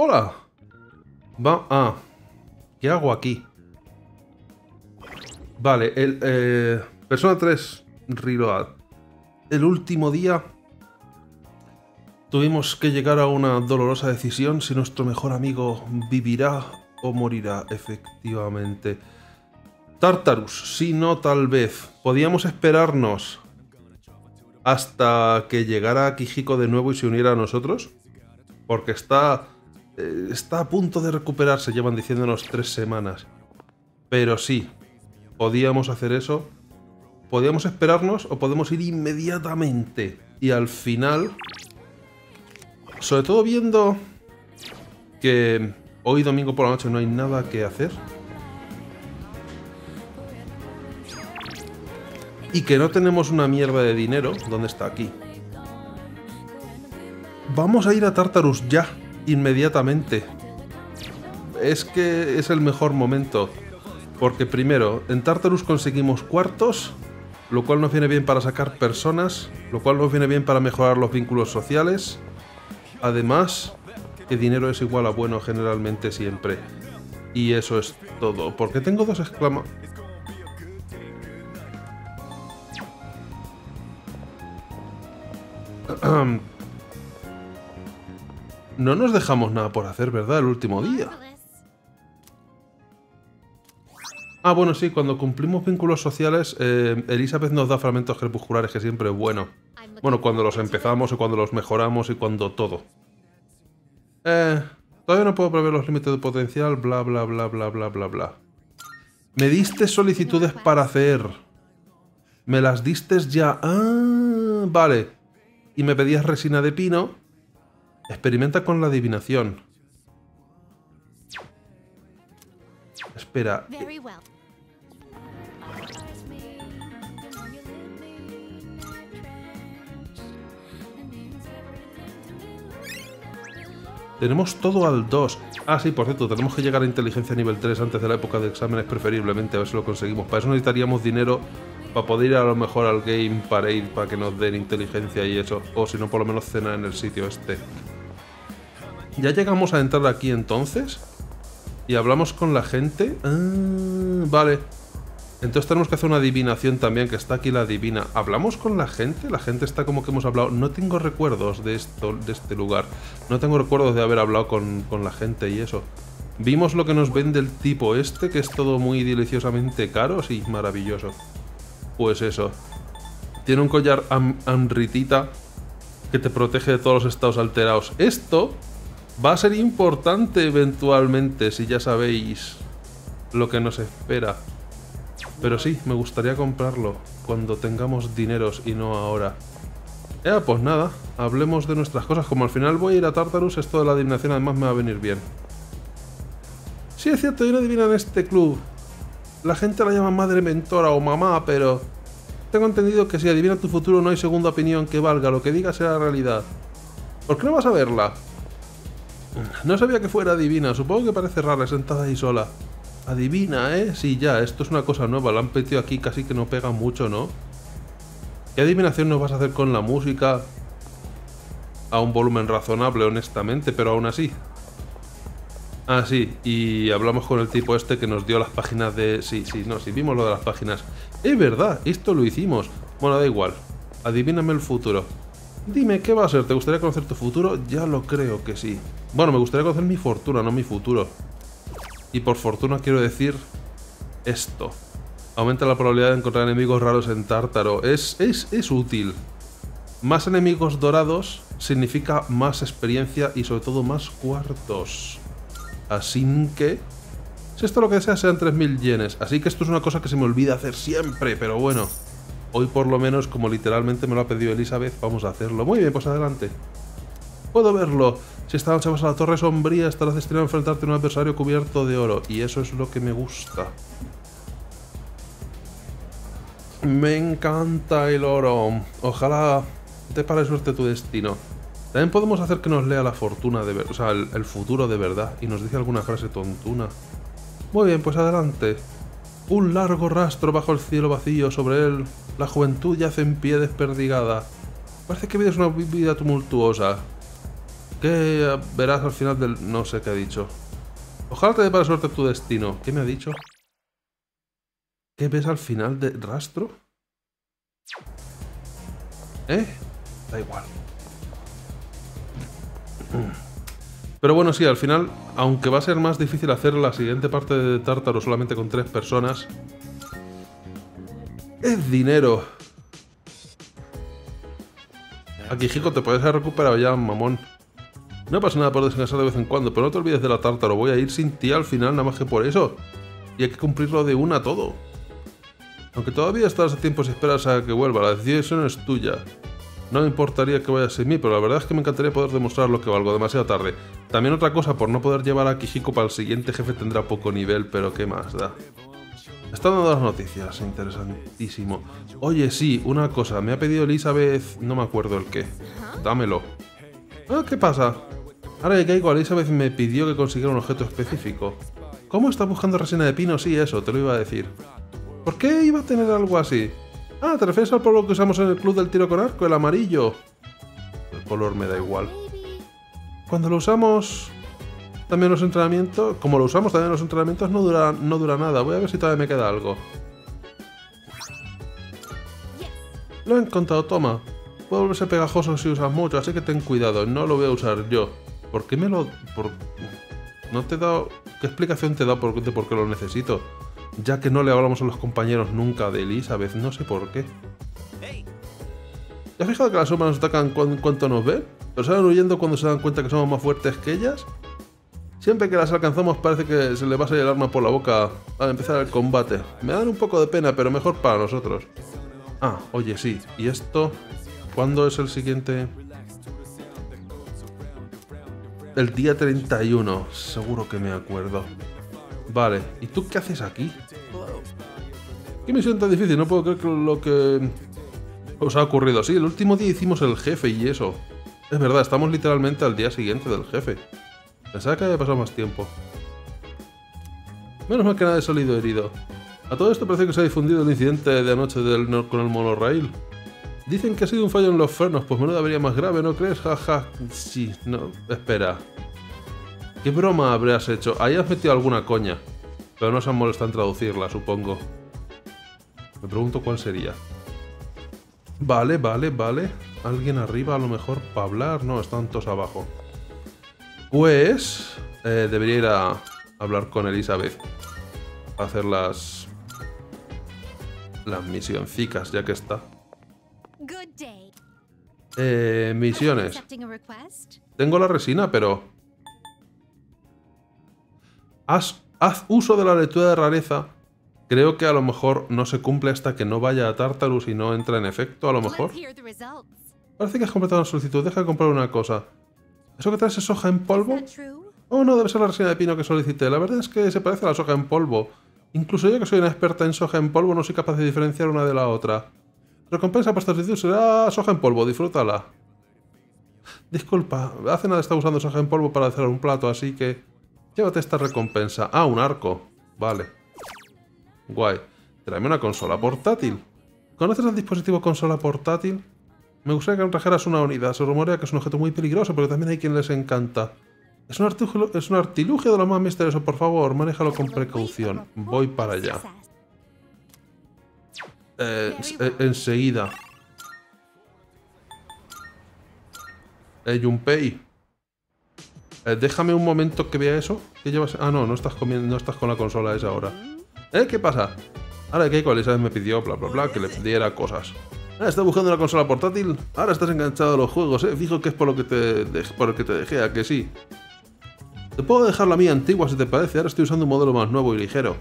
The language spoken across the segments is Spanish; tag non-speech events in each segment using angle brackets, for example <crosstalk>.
¡Hola! Va... Ah. ¿Qué hago aquí? Vale, el... Eh, persona 3, Reload. El último día... Tuvimos que llegar a una dolorosa decisión si nuestro mejor amigo vivirá o morirá, efectivamente. Tartarus, si no, tal vez. Podíamos esperarnos hasta que llegara Kijiko de nuevo y se uniera a nosotros. Porque está eh, está a punto de recuperarse, llevan diciéndonos tres semanas. Pero sí, podíamos hacer eso. Podíamos esperarnos o podemos ir inmediatamente. Y al final, sobre todo viendo que hoy domingo por la noche no hay nada que hacer. Y que no tenemos una mierda de dinero. ¿Dónde está aquí? Vamos a ir a Tartarus ya inmediatamente. Es que es el mejor momento. Porque primero, en Tartarus conseguimos cuartos, lo cual nos viene bien para sacar personas, lo cual nos viene bien para mejorar los vínculos sociales. Además, que dinero es igual a bueno generalmente siempre. Y eso es todo. Porque tengo dos exclama... <clears throat> No nos dejamos nada por hacer, ¿verdad? El último día. Ah, bueno, sí, cuando cumplimos vínculos sociales, eh, Elizabeth nos da fragmentos crepusculares, que siempre es bueno. Bueno, cuando los empezamos y cuando los mejoramos y cuando todo. Eh, todavía no puedo prever los límites de potencial, bla, bla, bla, bla, bla, bla, bla. Me diste solicitudes para hacer. Me las diste ya. Ah, vale. Y me pedías resina de pino. Experimenta con la adivinación. Espera. Tenemos todo al 2. Ah, sí, por cierto, tenemos que llegar a inteligencia nivel 3 antes de la época de exámenes, preferiblemente, a ver si lo conseguimos. Para eso necesitaríamos dinero para poder ir a lo mejor al Game Parade para que nos den inteligencia y eso. O si no, por lo menos cenar en el sitio este. Ya llegamos a entrar aquí entonces. Y hablamos con la gente. Ah, vale. Entonces tenemos que hacer una adivinación también, que está aquí la adivina. ¿Hablamos con la gente? La gente está como que hemos hablado. No tengo recuerdos de esto, de este lugar. No tengo recuerdos de haber hablado con, con la gente y eso. Vimos lo que nos vende el tipo este, que es todo muy deliciosamente caro. Sí, maravilloso. Pues eso. Tiene un collar amritita que te protege de todos los estados alterados. Esto Va a ser importante eventualmente, si ya sabéis lo que nos espera. Pero sí, me gustaría comprarlo cuando tengamos dineros y no ahora. Ya, pues nada, hablemos de nuestras cosas. Como al final voy a ir a Tartarus, esto de la adivinación además me va a venir bien. Sí, es cierto, yo no adivino en este club. La gente la llama madre mentora o mamá, pero... Tengo entendido que si adivina tu futuro no hay segunda opinión que valga, lo que diga será realidad. ¿Por qué no vas a verla? No sabía que fuera adivina, supongo que parece rara, sentada ahí sola. Adivina, ¿eh? Sí, ya, esto es una cosa nueva, la han metido aquí casi que no pega mucho, ¿no? ¿Qué adivinación nos vas a hacer con la música? A un volumen razonable, honestamente, pero aún así. Ah, sí, y hablamos con el tipo este que nos dio las páginas de... Sí, sí, no, sí, vimos lo de las páginas. Es verdad, esto lo hicimos. Bueno, da igual. Adivíname el futuro. Dime, ¿qué va a ser? ¿Te gustaría conocer tu futuro? Ya lo creo que sí. Bueno, me gustaría conocer mi fortuna, no mi futuro. Y por fortuna quiero decir esto. Aumenta la probabilidad de encontrar enemigos raros en Tártaro. Es, es, es útil. Más enemigos dorados significa más experiencia y sobre todo más cuartos. Así que... Si esto lo que sea sean 3.000 yenes. Así que esto es una cosa que se me olvida hacer siempre, pero bueno. Hoy por lo menos, como literalmente me lo ha pedido Elizabeth, vamos a hacerlo. Muy bien, pues adelante. Puedo verlo. Si vas a la Torre Sombría, estarás destinado a enfrentarte a un adversario cubierto de oro. Y eso es lo que me gusta. Me encanta el oro. Ojalá te pare suerte tu destino. También podemos hacer que nos lea la fortuna de verdad, o sea, el, el futuro de verdad y nos dice alguna frase tontuna. Muy bien, pues adelante. Un largo rastro bajo el cielo vacío sobre él. La juventud yace en pie desperdigada. Parece que vives una vida tumultuosa. ¿Qué verás al final del... no sé qué ha dicho. Ojalá te dé para suerte tu destino. ¿Qué me ha dicho? ¿Qué ves al final del rastro? ¿Eh? Da igual. Pero bueno, sí, al final, aunque va a ser más difícil hacer la siguiente parte de Tártaro solamente con tres personas, es dinero. Aquí, te puedes haber recuperado ya, mamón. No pasa nada por descansar de vez en cuando, pero no te olvides de la Tártaro. Voy a ir sin ti al final, nada más que por eso. Y hay que cumplirlo de una todo. Aunque todavía estás a tiempo si esperas a que vuelva, la decisión es tuya. No me importaría que vayas sin mí, pero la verdad es que me encantaría poder demostrar lo que valgo demasiado tarde. También otra cosa, por no poder llevar a Kijiko para el siguiente jefe tendrá poco nivel, pero qué más da. Están dando las noticias, interesantísimo. Oye, sí, una cosa, me ha pedido Elizabeth, no me acuerdo el qué. Dámelo. Ah, ¿qué pasa? Ahora que caigo, Elizabeth me pidió que consiguiera un objeto específico. ¿Cómo estás buscando resina de pino? Sí, eso, te lo iba a decir. ¿Por qué iba a tener algo así? Ah, ¿te refieres al polvo que usamos en el club del tiro con arco, el amarillo? El color me da igual. Cuando lo usamos también los entrenamientos, como lo usamos también los entrenamientos, no dura, no dura nada. Voy a ver si todavía me queda algo. Lo he encontrado, toma. Puede volverse pegajoso si usas mucho, así que ten cuidado, no lo voy a usar yo. ¿Por qué me lo...? Por... ¿No te he dado... ¿Qué explicación te he dado por, de por qué lo necesito? ya que no le hablamos a los compañeros nunca de Elizabeth, no sé por qué. ¿Te has fijado que las sombras nos atacan cuando nos ven? ¿Pero salen huyendo cuando se dan cuenta que somos más fuertes que ellas? Siempre que las alcanzamos parece que se le va a salir el arma por la boca al empezar el combate. Me dan un poco de pena, pero mejor para nosotros. Ah, oye, sí. ¿Y esto? ¿Cuándo es el siguiente? El día 31. Seguro que me acuerdo. Vale, ¿y tú qué haces aquí? ¿Qué misión tan difícil? No puedo creer que lo que os ha ocurrido. Sí, el último día hicimos el jefe y eso. Es verdad, estamos literalmente al día siguiente del jefe. Pensaba que había pasado más tiempo. Menos mal que nadie ha salido herido. A todo esto parece que se ha difundido el incidente de anoche del, con el monorail. Dicen que ha sido un fallo en los frenos, pues menuda habría más grave, ¿no crees? Jaja. Sí, no. Espera. ¿Qué broma habrías hecho? Ahí has metido alguna coña. Pero no se han molestado en traducirla, supongo. Me pregunto cuál sería. Vale, vale, vale. Alguien arriba a lo mejor para hablar. No, están todos abajo. Pues... Eh, debería ir a hablar con Elizabeth. Para hacer las... Las misioncicas, ya que está. Eh, misiones. Tengo la resina, pero... Haz, uso de la lectura de rareza. Creo que a lo mejor no se cumple hasta que no vaya a Tartarus y no entra en efecto, a lo mejor. Parece que has completado una solicitud. Deja de comprar una cosa. ¿Eso que traes es soja en polvo? Oh, no, debe ser la resina de pino que solicité. La verdad es que se parece a la soja en polvo. Incluso yo que soy una experta en soja en polvo no soy capaz de diferenciar una de la otra. Recompensa para solicitud será soja en polvo, disfrútala. Disculpa, hace nada está usando soja en polvo para hacer un plato, así que... Llévate esta recompensa. Ah, un arco. Vale. Guay. Tráeme una consola portátil. ¿Conoces el dispositivo consola portátil? Me gustaría que trajeras una unidad. Se rumorea que es un objeto muy peligroso, pero también hay quien les encanta. Es un, artilugio, es un artilugio de lo más misterioso. Por favor, manéjalo con precaución. Voy para allá. Eh, eh, enseguida. Eh, Junpei. Eh, déjame un momento que vea eso. ¿Qué llevas? Ah, no, no estás comiendo, no estás con la consola esa ahora. ¿Eh? ¿Qué pasa? Ahora que Elizabeth me pidió, bla, bla, bla, que le diera cosas. Ah, ¿estás buscando una consola portátil? Ahora estás enganchado a los juegos, ¿eh? Fijo que es por lo que te, por el que te dejé, ¿a que sí? Te puedo dejar la mía antigua si te parece, ahora estoy usando un modelo más nuevo y ligero.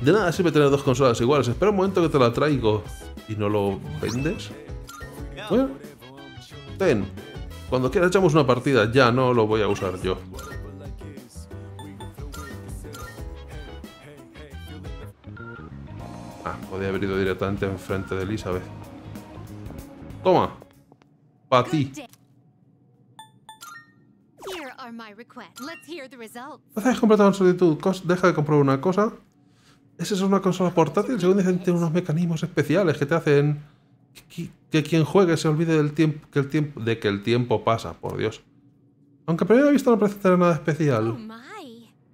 De nada sirve tener dos consolas iguales, espera un momento que te la traigo. ¿Y no lo vendes? Bueno, ten. Cuando quieras echamos una partida, ya no lo voy a usar yo. Ah, podía haber ido directamente enfrente de Elizabeth. Toma. Para ti. Deja de completar una solicitud. Deja de comprar una cosa. ¿Esa es una consola portátil? Según dicen, tiene unos mecanismos especiales que te hacen que, quien juegue se olvide del tiempo, que el tiempo, de que el tiempo pasa, por Dios. Aunque a primera vista no parece tener nada especial. Oh.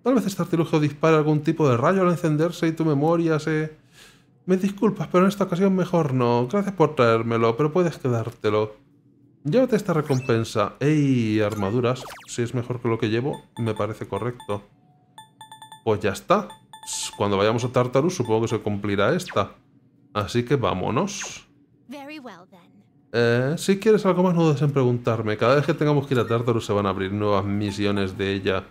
Tal vez este artilugio dispare algún tipo de rayo al encenderse y tu memoria se... Me disculpas, pero en esta ocasión mejor no. Gracias por traérmelo, pero puedes quedártelo. Llévate esta recompensa. ¡Ey! Armaduras. Si es mejor que lo que llevo, me parece correcto. Pues ya está. Cuando vayamos a Tartarus supongo que se cumplirá esta. Así que vámonos. Eh, si quieres algo más no dudes en preguntarme. Cada vez que tengamos que ir a Tartarus se van a abrir nuevas misiones de ella.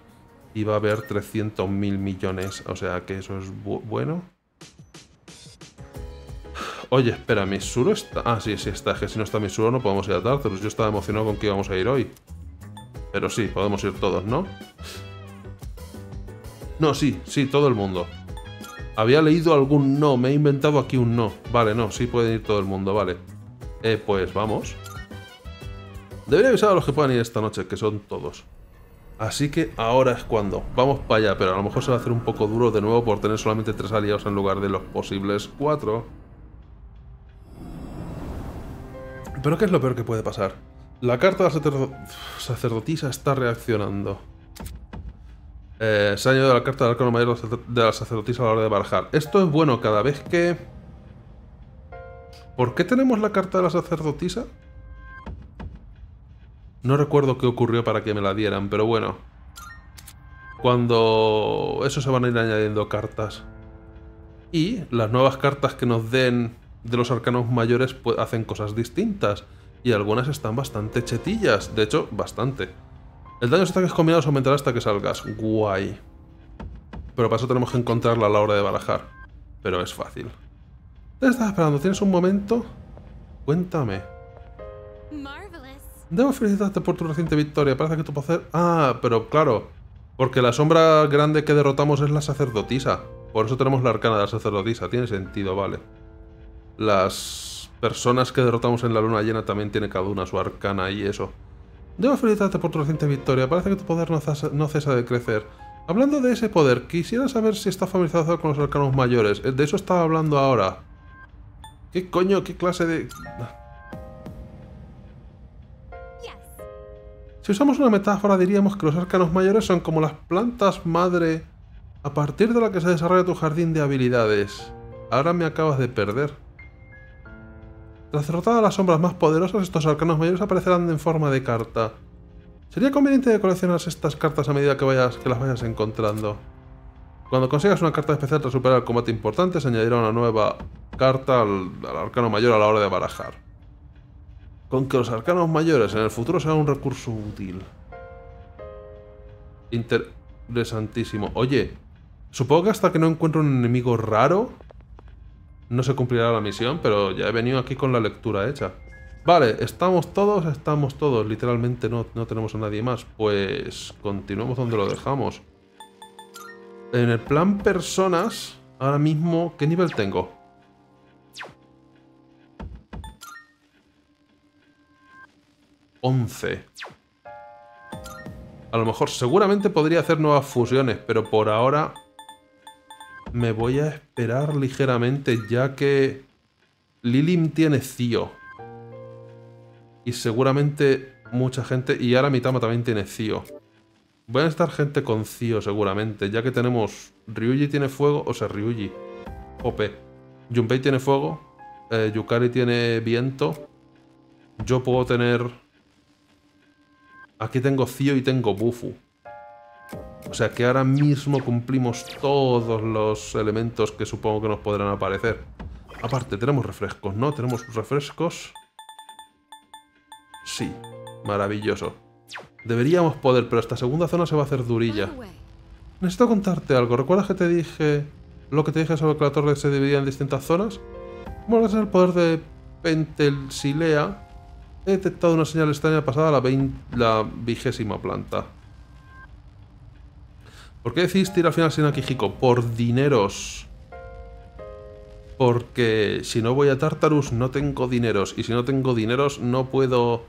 Y va a haber 300.000 millones. O sea que eso es bu- bueno. Oye, espera, Misuro está... Ah, sí, sí está. Es que si no está Misuro no podemos ir a Tartarus. Yo estaba emocionado con que íbamos a ir hoy. Pero sí, podemos ir todos, ¿no? No, sí, sí, todo el mundo. Había leído algún no, me he inventado aquí un no. Vale, no, sí pueden ir todo el mundo, vale. Eh, pues vamos. Debería avisar a los que puedan ir esta noche, que son todos. Así que ahora es cuando. Vamos para allá, pero a lo mejor se va a hacer un poco duro de nuevo por tener solamente tres aliados en lugar de los posibles cuatro. Pero ¿qué es lo peor que puede pasar? La carta de la sacerdo- sacerdotisa está reaccionando. Eh, se ha añadido la carta del arcano mayor de la sacerdotisa a la hora de barajar. Esto es bueno cada vez que... ¿Por qué tenemos la carta de la sacerdotisa? No recuerdo qué ocurrió para que me la dieran, pero bueno. Cuando... Eso se van a ir añadiendo cartas. Y las nuevas cartas que nos den de los arcanos mayores hacen cosas distintas. Y algunas están bastante chetillas. De hecho, bastante. El daño de ataques combinados aumentará hasta que salgas. Guay. Pero para eso tenemos que encontrarla a la hora de barajar. Pero es fácil. Te estás esperando. ¿Tienes un momento? Cuéntame. Debo felicitarte por tu reciente victoria. Parece que tu poder... Ah, pero claro. Porque la sombra grande que derrotamos es la sacerdotisa. Por eso tenemos la arcana de la sacerdotisa. Tiene sentido, vale. Las personas que derrotamos en la luna llena también tiene cada una su arcana y eso. Debo felicitarte por tu reciente victoria. Parece que tu poder no cesa, no cesa de crecer. Hablando de ese poder, quisiera saber si está familiarizado con los arcanos mayores. De eso estaba hablando ahora. ¿Qué coño? ¿Qué clase de...? Si usamos una metáfora diríamos que los arcanos mayores son como las plantas madre a partir de la que se desarrolla tu jardín de habilidades. Ahora me acabas de perder. Tras derrotar a las sombras más poderosas, estos arcanos mayores aparecerán en forma de carta. Sería conveniente que coleccionas estas cartas a medida que, vayas, que las vayas encontrando. Cuando consigas una carta especial tras superar el combate importante, se añadirá una nueva carta al, arcano mayor a la hora de barajar. Con que los arcanos mayores en el futuro serán un recurso útil. Interesantísimo. Oye, supongo que hasta que no encuentro un enemigo raro, no se cumplirá la misión, pero ya he venido aquí con la lectura hecha. Vale, estamos todos, estamos todos. Literalmente no, no tenemos a nadie más. Pues continuemos donde lo dejamos. En el plan personas, ahora mismo, ¿qué nivel tengo? Once. A lo mejor, seguramente podría hacer nuevas fusiones, pero por ahora me voy a esperar ligeramente, ya que Lilim tiene Zio. Y seguramente mucha gente... Y ahora Mitama también tiene Zio. Voy a estar gente con Zio seguramente, ya que tenemos... Ryuji tiene fuego, o sea, Ryuji. OP. Junpei tiene fuego. eh, Yukari tiene viento. Yo puedo tener... Aquí tengo Zio y tengo Bufu. O sea que ahora mismo cumplimos todos los elementos que supongo que nos podrán aparecer. Aparte, tenemos refrescos, ¿no? Tenemos refrescos. Sí, maravilloso. Deberíamos poder, pero esta segunda zona se va a hacer durilla. Necesito contarte algo. ¿Recuerdas que te dije lo que te dije sobre que la torre se dividía en distintas zonas? Bueno, gracias al poder de Pentelsilea, he detectado una señal extraña pasada a la vigésima planta. ¿Por qué decidiste ir al final sin Akihiko? Por dineros. Porque si no voy a Tartarus no tengo dineros. Y si no tengo dineros no puedo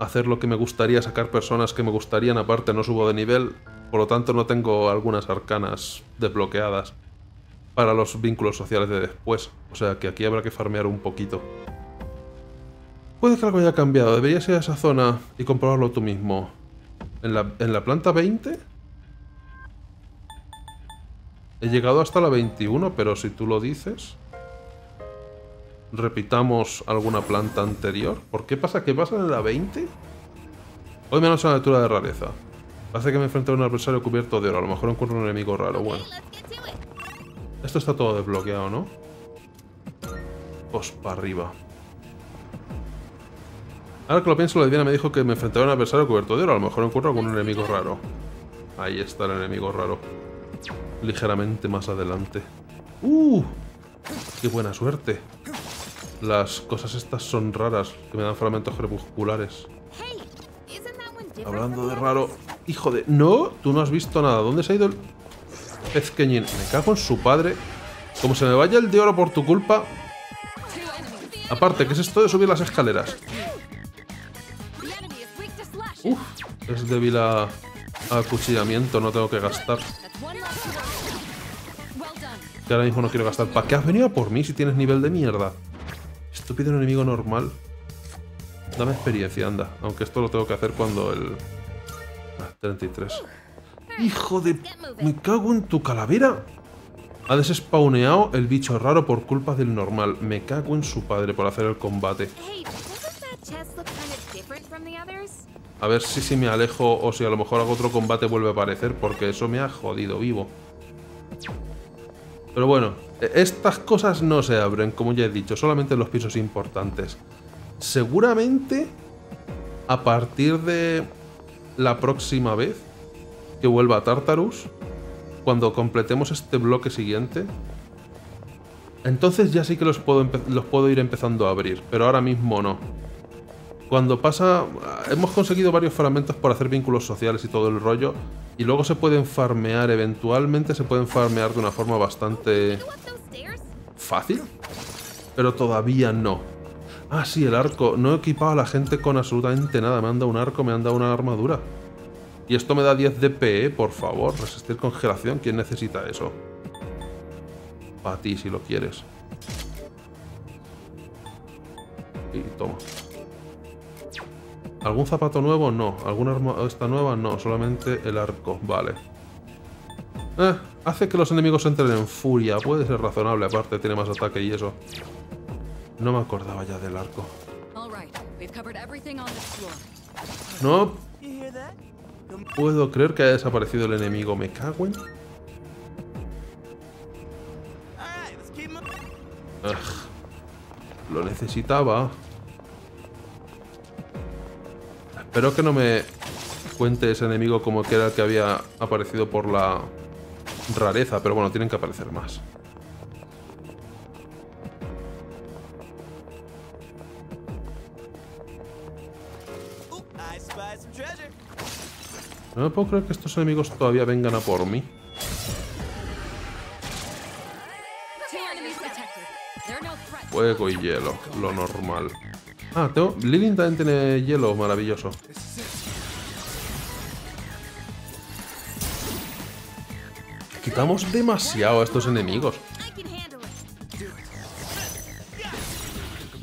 hacer lo que me gustaría, sacar personas que me gustarían. Aparte no subo de nivel. Por lo tanto no tengo algunas arcanas desbloqueadas para los vínculos sociales de después. O sea que aquí habrá que farmear un poquito. Puede que algo haya cambiado. Deberías ir a esa zona y comprobarlo tú mismo. En la, en la planta 20 he llegado hasta la 21, pero si tú lo dices... Repitamos alguna planta anterior. ¿Por qué pasa? ¿Qué pasa en la 20? Hoy menos en la altura de rareza. Parece que me enfrento a un adversario cubierto de oro. A lo mejor encuentro un enemigo raro. Bueno. Esto está todo desbloqueado, ¿no? Pues para arriba. Ahora que lo pienso, la divina me dijo que me enfrentaba a un adversario cubierto de oro. A lo mejor encuentro algún enemigo raro. Ahí está el enemigo raro. Ligeramente más adelante. ¡Uh! ¡Qué buena suerte! Las cosas estas son raras, que me dan fragmentos crepusculares. Hablando de raro... Hijo de... No, tú no has visto nada. ¿Dónde se ha ido el pezqueñín? Me cago en su padre. Como se me vaya el de oro por tu culpa... Aparte, ¿qué es esto de subir las escaleras? Uf, es débil a, a acuchillamiento, no tengo que gastar. Que ahora mismo no quiero gastar. ¿Para qué has venido a por mí si tienes nivel de mierda? Estúpido enemigo normal. Dame experiencia, anda. Aunque esto lo tengo que hacer cuando el... Ah, 33. ¡Hijo de... Me cago en tu calavera! Ha desespawneado el bicho raro por culpa del normal. Me cago en su padre por hacer el combate. A ver si si me alejo o si a lo mejor hago otro combate vuelve a aparecer, porque eso me ha jodido vivo. Pero bueno, e- estas cosas no se abren, como ya he dicho, solamente en los pisos importantes. Seguramente, a partir de la próxima vez que vuelva a Tartarus, cuando completemos este bloque siguiente, entonces ya sí que los puedo, los puedo ir empezando a abrir, pero ahora mismo no. Cuando pasa... Hemos conseguido varios fragmentos para hacer vínculos sociales y todo el rollo. Y luego se pueden farmear, eventualmente se pueden farmear de una forma bastante fácil. Pero todavía no. Ah, sí, el arco. No he equipado a la gente con absolutamente nada. Me han dado un arco, me han dado una armadura. Y esto me da 10 de PE, por favor. Resistir congelación. ¿Quién necesita eso? Para ti, si lo quieres. Y toma. ¿Algún zapato nuevo? No. ¿Alguna arma esta nueva? No. Solamente el arco. Vale. Eh, hace que los enemigos entren en furia. Puede ser razonable. Aparte, tiene más ataque y eso. No me acordaba ya del arco. No puedo creer que haya desaparecido el enemigo. Me cago en... Ugh. Lo necesitaba. Espero que no me cuente ese enemigo como que era el que había aparecido por la rareza, pero bueno, tienen que aparecer más. No me puedo creer que estos enemigos todavía vengan a por mí. Fuego y hielo, lo normal. Ah, tengo... Lilin también tiene hielo, maravilloso. Quitamos demasiado a estos enemigos.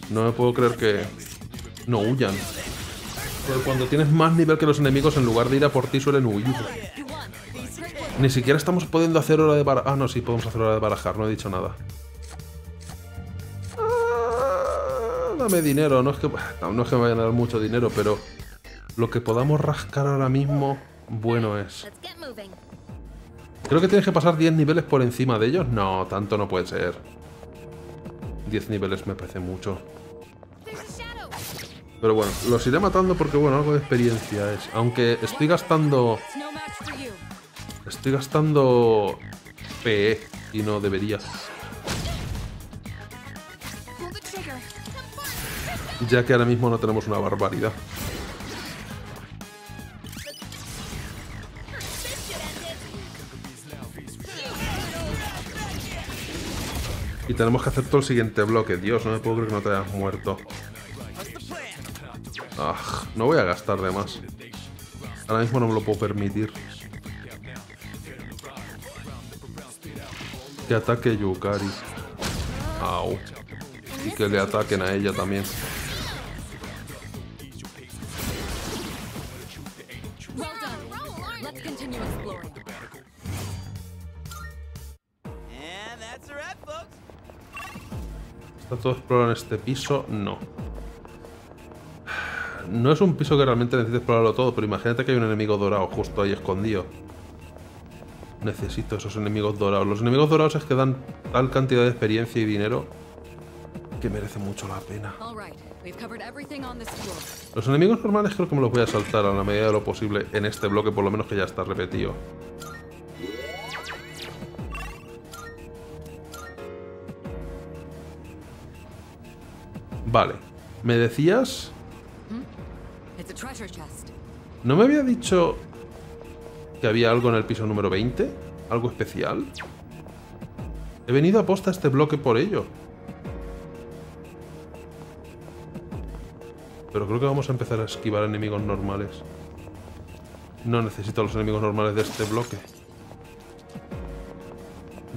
No me puedo creer que no huyan. Porque cuando tienes más nivel que los enemigos, en lugar de ir a por ti, suelen huir. Ni siquiera estamos pudiendo hacer hora de barajar. Ah, no, sí, podemos hacer hora de barajar, no he dicho nada. Dame dinero, no es, que, <sighs> no es que me vayan a dar mucho dinero, pero lo que podamos rascar ahora mismo, bueno es. Creo que tienes que pasar 10 niveles por encima de ellos. No, tanto no puede ser. 10 niveles me parece mucho. Pero bueno, los iré matando porque, bueno, algo de experiencia es. Aunque estoy gastando... Estoy gastando PE y no debería. Ya que ahora mismo no tenemos una barbaridad. Y tenemos que hacer todo el siguiente bloque. Dios, no me puedo creer que no te hayas muerto. Ah, no voy a gastar de más. Ahora mismo no me lo puedo permitir. Que ataque Yukari. Au. Y que le ataquen a ella también. ¿Está todo explorado en este piso? No. No es un piso que realmente necesite explorarlo todo, pero imagínate que hay un enemigo dorado justo ahí escondido. Necesito esos enemigos dorados. Los enemigos dorados es que dan tal cantidad de experiencia y dinero que merece mucho la pena. Los enemigos normales creo que me los voy a saltar a la medida de lo posible en este bloque, por lo menos que ya está repetido. Vale. ¿Me decías? Chest. ¿No me había dicho que había algo en el piso número 20? ¿Algo especial? He venido a posta a este bloque por ello. Pero creo que vamos a empezar a esquivar enemigos normales. No necesito los enemigos normales de este bloque.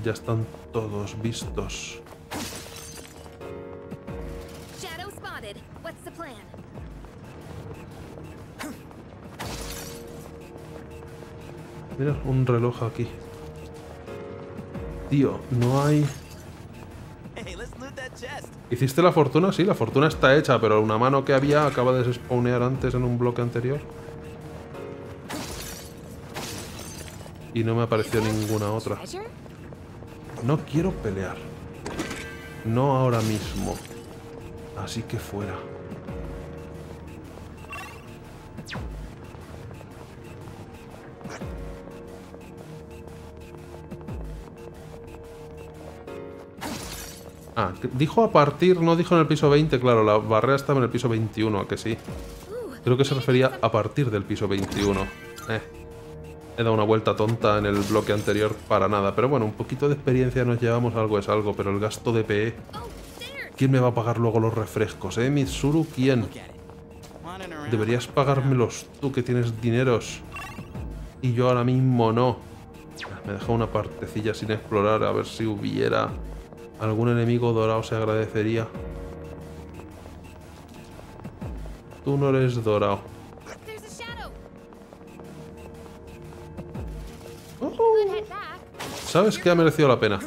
Ya están todos vistos. Mira, un reloj aquí. Tío, no hay... ¿Hiciste la fortuna? Sí, la fortuna está hecha, pero una mano que había acaba de spawnear antes en un bloque anterior. Y no me apareció ninguna otra. No quiero pelear. No ahora mismo. Así que fuera. Ah, dijo a partir, no dijo en el piso 20, claro, la barrera estaba en el piso 21, ¿a que sí? Creo que se refería a partir del piso 21. Eh. He dado una vuelta tonta en el bloque anterior para nada. Pero bueno, un poquito de experiencia nos llevamos, algo es algo. Pero el gasto de PE... ¿Quién me va a pagar luego los refrescos, eh? Mitsuru, ¿quién? Deberías pagármelos tú, que tienes dineros. Y yo ahora mismo no. Me deja una partecilla sin explorar, a ver si hubiera algún enemigo dorado, se agradecería. Tú no eres dorado. Oh. ¿Sabes qué ha merecido la pena?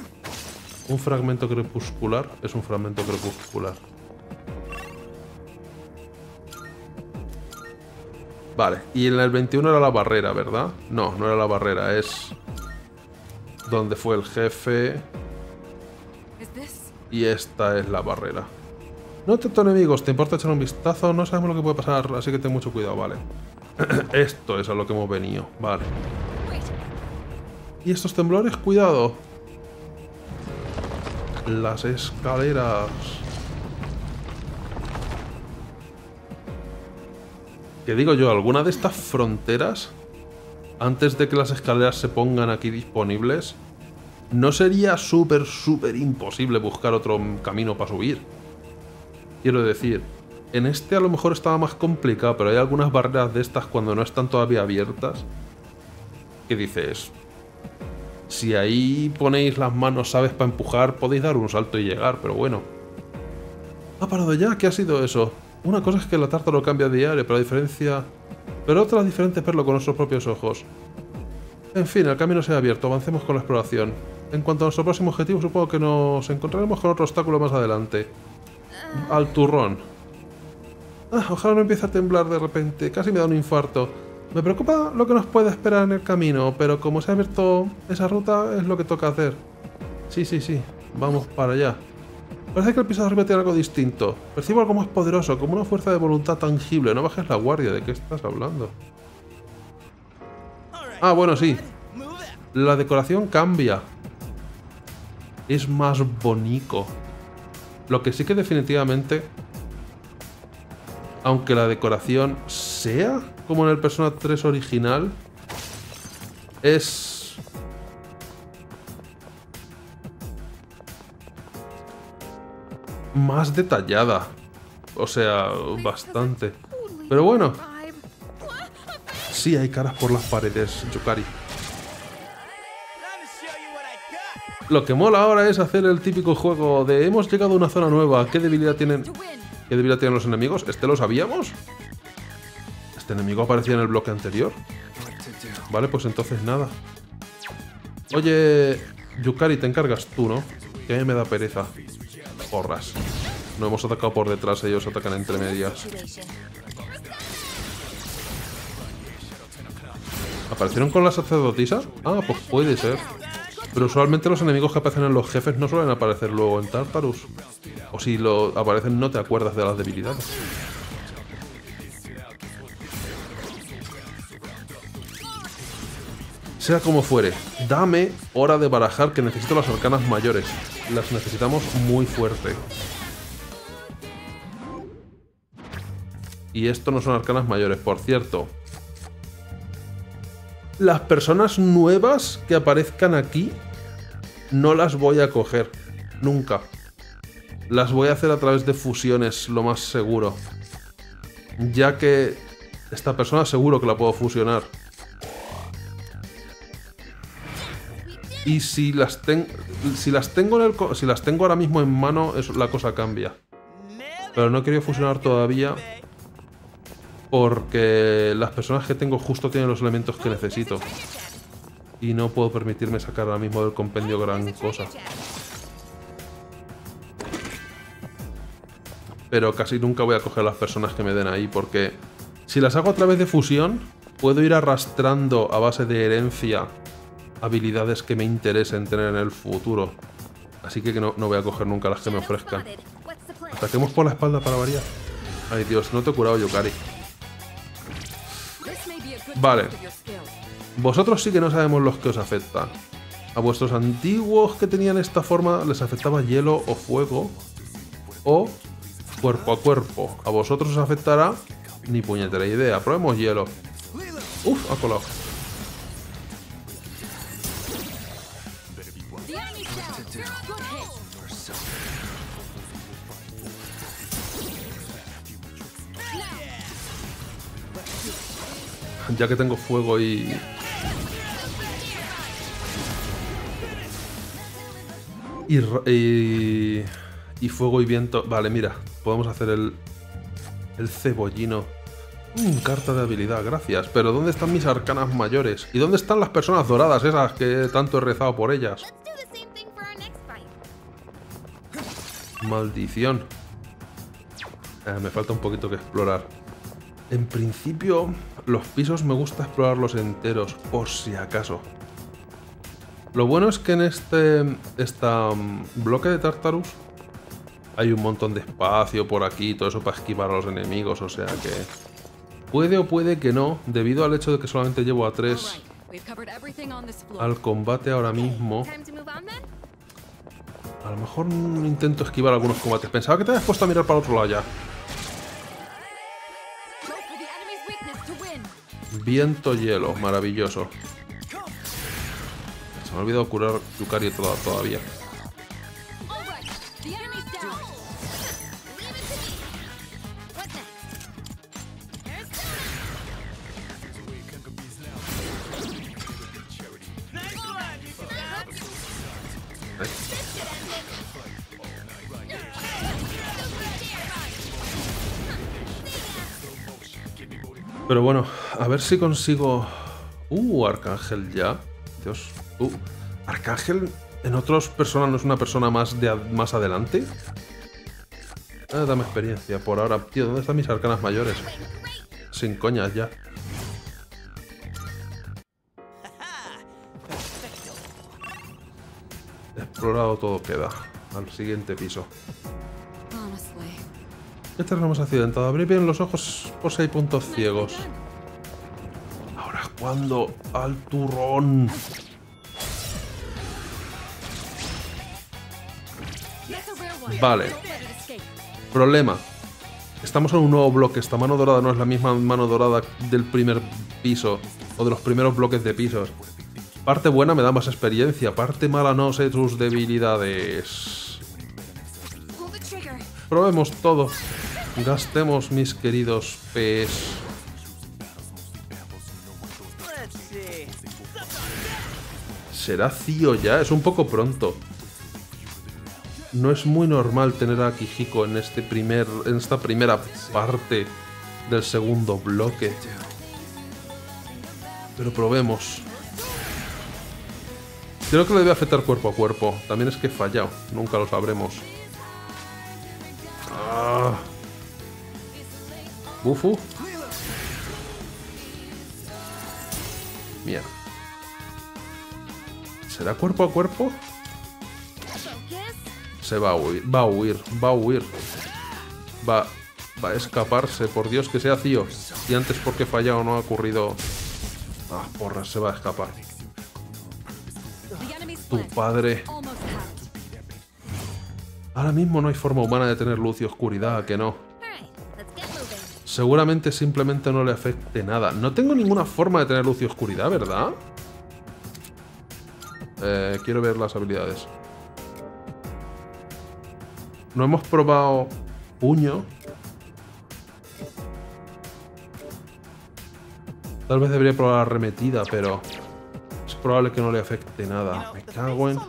Un fragmento crepuscular es un fragmento crepuscular. Vale, y en el 21 era la barrera, ¿verdad? No, no era la barrera, es... Donde fue el jefe? Y esta es la barrera. No tanto enemigos, ¿te importa echar un vistazo? No sabemos lo que puede pasar, así que ten mucho cuidado, vale. <clears throat> Esto es a lo que hemos venido, vale. ¿Y estos temblores? Cuidado. Las escaleras. Que digo yo, alguna de estas fronteras, antes de que las escaleras se pongan aquí disponibles, ¿no sería súper, súper imposible buscar otro camino para subir? Quiero decir, en este a lo mejor estaba más complicado, pero hay algunas barreras de estas cuando no están todavía abiertas, que dices, si ahí ponéis las manos, sabes, para empujar, podéis dar un salto y llegar, pero bueno. ¿Ha parado ya? ¿Qué ha sido eso? Una cosa es que la tarta lo cambia diario, pero la diferencia... Pero otra diferente es verlo con nuestros propios ojos. En fin, el camino se ha abierto, avancemos con la exploración. En cuanto a nuestro próximo objetivo, supongo que nos encontraremos con otro obstáculo más adelante. Al turrón. Ah, ojalá no empiece a temblar de repente, casi me da un infarto. Me preocupa lo que nos puede esperar en el camino, pero como se ha abierto esa ruta, es lo que toca hacer. Sí, sí, sí, vamos para allá. Parece que el piso de arriba tiene algo distinto. Percibo algo más poderoso, como una fuerza de voluntad tangible. No bajes la guardia, ¿de qué estás hablando? Ah, bueno, sí. La decoración cambia. Es más bonito. Lo que sí que definitivamente... Aunque la decoración sea como en el Persona 3 original, es... Más detallada. O sea, bastante. Pero bueno. Sí hay caras por las paredes, Yukari. Lo que mola ahora es hacer el típico juego de hemos llegado a una zona nueva, ¿qué debilidad tienen, qué debilidad tienen los enemigos? ¿Este lo sabíamos? ¿Este enemigo aparecía en el bloque anterior? Vale, pues entonces nada. Oye, Yukari, te encargas tú, ¿no? Que a mí me da pereza. Porras. No hemos atacado por detrás, ellos atacan entre medias. ¿Aparecieron con la sacerdotisa? Ah, pues puede ser. Pero usualmente los enemigos que aparecen en los jefes no suelen aparecer luego en Tartarus. O si lo aparecen no te acuerdas de las debilidades. Sea como fuere, dame hora de barajar que necesito las arcanas mayores. Las necesitamos muy fuerte. Y esto no son arcanas mayores, por cierto. Las personas nuevas que aparezcan aquí no las voy a coger. Nunca. Las voy a hacer a través de fusiones, lo más seguro. Ya que esta persona seguro que la puedo fusionar. Y si las, tengo si las tengo ahora mismo en mano, es- la cosa cambia. Pero no he querido fusionar todavía porque las personas que tengo justo tienen los elementos que necesito. Y no puedo permitirme sacar ahora mismo del compendio gran cosa. Pero casi nunca voy a coger las personas que me den ahí porque si las hago a través de fusión, puedo ir arrastrando a base de herencia habilidades que me interesen tener en el futuro. Así que no, voy a coger nunca las que me ofrezcan. Ataquemos por la espalda para variar. Ay Dios, no te he curado Yukari. This Vale. Vosotros sí que no sabemos los que os afectan. A vuestros antiguos que tenían esta forma les afectaba hielo o fuego. O cuerpo a cuerpo. A vosotros os afectará ni puñetera idea. Probemos hielo. Uf, ha colado. Ya que tengo fuego y... Y, y, y fuego y viento. Vale, mira, podemos hacer el, el cebollino. Mm, carta de habilidad, gracias. Pero ¿dónde están mis arcanas mayores? ¿Y dónde están las personas doradas esas que tanto he rezado por ellas? Maldición. Eh, me falta un poquito que explorar. En principio, los pisos me gusta explorarlos enteros, por si acaso. Lo bueno es que en este esta, mm, bloque de Tartarus hay un montón de espacio por aquí y todo eso para esquivar a los enemigos, o sea que... Puede o puede que no, debido al hecho de que solamente llevo a tres al combate ahora mismo. A lo mejor intento esquivar algunos combates. Pensaba que te habías puesto a mirar para otro lado ya. Viento hielo, maravilloso. Se me ha olvidado curar Yukari toda- todavía. Pero bueno, a ver si consigo... Uh, Arcángel ya. Dios. Uh, Arcángel en otros personas no es una persona más de más adelante. Ah, dame experiencia por ahora. Tío, ¿dónde están mis arcanas mayores? Sin coñas ya. Explorado todo queda. Al siguiente piso. Este terreno hemos accidentado. Abrir bien los ojos por si hay puntos ciegos. Cuando al turrón. Vale. Problema. Estamos en un nuevo bloque. Esta mano dorada no es la misma mano dorada del primer piso. O de los primeros bloques de pisos. Parte buena me da más experiencia. Parte mala no sé sus debilidades. Probemos todo. Gastemos mis queridos P's. ¿Será Cío ya? Es un poco pronto. No es muy normal tener a Kijiko en este primer. en esta primera parte del segundo bloque. Pero probemos. Creo que le debe afectar cuerpo a cuerpo. También es que he fallado. Nunca lo sabremos. Ah. Bufu. Mierda. ¿Será cuerpo a cuerpo? Se va a huir, va a huir, va a huir. Va, va a escaparse, por Dios que sea Cío. Y antes porque he fallado no ha ocurrido... Ah, porra, se va a escapar. Tu padre. Ahora mismo no hay forma humana de tener luz y oscuridad, que no. Seguramente simplemente no le afecte nada. No tengo ninguna forma de tener luz y oscuridad, ¿verdad? Eh, quiero ver las habilidades. No hemos probado puño. Tal vez debería probar arremetida, pero es probable que no le afecte nada. Me cago en...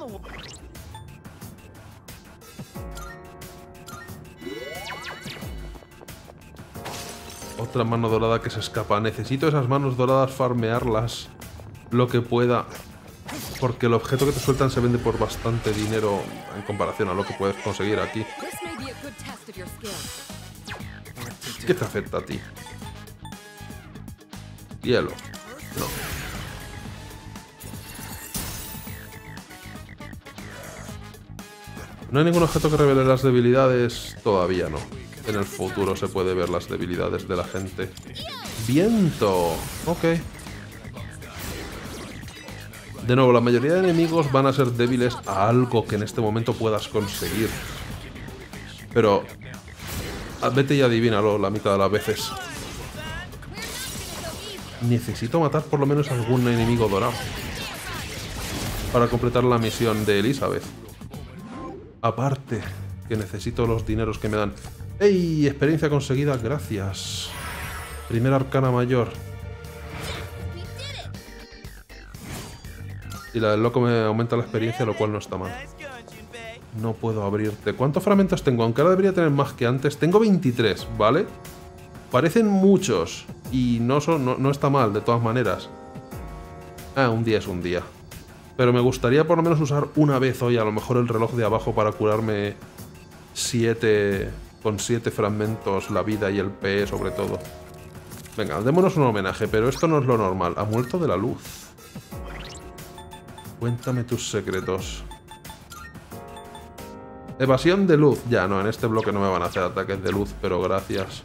Otra mano dorada que se escapa. Necesito esas manos doradas farmearlas lo que pueda. Porque el objeto que te sueltan se vende por bastante dinero en comparación a lo que puedes conseguir aquí. ¿Qué te afecta a ti? Hielo. No. No hay ningún objeto que revele las debilidades. Todavía no. En el futuro se puede ver las debilidades de la gente. Viento. Ok. De nuevo, la mayoría de enemigos van a ser débiles a algo que en este momento puedas conseguir. Pero Ah, Vete y adivínalo la mitad de las veces. Necesito matar por lo menos algún enemigo dorado. Para completar la misión de Elizabeth. Aparte, que necesito los dineros que me dan. ¡Ey! Experiencia conseguida, gracias. Primera arcana mayor. Y la del loco me aumenta la experiencia, lo cual no está mal. No puedo abrirte. ¿Cuántos fragmentos tengo? Aunque ahora debería tener más que antes. Tengo 23, ¿vale? Parecen muchos. Y no, no, no está mal, de todas maneras. Ah, un día es un día. Pero me gustaría por lo menos usar una vez hoy a lo mejor el reloj de abajo para curarme 7... Con 7 fragmentos la vida y el PE sobre todo. Venga, démonos un homenaje, pero esto no es lo normal. Ha muerto de la luz. Cuéntame tus secretos. Evasión de luz. Ya, no, en este bloque no me van a hacer ataques de luz, pero gracias.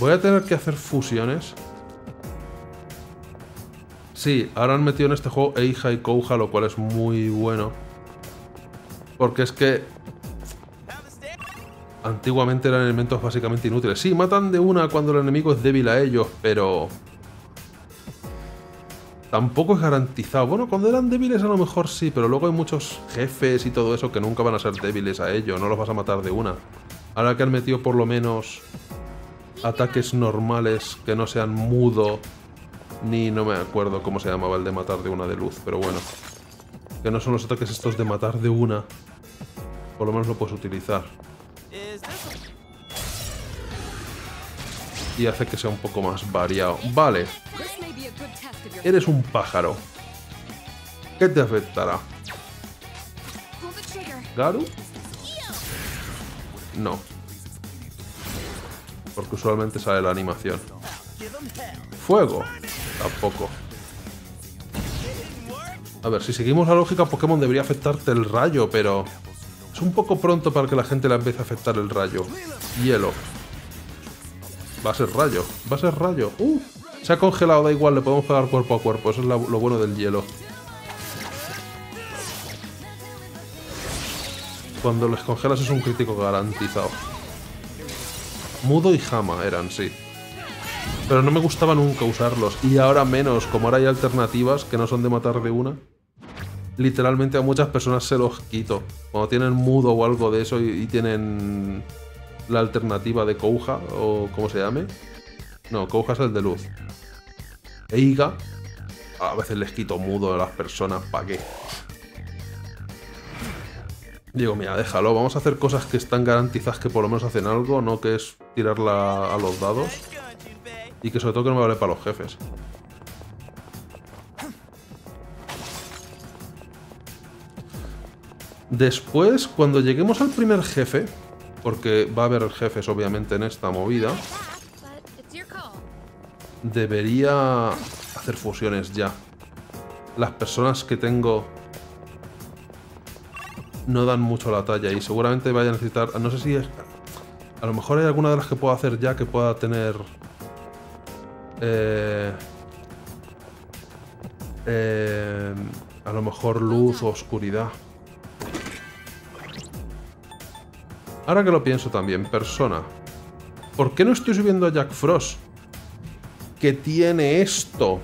Voy a tener que hacer fusiones. Sí, ahora han metido en este juego Eija y Kouja, lo cual es muy bueno. Porque es que antiguamente eran elementos básicamente inútiles. Sí, matan de una cuando el enemigo es débil a ellos, pero... Tampoco es garantizado. Bueno, cuando eran débiles a lo mejor sí, pero luego hay muchos jefes y todo eso que nunca van a ser débiles a ellos, no los vas a matar de una. Ahora que han metido por lo menos ataques normales que no sean mudo, ni no me acuerdo cómo se llamaba el de matar de una de luz, pero bueno. Que no son los ataques estos de matar de una. Por lo menos lo puedes utilizar. Y hace que sea un poco más variado. Vale, eres un pájaro. ¿Qué te afectará? ¿Garu? No. Porque usualmente sale la animación. Fuego. Tampoco. A ver, si seguimos la lógica, Pokémon debería afectarte el rayo, pero... Es un poco pronto para que la gente le empiece a afectar el rayo. Hielo. Va a ser rayo. Va a ser rayo. ¡Uh! Se ha congelado, da igual, le podemos pegar cuerpo a cuerpo. Eso es lo bueno del hielo. Cuando les congelas es un crítico garantizado. Mudo y Jama eran, sí. Pero no me gustaba nunca usarlos. Y ahora menos, como ahora hay alternativas que no son de matar de una. Literalmente a muchas personas se los quito. Cuando tienen mudo o algo de eso y, y tienen la alternativa de Kouja o como se llame. No, Kouja es el de luz. Eiga. A veces les quito mudo a las personas, ¿para qué? Digo, mira, déjalo, vamos a hacer cosas que están garantizadas que por lo menos hacen algo, no que es tirarla a los dados. Y que sobre todo que no me vale para los jefes. Después, cuando lleguemos al primer jefe, porque va a haber jefes obviamente en esta movida, debería hacer fusiones ya. Las personas que tengo no dan mucho la talla y seguramente vaya a necesitar... No sé si es... A lo mejor hay alguna de las que puedo hacer ya que pueda tener... eh, eh, a lo mejor luz o oscuridad. Ahora que lo pienso también, persona. ¿Por qué no estoy subiendo a Jack Frost? Que tiene esto.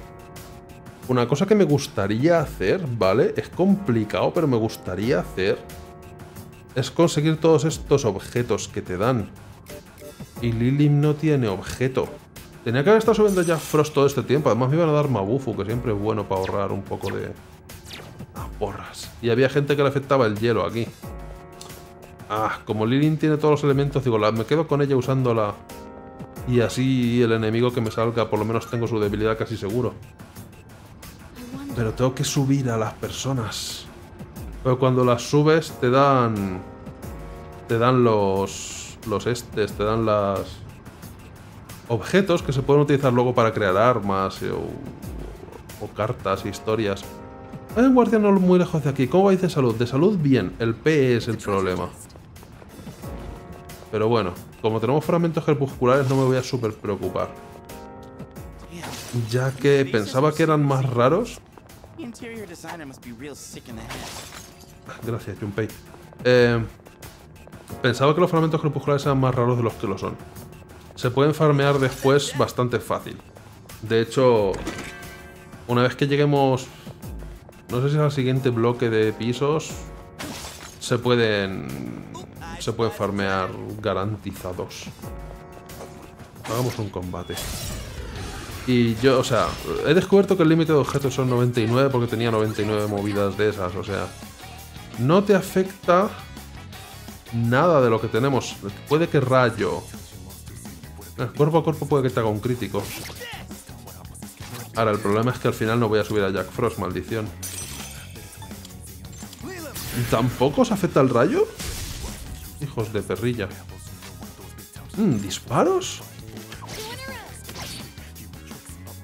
Una cosa que me gustaría hacer, ¿vale? Es complicado, pero me gustaría hacer. Es conseguir todos estos objetos que te dan. Y Lilim no tiene objeto. Tenía que haber estado subiendo ya Frost todo este tiempo. Además me iban a dar Mabufu, que siempre es bueno para ahorrar un poco de... Ah, porras. Y había gente que le afectaba el hielo aquí. Ah, como Lilin tiene todos los elementos, digo, la- me quedo con ella usándola. Y así el enemigo que me salga, por lo menos tengo su debilidad casi seguro. Pero tengo que subir a las personas. Pero cuando las subes te dan... Te dan los... Los estes, te dan las... Objetos que se pueden utilizar luego para crear armas eh, o, o cartas, historias. Hay un guardián muy lejos de aquí. ¿Cómo vais de salud? De salud bien. El P es el problema. Pero bueno, como tenemos fragmentos crepusculares no me voy a súper preocupar. Ya que pensaba que eran más raros. Gracias, Junpei. Eh, pensaba que los fragmentos crepusculares eran más raros de los que lo son. Se pueden farmear después bastante fácil. De hecho, una vez que lleguemos... No sé si es al siguiente bloque de pisos... Se pueden... Se pueden farmear garantizados. Hagamos un combate. Y yo, o sea, he descubierto que el límite de objetos son 99 porque tenía 99 movidas de esas, o sea... No te afecta nada de lo que tenemos. Puede que rayo. Eh, Cuerpo a cuerpo puede que te haga un crítico. Ahora, el problema es que al final no voy a subir a Jack Frost, maldición. ¿Tampoco os afecta el rayo? Hijos de perrilla. Mm, ¿Disparos?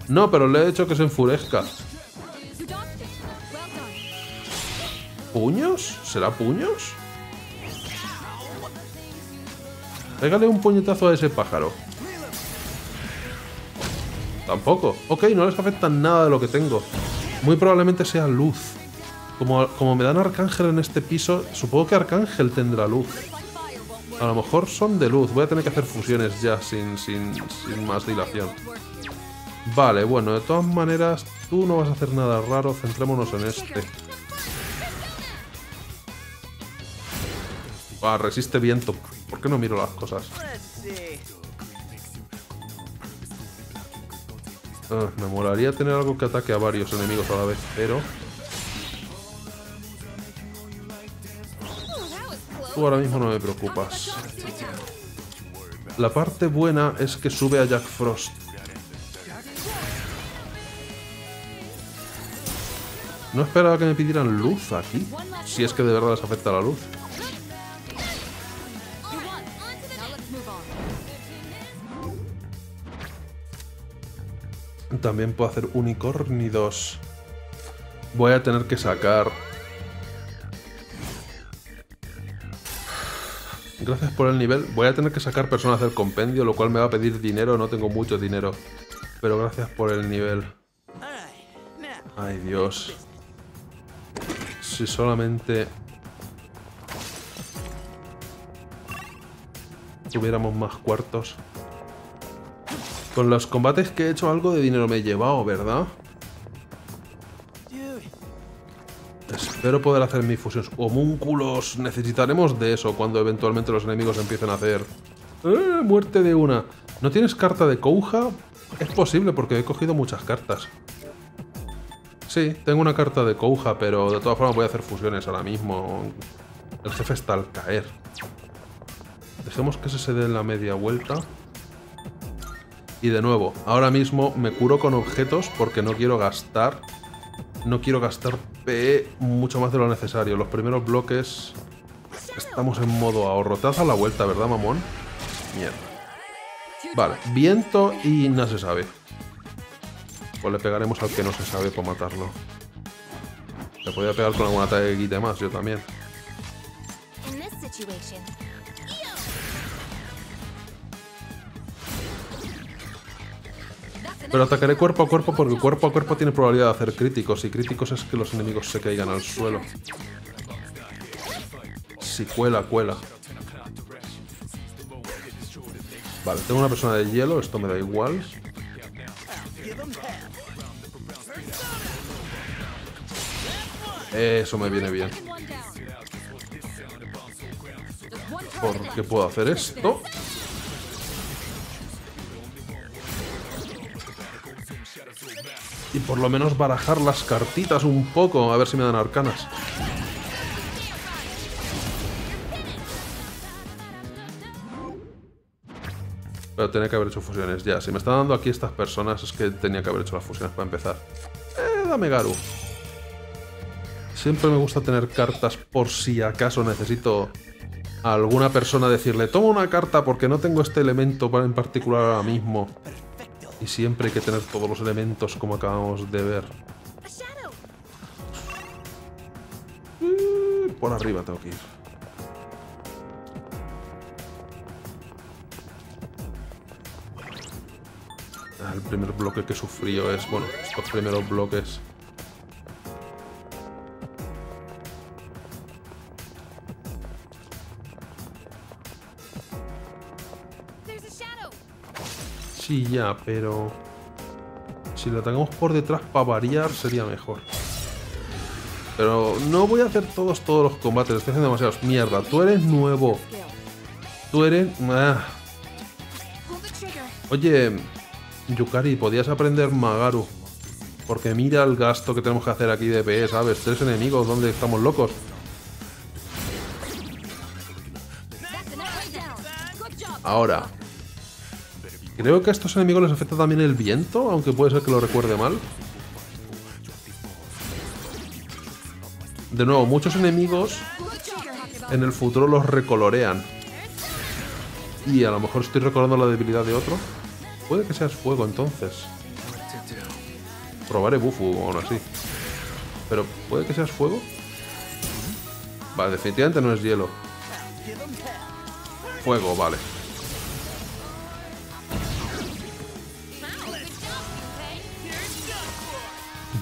No, pero le he hecho que se enfurezca. ¿Puños? ¿Será puños? Pégale un puñetazo a ese pájaro. Tampoco. Ok, no les afecta nada de lo que tengo. Muy probablemente sea luz. Como, como me dan Arcángel en este piso, supongo que Arcángel tendrá luz. A lo mejor son de luz. Voy a tener que hacer fusiones ya sin, sin, sin más dilación. Vale, bueno, de todas maneras, tú no vas a hacer nada raro. Centrémonos en este. Ah, resiste viento. ¿Por qué no miro las cosas? Ah, me molaría tener algo que ataque a varios enemigos a la vez, pero ahora mismo no me preocupas. La parte buena es que sube a Jack Frost. No esperaba que me pidieran luz aquí. Si es que de verdad les afecta la luz. También puedo hacer unicornidos. Voy a tener que sacar... Gracias por el nivel. Voy a tener que sacar personas del compendio, lo cual me va a pedir dinero. No tengo mucho dinero. Pero gracias por el nivel. Ay, Dios. Si solamente... Tuviéramos más cuartos. Con los combates que he hecho algo de dinero me he llevado, ¿verdad? Espero poder hacer mis fusiones. Homúnculos. Necesitaremos de eso cuando eventualmente los enemigos empiecen a hacer... ¡Eh! Muerte de una. ¿No tienes carta de Kouja? Es posible porque he cogido muchas cartas. Sí, tengo una carta de Kouja, pero de todas formas voy a hacer fusiones ahora mismo. El jefe está al caer. Dejemos que ese se dé la media vuelta. Y de nuevo, ahora mismo me curo con objetos porque no quiero gastar... No quiero gastar PE mucho más de lo necesario. Los primeros bloques... Estamos en modo ahorro. Te das a la vuelta, ¿verdad, mamón? Mierda. Vale, viento y no se sabe. Pues le pegaremos al que no se sabe para matarlo. Le podía pegar con alguna taguita más, yo también. Pero atacaré cuerpo a cuerpo porque cuerpo a cuerpo tiene probabilidad de hacer críticos. Y críticos es que los enemigos se caigan al suelo. Si cuela, cuela. Vale, tengo una persona de hielo, esto me da igual. Eso me viene bien. Porque puedo hacer esto. Y por lo menos barajar las cartitas un poco, a ver si me dan arcanas. Pero tenía que haber hecho fusiones ya. Si me están dando aquí estas personas es que tenía que haber hecho las fusiones para empezar. Eh, dame Garu. Siempre me gusta tener cartas por si acaso necesito a alguna persona decirle, toma una carta porque no tengo este elemento en particular ahora mismo. Y siempre hay que tener todos los elementos como acabamos de ver. Mm, Por arriba tengo que ir. El primer bloque que sufrió es, bueno, estos primeros bloques. Sí, ya, pero... Si lo atacamos por detrás para variar sería mejor. Pero no voy a hacer todos todos los combates, estoy haciendo demasiados. Mierda, tú eres nuevo. Tú eres... ah. Oye, Yukari, podías aprender Magaru. Porque mira el gasto que tenemos que hacer aquí de PE, ¿sabes? Tres enemigos, ¿dónde estamos locos? Ahora. Creo que a estos enemigos les afecta también el viento, aunque puede ser que lo recuerde mal. De nuevo, muchos enemigos en el futuro los recolorean. Y a lo mejor estoy recordando la debilidad de otro. Puede que seas fuego entonces. Probaré Bufu aún así. Pero puede que seas fuego. Vale, definitivamente no es hielo. Fuego, vale.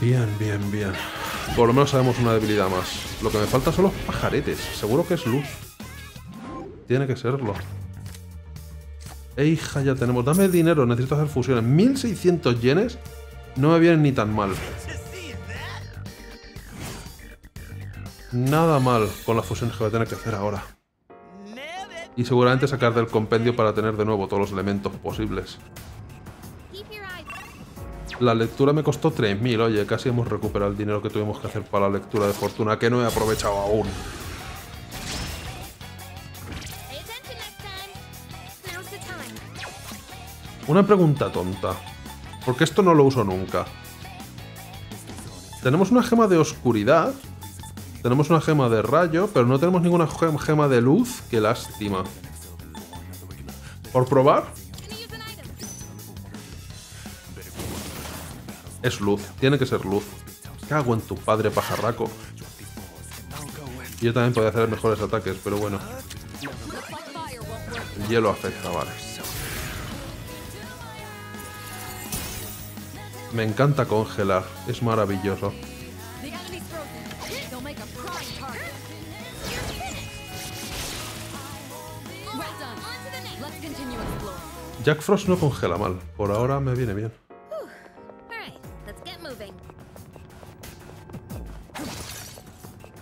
Bien, bien, bien. Por lo menos sabemos una debilidad más. Lo que me falta son los pajaretes. Seguro que es luz. Tiene que serlo. Eh, hija, ya tenemos. Dame dinero, necesito hacer fusiones. 1600 yenes no me vienen ni tan mal. Nada mal con las fusiones que voy a tener que hacer ahora. Y seguramente sacar del compendio para tener de nuevo todos los elementos posibles. La lectura me costó 3.000, oye, casi hemos recuperado el dinero que tuvimos que hacer para la lectura de fortuna, que no he aprovechado aún. Una pregunta tonta, porque esto no lo uso nunca. Tenemos una gema de oscuridad, tenemos una gema de rayo, pero no tenemos ninguna gem- gema de luz, qué lástima. ¿Por probar? Es luz, tiene que ser luz. Cago en tu padre pajarraco. Yo también podría hacer mejores ataques, pero bueno. Hielo afecta, vale. Me encanta congelar, es maravilloso. Jack Frost no congela mal, por ahora me viene bien.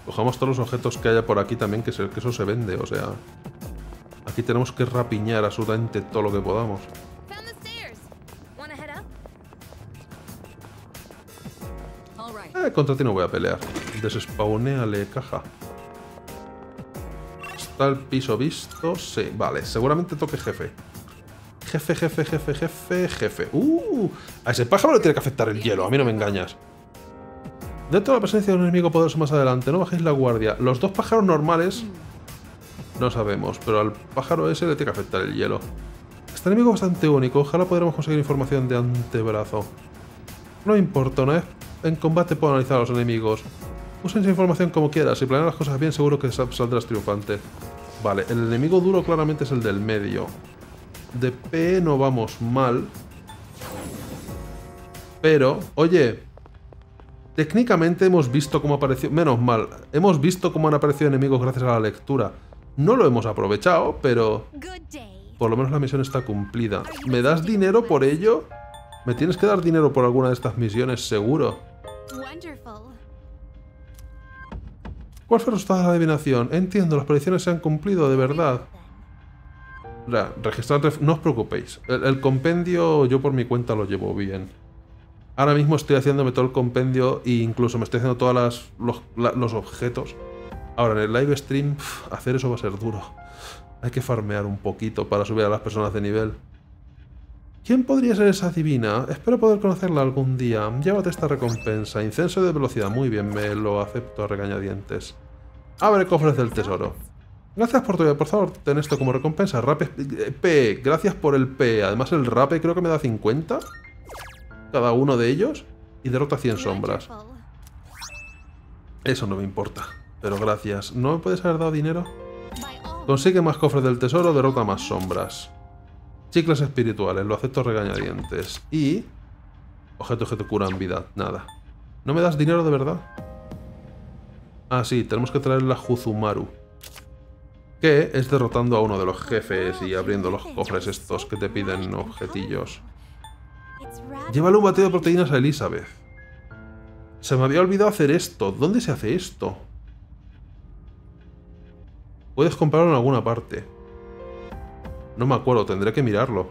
Cojamos todos los objetos que haya por aquí también, que, se- que eso se vende, o sea... Aquí tenemos que rapiñar absolutamente todo lo que podamos. Eh, contra ti no voy a pelear. Desespawnéale caja. ¿Está el piso visto? Sí, vale. Seguramente toque jefe. Jefe, jefe, jefe, jefe, jefe. ¡Uh! A ese pájaro le tiene que afectar el hielo, a mí no me engañas. Dentro de la presencia de un enemigo poderoso más adelante, no bajéis la guardia. Los dos pájaros normales no sabemos, pero al pájaro ese le tiene que afectar el hielo. Este enemigo es bastante único, ojalá podremos conseguir información de antebrazo. No importa, una vez en combate puedo analizar a los enemigos. Usen esa información como quieras, si planeas las cosas bien seguro que sal- saldrás triunfante. Vale, el enemigo duro claramente es el del medio. De P no vamos mal. Pero, oye, técnicamente hemos visto cómo apareció... Menos mal, hemos visto cómo han aparecido enemigos gracias a la lectura. No lo hemos aprovechado, pero por lo menos la misión está cumplida. ¿Me das dinero por ello? Me tienes que dar dinero por alguna de estas misiones, seguro. ¿Cuál fue el resultado de la adivinación? Entiendo, las predicciones se han cumplido, de verdad. Ra- registrar... No os preocupéis. El, el compendio yo por mi cuenta lo llevo bien. Ahora mismo estoy haciéndome todo el compendio e incluso me estoy haciendo todos los, los objetos. Ahora, en el live stream, hacer eso va a ser duro. Hay que farmear un poquito para subir a las personas de nivel. ¿Quién podría ser esa divina? Espero poder conocerla algún día. Llévate esta recompensa. Incenso de velocidad. Muy bien, me lo acepto a regañadientes. Abre cofres del tesoro. Gracias por tu Por favor, ten esto como recompensa. Rape... eh, P. Gracias por el P. Además, el rape creo que me da 50. Cada uno de ellos. Y derrota 100 sombras. Eso no me importa. Pero gracias. ¿No me puedes haber dado dinero? Consigue más cofres del tesoro, derrota más sombras. Chicles espirituales, lo acepto regañadientes. Y... Objetos que te curan vida, nada. ¿No me das dinero de verdad? Ah, sí, tenemos que traer la Juzumaru. Que es derrotando a uno de los jefes y abriendo los cofres estos que te piden objetillos. Llévale un batido de proteínas a Elizabeth. Se me había olvidado hacer esto. ¿Dónde se hace esto? Puedes comprarlo en alguna parte. No me acuerdo, tendré que mirarlo.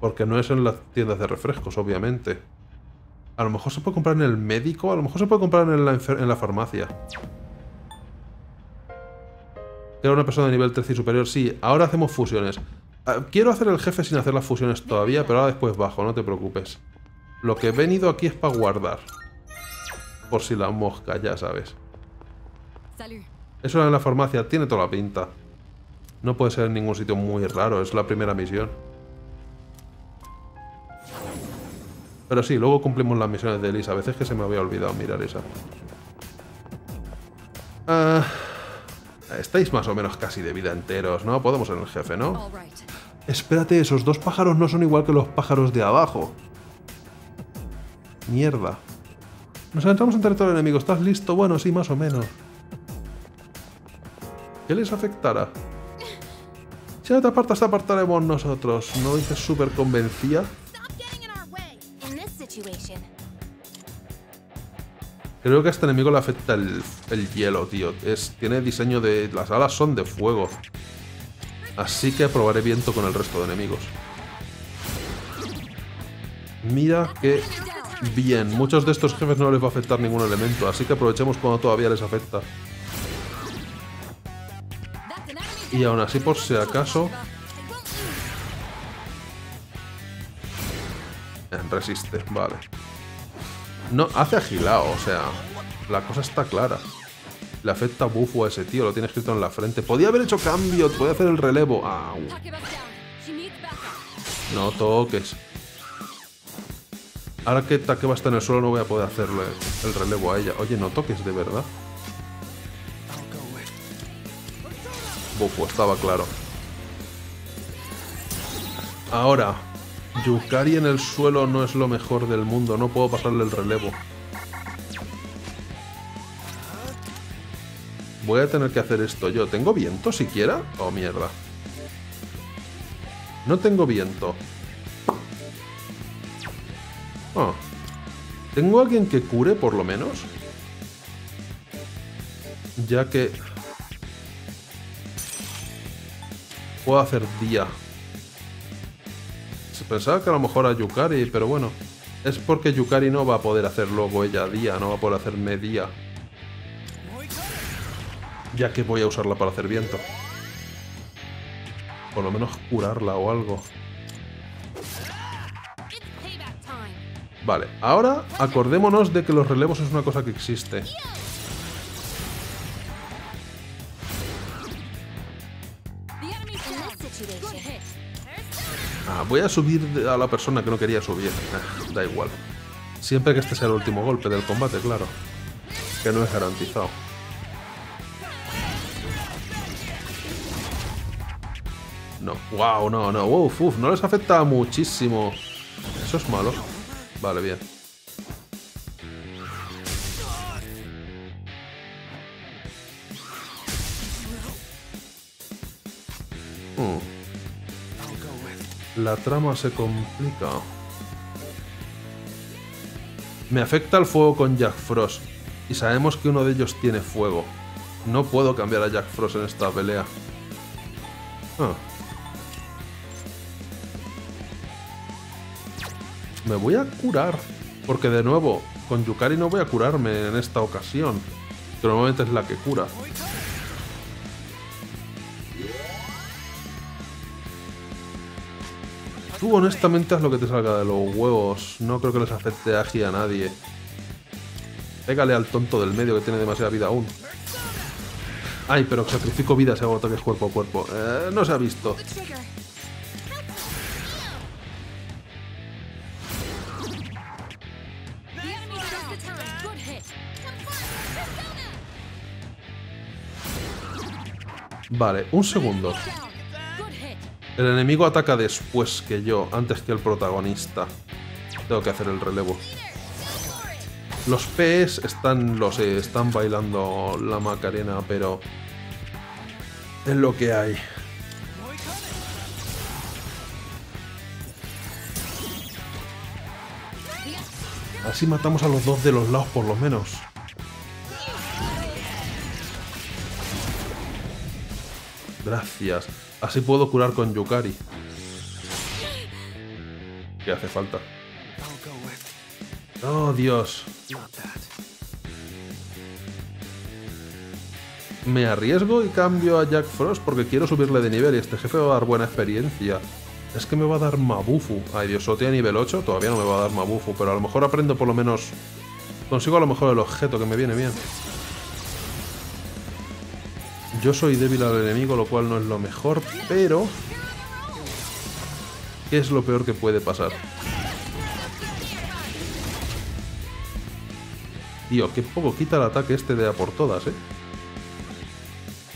Porque no es en las tiendas de refrescos, obviamente. A lo mejor se puede comprar en el médico, a lo mejor se puede comprar en la, en la farmacia. Era una persona de nivel 13 y superior, sí. Ahora hacemos fusiones. Ah, Quiero hacer el jefe sin hacer las fusiones todavía, pero ahora después bajo, no te preocupes. Lo que he venido aquí es para guardar. Por si la mosca, ya sabes. Eso era en la farmacia, tiene toda la pinta. No puede ser en ningún sitio muy raro, es la primera misión. Pero sí, luego cumplimos las misiones de Elisa. A veces que se me había olvidado mirar esa. Ah, estáis más o menos casi de vida enteros, ¿no? Podemos ser el jefe, ¿no? Espérate, esos dos pájaros no son igual que los pájaros de abajo. Mierda. Nos adentramos en territorio enemigo. ¿Estás listo? Bueno, sí, más o menos. ¿Qué les afectará? Si no te apartas, te apartaremos nosotros. ¿No dices súper convencida? Creo que a este enemigo le afecta el, el hielo, tío. Es, tiene diseño de... Las alas son de fuego. Así que probaré viento con el resto de enemigos. Mira que bien. Muchos de estos jefes no les va a afectar ningún elemento, así que aprovechemos cuando todavía les afecta. Y aún así, por si acaso... Resiste, vale. No, hace agilado, o sea... La cosa está clara. Le afecta bufo a ese tío, lo tiene escrito en la frente. Podía haber hecho cambio, podía hacer el relevo. Backup. No toques. Ahora que Takeba está en el suelo no voy a poder hacerle el relevo a ella. Oye, no toques de verdad. Bufo, estaba claro. Ahora, Yukari en el suelo no es lo mejor del mundo. No puedo pasarle el relevo. Voy a tener que hacer esto yo. ¿Tengo viento siquiera? Oh, mierda. No tengo viento. Ah. ¿Tengo alguien que cure, por lo menos? Ya que... Puedo hacer día. Pensaba que a lo mejor a Yukari, pero bueno. Es porque Yukari no va a poder hacer luego ella día, no va a poder hacerme día. Ya que voy a usarla para hacer viento. Por lo menos curarla o algo. Vale, ahora acordémonos de que los relevos es una cosa que existe. Voy a subir a la persona que no quería subir. Ah, da igual. Siempre que este sea el último golpe del combate, claro. Que no es garantizado. No, wow, no, no, uf, uf, no les afecta muchísimo. Eso es malo. Vale, bien. Hmm. La trama se complica. Me afecta el fuego con Jack Frost. Y sabemos que uno de ellos tiene fuego. No puedo cambiar a Jack Frost en esta pelea. Ah. Me voy a curar. Porque de nuevo, con Yukari no voy a curarme en esta ocasión. Que normalmente es la que cura. Tú honestamente haz lo que te salga de los huevos. No creo que les afecte agi a nadie. Pégale al tonto del medio que tiene demasiada vida aún. Ay, pero sacrifico vida si hago ataques cuerpo a cuerpo. Eh, no se ha visto. Vale, un segundo. El enemigo ataca después que yo, antes que el protagonista. Tengo que hacer el relevo. Los PS están, lo sé, están bailando la Macarena, pero es lo que hay. Así matamos a los dos de los lados por lo menos. Gracias. Así puedo curar con Yukari. ¿Qué hace falta? Oh, Dios. Me arriesgo y cambio a Jack Frost porque quiero subirle de nivel y este jefe va a dar buena experiencia. Es que me va a dar Mabufu. Ay, Dios, tiene nivel 8, todavía no me va a dar Mabufu, pero a lo mejor aprendo por lo menos... Consigo a lo mejor el objeto que me viene bien. Yo soy débil al enemigo, lo cual no es lo mejor, pero... ¿Qué es lo peor que puede pasar? Tío, qué poco quita el ataque este de a por todas, ¿eh?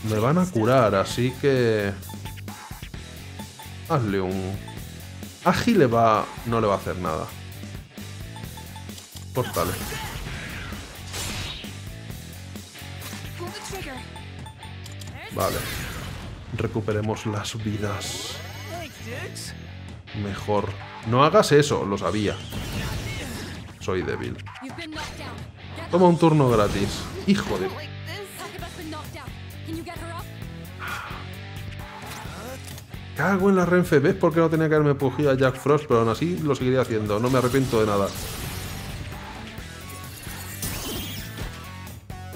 Me van a curar, así que... Hazle un... Agi le va... no le va a hacer nada. Córtale. Vale. Recuperemos las vidas. Mejor. No hagas eso, lo sabía. Soy débil. Toma un turno gratis. Hijo de... Cago en la Renfe. ¿Ves por qué no tenía que haberme cogido a Jack Frost? Pero aún así lo seguiría haciendo. No me arrepiento de nada.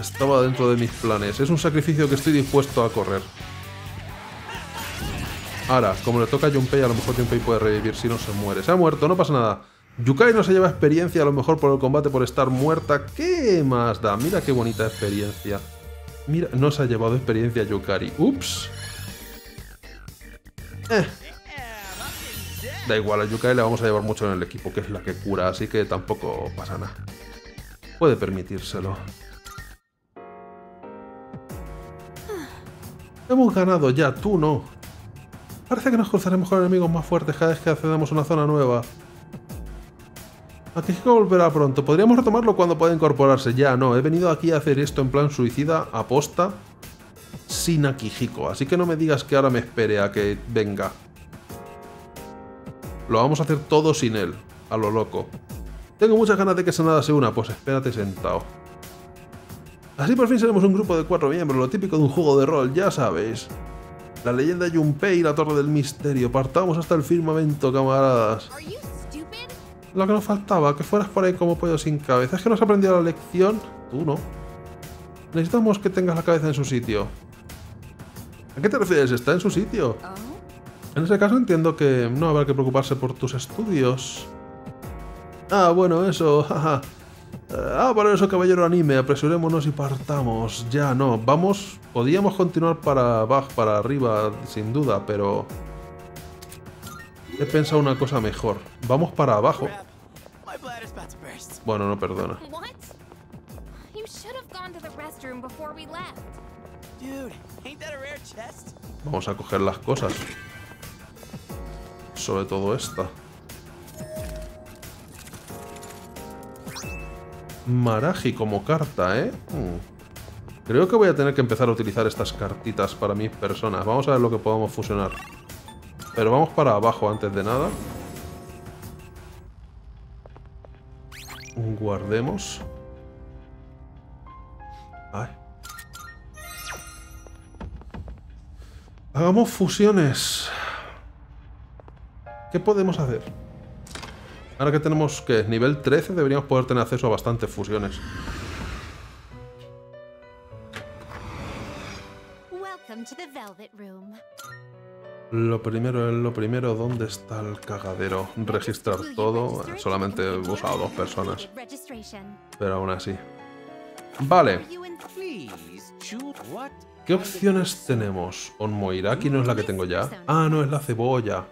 Estaba dentro de mis planes. Es un sacrificio que estoy dispuesto a correr. Ahora, como le toca a Junpei, a lo mejor Junpei puede revivir si no se muere. Se ha muerto, no pasa nada. Yukai no se lleva experiencia, a lo mejor por el combate, por estar muerta. ¿Qué más da? Mira qué bonita experiencia. Mira, no se ha llevado experiencia Yukari. Ups. Eh. Da igual, a Yukai le vamos a llevar mucho en el equipo, que es la que cura, así que tampoco pasa nada. Puede permitírselo. Hemos ganado ya, tú no. Parece que nos cruzaremos con enemigos más fuertes cada vez que accedamos a una zona nueva. Akihiko volverá pronto. Podríamos retomarlo cuando pueda incorporarse. Ya, no. He venido aquí a hacer esto en plan suicida, aposta, sin Akihiko. Así que no me digas que ahora me espere a que venga. Lo vamos a hacer todo sin él, a lo loco. Tengo muchas ganas de que Sanada se una, pues espérate sentado. Así por fin seremos un grupo de cuatro miembros, lo típico de un juego de rol, ya sabéis. La leyenda de Junpei y la Torre del Misterio. Partamos hasta el firmamento, camaradas. Lo que nos faltaba, que fueras por ahí como pollo sin cabeza. ¿Es que no has aprendido la lección? Tú no. Necesitamos que tengas la cabeza en su sitio. ¿A qué te refieres? Está en su sitio. Oh? En ese caso entiendo que no habrá que preocuparse por tus estudios. Ah, bueno, eso, jaja. Eh, Ah, para eso, caballero anime, apresurémonos y partamos. Ya, no, vamos... Podíamos continuar para abajo, para arriba, sin duda, pero... He pensado una cosa mejor. Vamos para abajo. Bueno, no perdona. Vamos a coger las cosas. Sobre todo esta. Maraji como carta, ¿eh? Hmm. Creo que voy a tener que empezar a utilizar estas cartitas para mis personas. Vamos a ver lo que podemos fusionar. Pero vamos para abajo antes de nada. Guardemos. Hagamos fusiones. ¿Qué podemos hacer? Ahora que tenemos, que Nivel 13 deberíamos poder tener acceso a bastantes fusiones. Lo primero es lo primero, ¿dónde está el cagadero? Registrar todo. Bueno, solamente he usado dos personas, pero aún así. Vale? ¿qué opciones tenemos? Onmoiraki no es la que tengo ya. Ah, no, es la cebolla.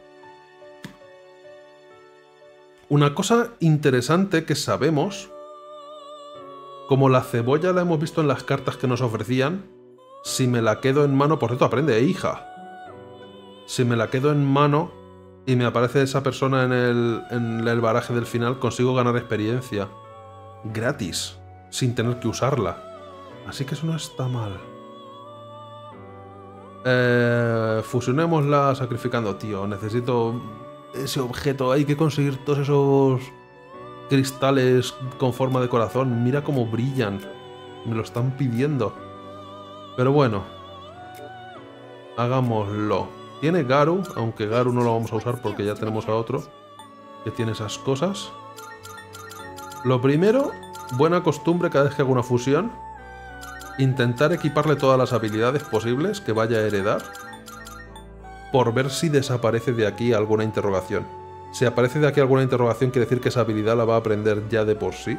Una cosa interesante que sabemos, como la cebolla la hemos visto en las cartas que nos ofrecían, si me la quedo en mano, por cierto, aprende, eh, hija. Si me la quedo en mano y me aparece esa persona en el, en el baraje del final, consigo ganar experiencia. Gratis, sin tener que usarla. Así que eso no está mal. Eh, fusionémosla sacrificando, tío. Necesito ese objeto. Hay que conseguir todos esos cristales con forma de corazón. Mira cómo brillan. Me lo están pidiendo. Pero bueno. Hagámoslo. Tiene Garu, aunque Garu no lo vamos a usar porque ya tenemos a otro que tiene esas cosas. Lo primero, buena costumbre cada vez que hago una fusión, intentar equiparle todas las habilidades posibles que vaya a heredar por ver si desaparece de aquí alguna interrogación. Si aparece de aquí alguna interrogación quiere decir que esa habilidad la va a aprender ya de por sí.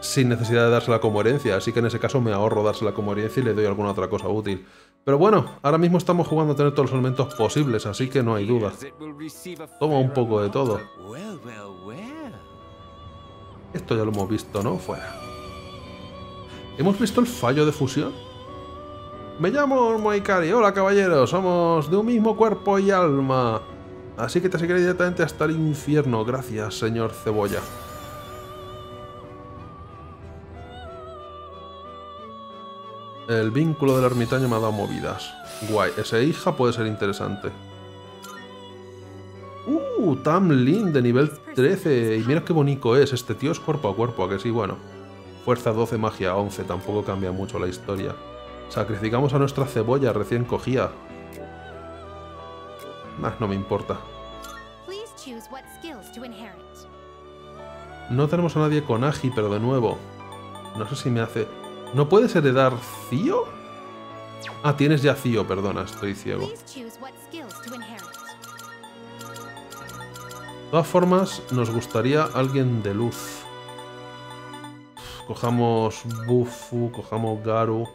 Sin necesidad de dársela como herencia, así que en ese caso me ahorro dársela como herencia y le doy alguna otra cosa útil. Pero bueno, ahora mismo estamos jugando a tener todos los elementos posibles, así que no hay duda. Toma un poco de todo. Esto ya lo hemos visto, ¿no? Fuera. ¿Hemos visto el fallo de fusión? Me llamo Moikari. Hola, caballero. Somos de un mismo cuerpo y alma. Así que te seguiré directamente hasta el infierno. Gracias, señor Cebolla. El vínculo del ermitaño me ha dado movidas. Guay. Ese hija puede ser interesante. Uh, Tam Lin de nivel 13. Y mira qué bonito es. Este tío es cuerpo a cuerpo, ¿a que sí? Bueno. Fuerza 12, magia 11. Tampoco cambia mucho la historia. Sacrificamos a nuestra cebolla recién cogida. Nah, no me importa. No tenemos a nadie con Agi, pero de nuevo. No sé si me hace... ¿No puedes heredar Cío? Ah, tienes ya Cío, perdona, estoy ciego. De todas formas, nos gustaría alguien de luz. Cojamos Bufu, cojamos Garu.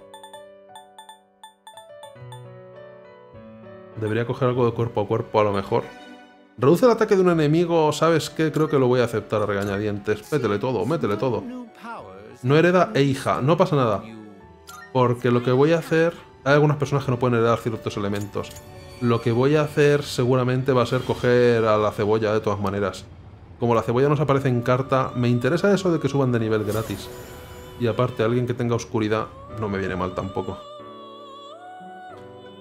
Debería coger algo de cuerpo a cuerpo a lo mejor. Reduce el ataque de un enemigo, ¿sabes qué? Creo que lo voy a aceptar a regañadientes. Métele todo, métele todo. No hereda e hija, no pasa nada. Porque lo que voy a hacer... Hay algunas personas que no pueden heredar ciertos elementos. Lo que voy a hacer seguramente va a ser coger a la cebolla de todas maneras. Como la cebolla nos aparece en carta, me interesa eso de que suban de nivel gratis. Y aparte, alguien que tenga oscuridad no me viene mal tampoco.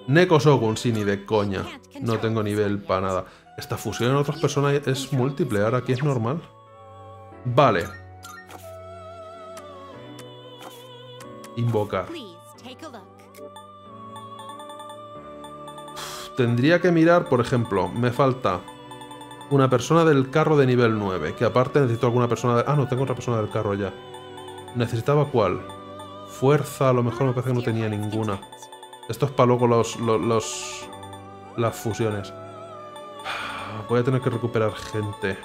Neko Shogun, sí, ni de coña. No tengo nivel para nada. Esta fusión en otras personas es múltiple, ahora aquí es normal. Vale. Invocar. Tendría que mirar, por ejemplo, me falta una persona del carro de nivel 9, que aparte necesito alguna persona... de- Ah, no, tengo otra persona del carro ya. ¿Necesitaba cuál? Fuerza, a lo mejor me parece que no tenía ninguna. Esto es para luego los, los, los- las fusiones. Voy a tener que recuperar gente.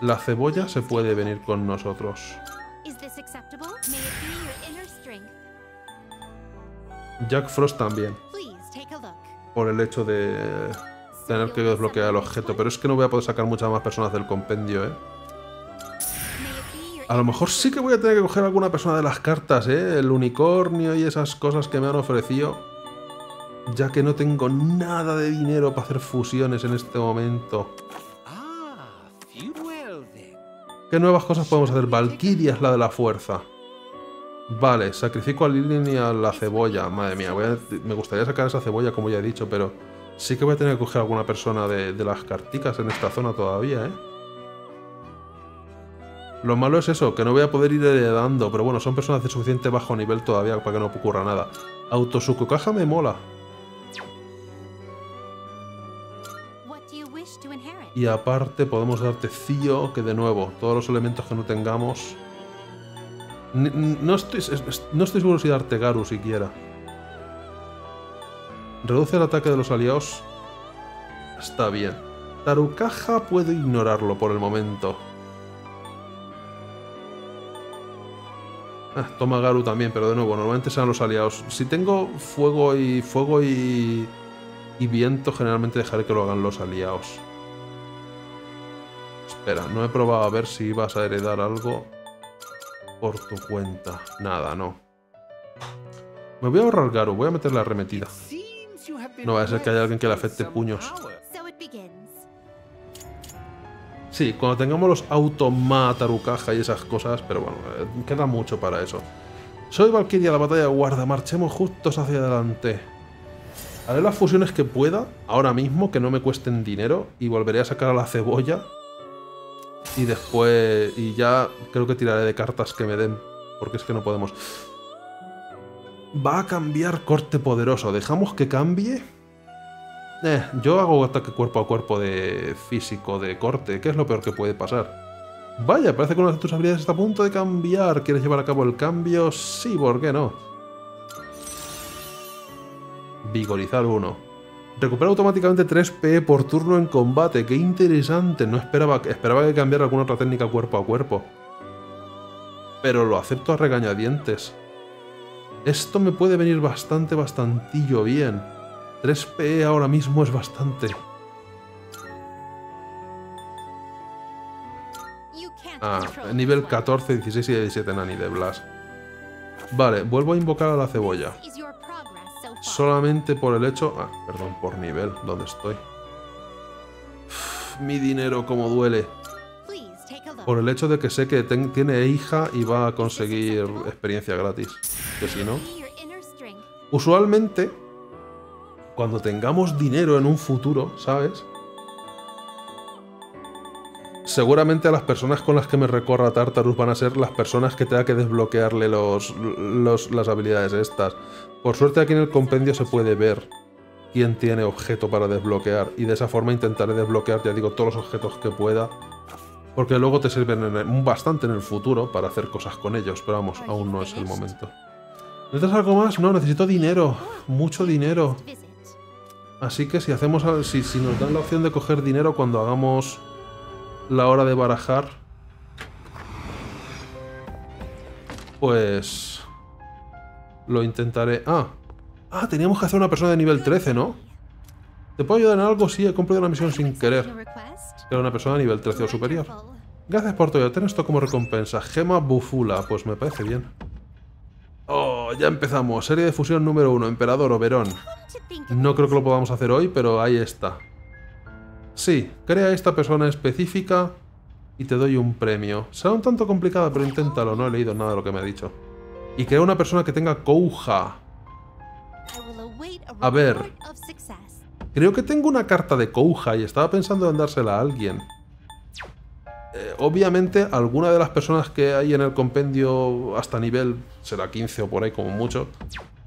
La cebolla se puede venir con nosotros. Jack Frost también, por el hecho de tener que desbloquear el objeto. Pero es que no voy a poder sacar muchas más personas del compendio, ¿eh? A lo mejor sí que voy a tener que coger alguna persona de las cartas, ¿eh? El unicornio y esas cosas que me han ofrecido. Ya que no tengo nada de dinero para hacer fusiones en este momento. ¿Qué nuevas cosas podemos hacer? Valkyria es la de la fuerza. Vale, sacrifico a Lilin y a la cebolla. Madre mía, me gustaría sacar esa cebolla como ya he dicho, pero sí que voy a tener que coger alguna persona de, de las carticas en esta zona todavía, ¿eh? Lo malo es eso, que no voy a poder ir heredando, pero bueno, son personas de suficiente bajo nivel todavía para que no ocurra nada. Autosucocaja me mola. Y aparte podemos darte Cío, que de nuevo, todos los elementos que no tengamos... No estoy, es- es- no estoy seguro si darte Garu siquiera. Reduce el ataque de los aliados. Está bien. Tarukaja puedo ignorarlo por el momento. Ah, toma Garu también, pero de nuevo, normalmente serán los aliados. Si tengo fuego y fuego y, y viento, generalmente dejaré que lo hagan los aliados. Espera, no he probado a ver si vas a heredar algo por tu cuenta. Nada, no. Me voy a ahorrar Garu, voy a meter la arremetida. No vaya a ser que haya alguien que le afecte puños. Sí, cuando tengamos los automatarucaja y esas cosas, pero bueno, eh, queda mucho para eso. Soy Valkyria, la batalla guarda, marchemos justos hacia adelante. Haré las fusiones que pueda, ahora mismo, que no me cuesten dinero, y volveré a sacar a la cebolla. Y después, y ya creo que tiraré de cartas que me den, porque es que no podemos. Va a cambiar corte poderoso, dejamos que cambie. Eh, yo hago ataque cuerpo a cuerpo de físico, de corte, que es lo peor que puede pasar. Vaya, parece que una de tus habilidades está a punto de cambiar. ¿Quieres llevar a cabo el cambio? Sí, ¿por qué no? Vigorizar 1. Recupera automáticamente 3 PE por turno en combate. ¡Qué interesante! No esperaba, esperaba que cambiara alguna otra técnica cuerpo a cuerpo. Pero lo acepto a regañadientes. Esto me puede venir bastante, bastantillo bien. 3 PE ahora mismo es bastante. Ah, nivel this one. 14, 16 y 17 Nani de Blas. Vale, vuelvo a invocar a la cebolla. Solamente por el hecho... Ah, perdón, por nivel, ¿dónde estoy? Uf, mi dinero como duele. Por el hecho de que sé que ten- tiene hija y va a conseguir experiencia gratis. Que si no... Usualmente, cuando tengamos dinero en un futuro, ¿sabes? Seguramente a las personas con las que me recorra Tartarus van a ser las personas que tenga que desbloquearle los, los- las habilidades estas. Por suerte aquí en el compendio se puede ver quién tiene objeto para desbloquear y de esa forma intentaré desbloquear, ya digo, todos los objetos que pueda. Porque luego te sirven en el- bastante en el futuro para hacer cosas con ellos, pero vamos, aún no es el momento. ¿Necesitas algo más? No, necesito dinero. Mucho dinero. Así que si hacemos si, si nos dan la opción de coger dinero cuando hagamos la hora de barajar, pues lo intentaré. Ah, ah, teníamos que hacer una persona de nivel 13, ¿no? ¿Te puedo ayudar en algo? Sí, he cumplido una misión sin querer. Era una persona de nivel 13 o superior. Gracias por todo. Ten esto como recompensa. Gema Bufula. Pues me parece bien. Oh, ya empezamos. Serie de fusión número 1. Emperador Oberón. No creo que lo podamos hacer hoy, pero ahí está. Sí, crea esta persona específica y te doy un premio. Será un tanto complicada, pero inténtalo. No he leído nada de lo que me ha dicho. Y crea una persona que tenga Kouja. A ver. Creo que tengo una carta de Kouja y estaba pensando en dársela a alguien. Eh, obviamente, alguna de las personas que hay en el compendio hasta nivel, será 15 o por ahí como mucho,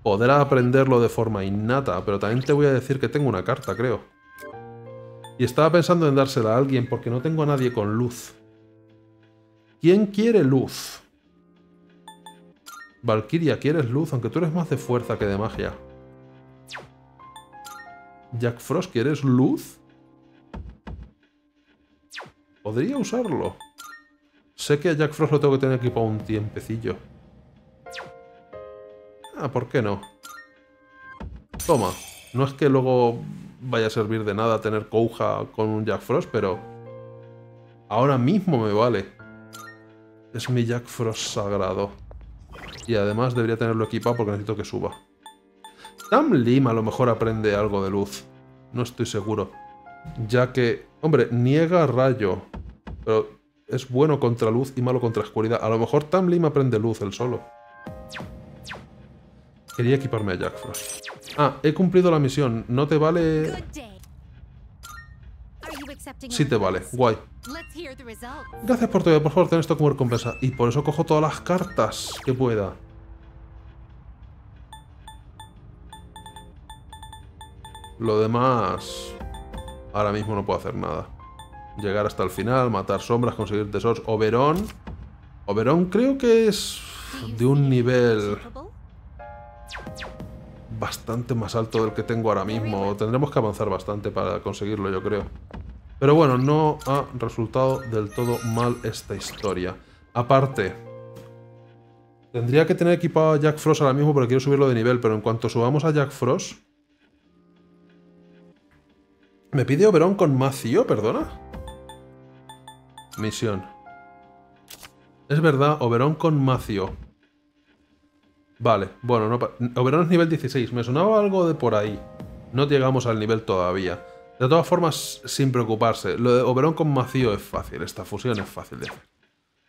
podrá aprenderlo de forma innata, pero también te voy a decir que tengo una carta, creo. Y estaba pensando en dársela a alguien porque no tengo a nadie con luz. ¿Quién quiere luz? Valkyria, ¿quieres luz? Aunque tú eres más de fuerza que de magia. Jack Frost, ¿quieres luz? Podría usarlo. Sé que a Jack Frost lo tengo que tener equipado un tiempecillo. Ah, ¿por qué no? Toma. No es que luego vaya a servir de nada tener Kouja con un Jack Frost, pero... Ahora mismo me vale. Es mi Jack Frost sagrado. Y además debería tenerlo equipado porque necesito que suba. Tam Lim a lo mejor aprende algo de luz. No estoy seguro. Ya que... Hombre, niega rayo. Pero es bueno contra luz y malo contra oscuridad. A lo mejor Tam Lim aprende luz él solo. Quería equiparme a Jack Frost. Ah, he cumplido la misión. ¿No te vale...? Sí te vale. Guay. Gracias por todo. Por favor, ten esto como recompensa. Y por eso cojo todas las cartas que pueda. Lo demás... Ahora mismo no puedo hacer nada. Llegar hasta el final, matar sombras, conseguir tesoros. Oberón... Oberón creo que es de un nivel bastante más alto del que tengo ahora mismo. Tendremos que avanzar bastante para conseguirlo, yo creo. Pero bueno, no ha resultado del todo mal esta historia. Aparte, tendría que tener equipado a Jack Frost ahora mismo porque quiero subirlo de nivel, pero en cuanto subamos a Jack Frost... ¿Me pide Oberón con Macio, perdona? Misión. Es verdad, Oberón con Macio. Vale, bueno, no es nivel 16. Me sonaba algo de por ahí. No llegamos al nivel todavía. De todas formas, sin preocuparse. Lo de Oberón con Macio es fácil. Esta fusión es fácil de hacer.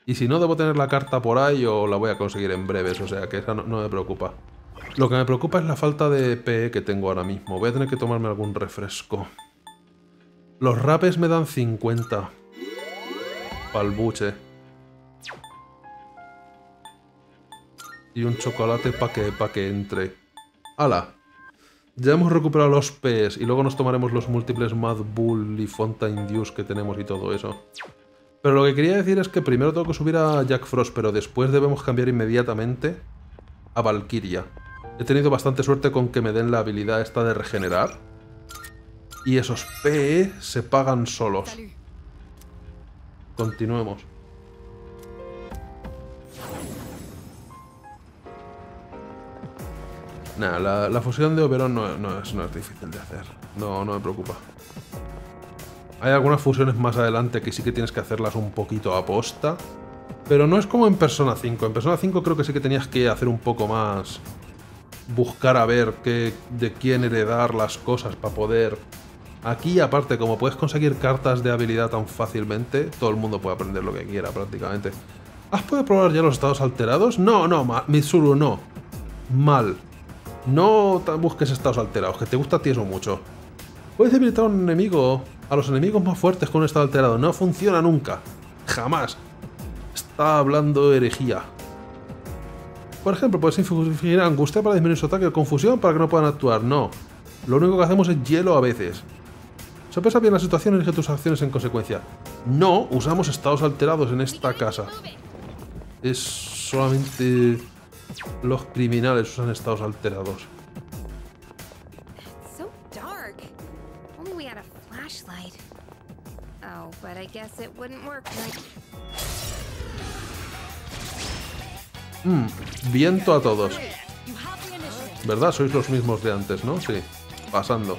Y si no, debo tener la carta por ahí o la voy a conseguir en breves. O sea que esa no, no me preocupa. Lo que me preocupa es la falta de PE que tengo ahora mismo. Voy a tener que tomarme algún refresco. Los rapes me dan 50. Palbuche. Y un chocolate para que, pa que entre. ¡Hala! Ya hemos recuperado los P's y luego nos tomaremos los múltiples Mad Bull y Fontaine Dews que tenemos y todo eso. Pero lo que quería decir es que primero tengo que subir a Jack Frost, pero después debemos cambiar inmediatamente a Valkyria. He tenido bastante suerte con que me den la habilidad esta de regenerar. Y esos PE se pagan solos. Continuemos. Nah, la, la fusión de Oberon no, no es, no es difícil de hacer. No, no me preocupa. Hay algunas fusiones más adelante que sí que tienes que hacerlas un poquito a posta. Pero no es como en Persona 5. En Persona 5 creo que sí que tenías que hacer un poco más. Buscar a ver qué, de quién heredar las cosas para poder Aquí, aparte, como puedes conseguir cartas de habilidad tan fácilmente, todo el mundo puede aprender lo que quiera prácticamente. ¿Has podido probar ya los estados alterados? No, no, Mitsuru, no. Mal. No busques estados alterados, que te gusta a ti eso mucho. Puedes debilitar a un enemigo, a los enemigos más fuertes con un estado alterado. No funciona nunca. Jamás. Está hablando herejía. Por ejemplo, puedes infligir angustia para disminuir su ataque o confusión para que no puedan actuar. No. Lo único que hacemos es hielo a veces. Sopesa bien la situación y elige tus acciones en consecuencia. No usamos estados alterados en esta casa. Es solamente los criminales usan estados alterados. Mm, viento a todos. ¿Verdad? Sois los mismos de antes, ¿no? Sí. Pasando.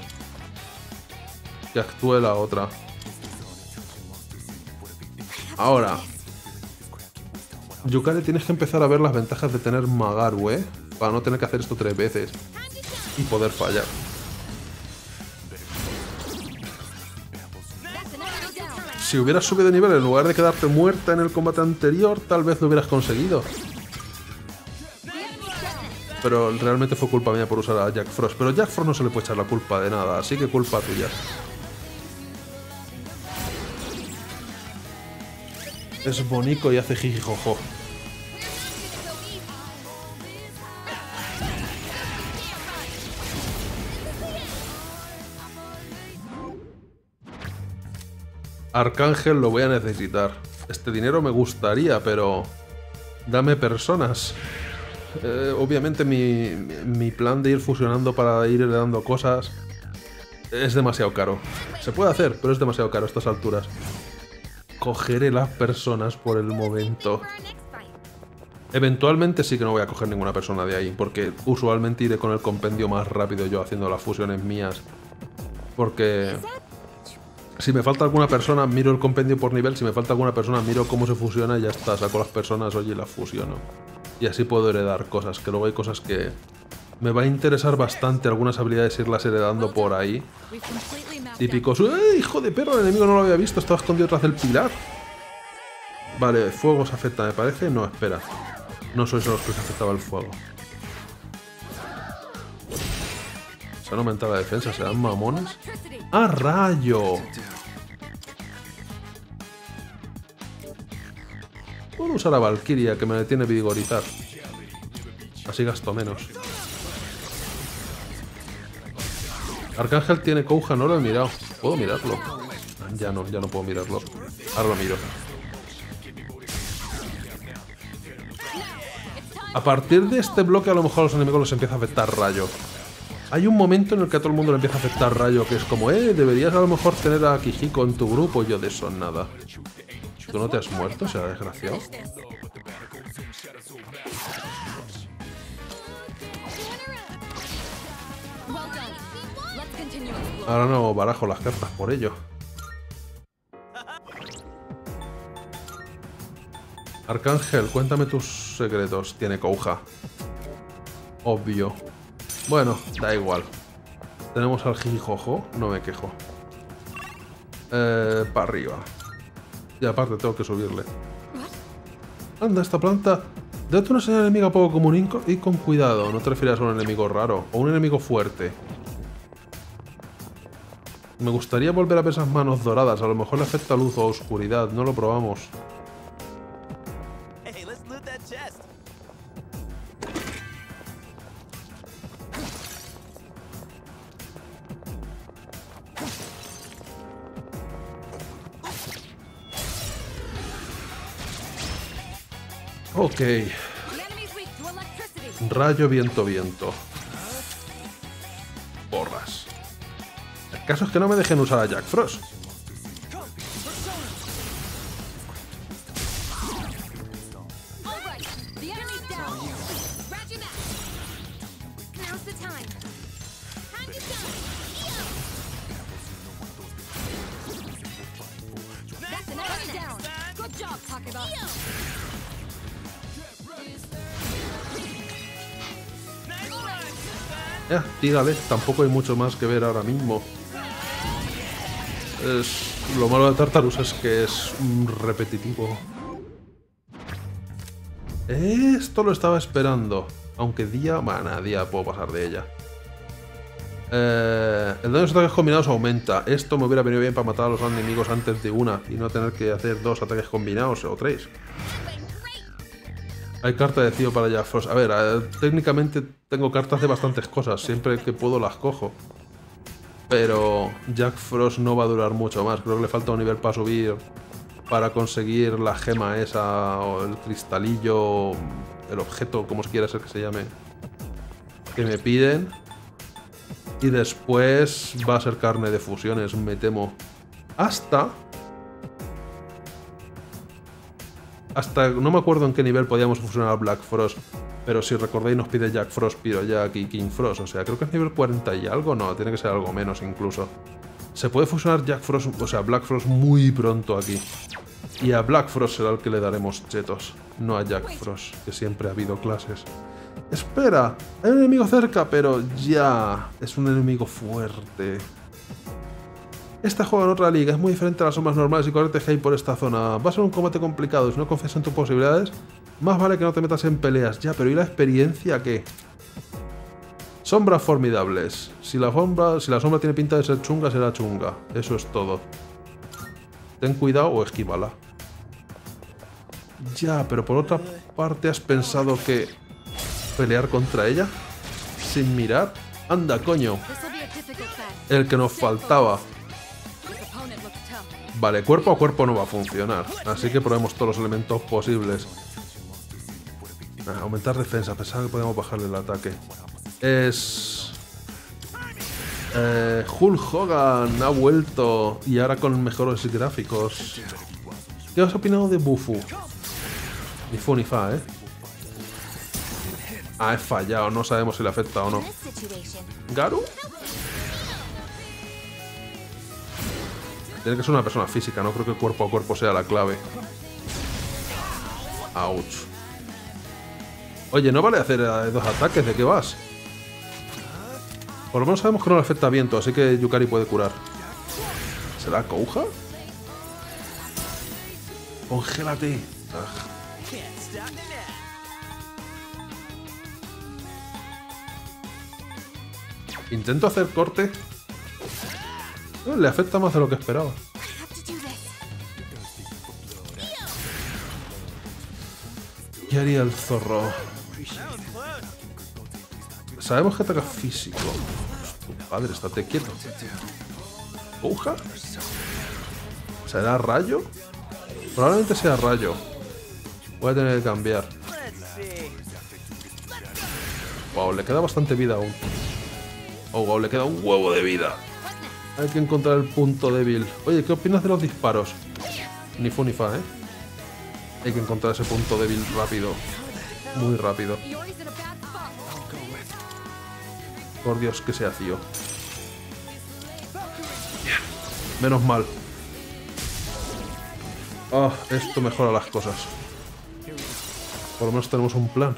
Que actúe la otra. Ahora. Yukari, tienes que empezar a ver las ventajas de tener Magaru, ¿eh? Para no tener que hacer esto tres veces. Y poder fallar. Si hubieras subido de nivel en lugar de quedarte muerta en el combate anterior, tal vez lo hubieras conseguido. Pero realmente fue culpa mía por usar a Jack Frost. Pero Jack Frost no se le puede echar la culpa de nada, así que culpa tuya. Es bonito y hace jijijojo. Arcángel lo voy a necesitar. Este dinero me gustaría, pero... Dame personas. Eh, obviamente mi, mi plan de ir fusionando para ir heredando cosas es demasiado caro. Se puede hacer, pero es demasiado caro a estas alturas. Cogeré las personas por el momento. Eventualmente sí que no voy a coger ninguna persona de ahí, porque usualmente iré con el compendio más rápido yo haciendo las fusiones mías. Porque si me falta alguna persona, miro el compendio por nivel, si me falta alguna persona, miro cómo se fusiona y ya está, saco las personas, oye, y las fusiono. Y así puedo heredar cosas, que luego hay cosas que me va a interesar bastante algunas habilidades irlas heredando por ahí. Típicos, ¡eh, hijo de perro! El enemigo no lo había visto, estaba escondido tras del pilar. Vale, fuego se afecta, me parece. No, espera. No sois los que se afectaba el fuego. Se han aumentado la defensa, ¿serán mamones? electricity. ¡Ah, rayo! Puedo usar a Valkyria, que me tiene vigorizar. Así gasto menos. Arcángel tiene Kouja, no lo he mirado. ¿Puedo mirarlo? Ya no, ya no puedo mirarlo. Ahora lo miro. A partir de este bloque a lo mejor a los enemigos les empieza a afectar rayo. Hay un momento en el que a todo el mundo le empieza a afectar rayo, que es como, eh, deberías a lo mejor tener a Kijiko en tu grupo. Yo de eso nada. ¿Tú no te has muerto, será desgraciado? Ahora no barajo las cartas por ello. Arcángel, cuéntame tus secretos. Tiene Kouja. Obvio. Bueno, da igual. Tenemos al Jijijojo, no me quejo. Eh, para arriba. Y aparte tengo que subirle. Anda, esta planta. Date una señal enemiga poco común y con cuidado. No te refieras a un enemigo raro o un enemigo fuerte. Me gustaría volver a ver esas manos doradas. A lo mejor le afecta luz o oscuridad. No lo probamos. Ok. Rayo, viento, viento. Caso es que no me dejen usar a Jack Frost. Ya, tírale. Tampoco hay mucho más que ver ahora mismo. Es... Lo malo de Tartarus es que es repetitivo. Esto lo estaba esperando. Aunque día... Bueno, día puedo pasar de ella. Eh, el daño de los ataques combinados aumenta. Esto me hubiera venido bien para matar a los enemigos antes de una y no tener que hacer dos ataques combinados o tres. Hay carta de Cío para Jack Frost. A ver, eh, técnicamente tengo cartas de bastantes cosas. Siempre que puedo las cojo. Pero Jack Frost no va a durar mucho más. Creo que le falta un nivel para subir. Para conseguir la gema esa. O el cristalillo. El objeto, como quiera ser que se llame. Que me piden. Y después va a ser carne de fusiones, me temo. Hasta Hasta no me acuerdo en qué nivel podíamos fusionar Black Frost. Pero si recordáis nos pide Jack Frost, Jack y King Frost. O sea, creo que es nivel 40 y algo. No, tiene que ser algo menos incluso. Se puede fusionar Jack Frost, o sea, Black Frost muy pronto aquí. Y a Black Frost será el que le daremos chetos. No a Jack Frost, que siempre ha habido clases. Espera, hay un enemigo cerca, pero ya. Es un enemigo fuerte. Este juego en otra liga es muy diferente a las sombras normales y corrientes que hay por esta zona. Va a ser un combate complicado. Si no confías en tus posibilidades, más vale que no te metas en peleas. Ya, pero ¿y la experiencia qué? Sombras formidables. Si la sombra, si la sombra tiene pinta de ser chunga, será chunga. Eso es todo. Ten cuidado o esquívala. Ya, pero por otra parte has pensado que pelear contra ella sin mirar. Anda, coño. El que nos faltaba. Vale, cuerpo a cuerpo no va a funcionar, así que probemos todos los elementos posibles. Ah, aumentar defensa, pensaba que podíamos bajarle el ataque. Es... Eh, Hulk Hogan ha vuelto y ahora con mejores gráficos. ¿Qué has opinado de Bufu? Ni fu ni fa, ¿eh? Ah, he fallado, no sabemos si le afecta o no. ¿Garu? Tiene que ser una persona física, no creo que cuerpo a cuerpo sea la clave. Ouch. Oye, no vale hacer eh, dos ataques, ¿de qué vas? Por lo menos sabemos que no le afecta viento, así que Yukari puede curar. ¿Será Kouja? Congélate. Ah. Intento hacer corte. Le afecta más de lo que esperaba. ¿Qué haría el zorro? Sabemos que ataca físico. Padre, estate quieto. ¿Puja? ¿Será rayo? Probablemente sea rayo. Voy a tener que cambiar. Wow, le queda bastante vida aún. Oh, wow, le queda un huevo de vida. Hay que encontrar el punto débil. Oye, ¿qué opinas de los disparos? Ni fu ni fa, ¿eh? Hay que encontrar ese punto débil rápido. Muy rápido. Por Dios, que sea. Bien. Menos mal. Ah, esto mejora las cosas. Por lo menos tenemos un plan.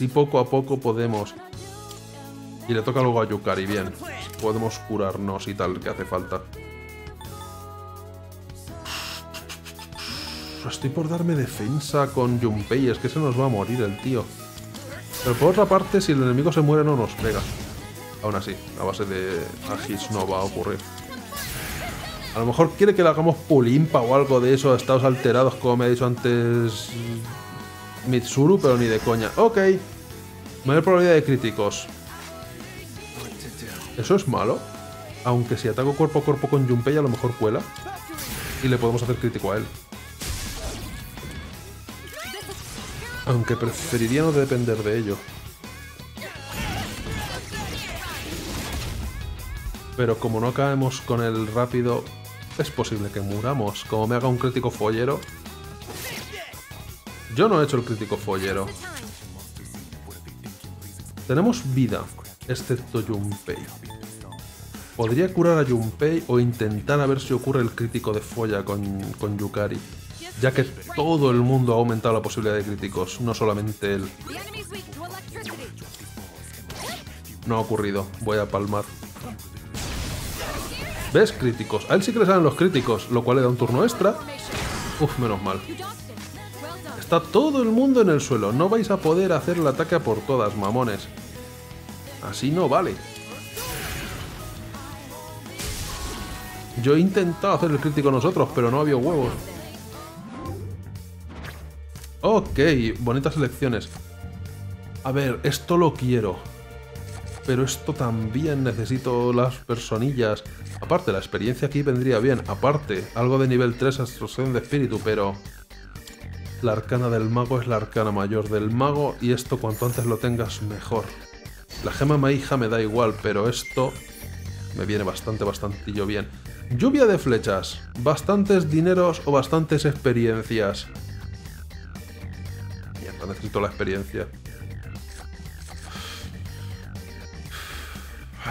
Así poco a poco podemos. Y le toca luego a Yukari, bien. Podemos curarnos y tal, que hace falta. Estoy por darme defensa con Junpei, es que se nos va a morir el tío. Pero por otra parte, si el enemigo se muere, no nos pega. Aún así, a base de Agis no va a ocurrir. A lo mejor quiere que le hagamos pulimpa o algo de eso, estados alterados, como me ha dicho antes Mitsuru, pero ni de coña. Ok. Mayor probabilidad de críticos. ¿Eso es malo? Aunque si ataco cuerpo a cuerpo con Junpei, a lo mejor cuela. Y le podemos hacer crítico a él. Aunque preferiría no depender de ello. Pero como no caemos con el rápido, es posible que muramos. Como me haga un crítico follero. Yo no he hecho el crítico follero. Tenemos vida, excepto Junpei. Podría curar a Junpei o intentar a ver si ocurre el crítico de folla con, con Yukari. Ya que todo el mundo ha aumentado la posibilidad de críticos, no solamente él. No ha ocurrido, voy a palmar. ¿Ves? Críticos. A él sí que le salen los críticos, lo cual le da un turno extra. Uf, menos mal. Está todo el mundo en el suelo. No vais a poder hacer el ataque a por todas, mamones. Así no vale. Yo he intentado hacer el crítico nosotros, pero no había huevos. Ok, bonitas elecciones. A ver, esto lo quiero. Pero esto también necesito las personillas. Aparte, la experiencia aquí vendría bien. Aparte, algo de nivel 3 absorción de espíritu, pero... La arcana del mago es la arcana mayor del mago y esto cuanto antes lo tengas mejor. La gema maija me da igual, pero esto me viene bastante, bastantillo bien. Lluvia de flechas, bastantes dineros o bastantes experiencias. Mierda, necesito la experiencia.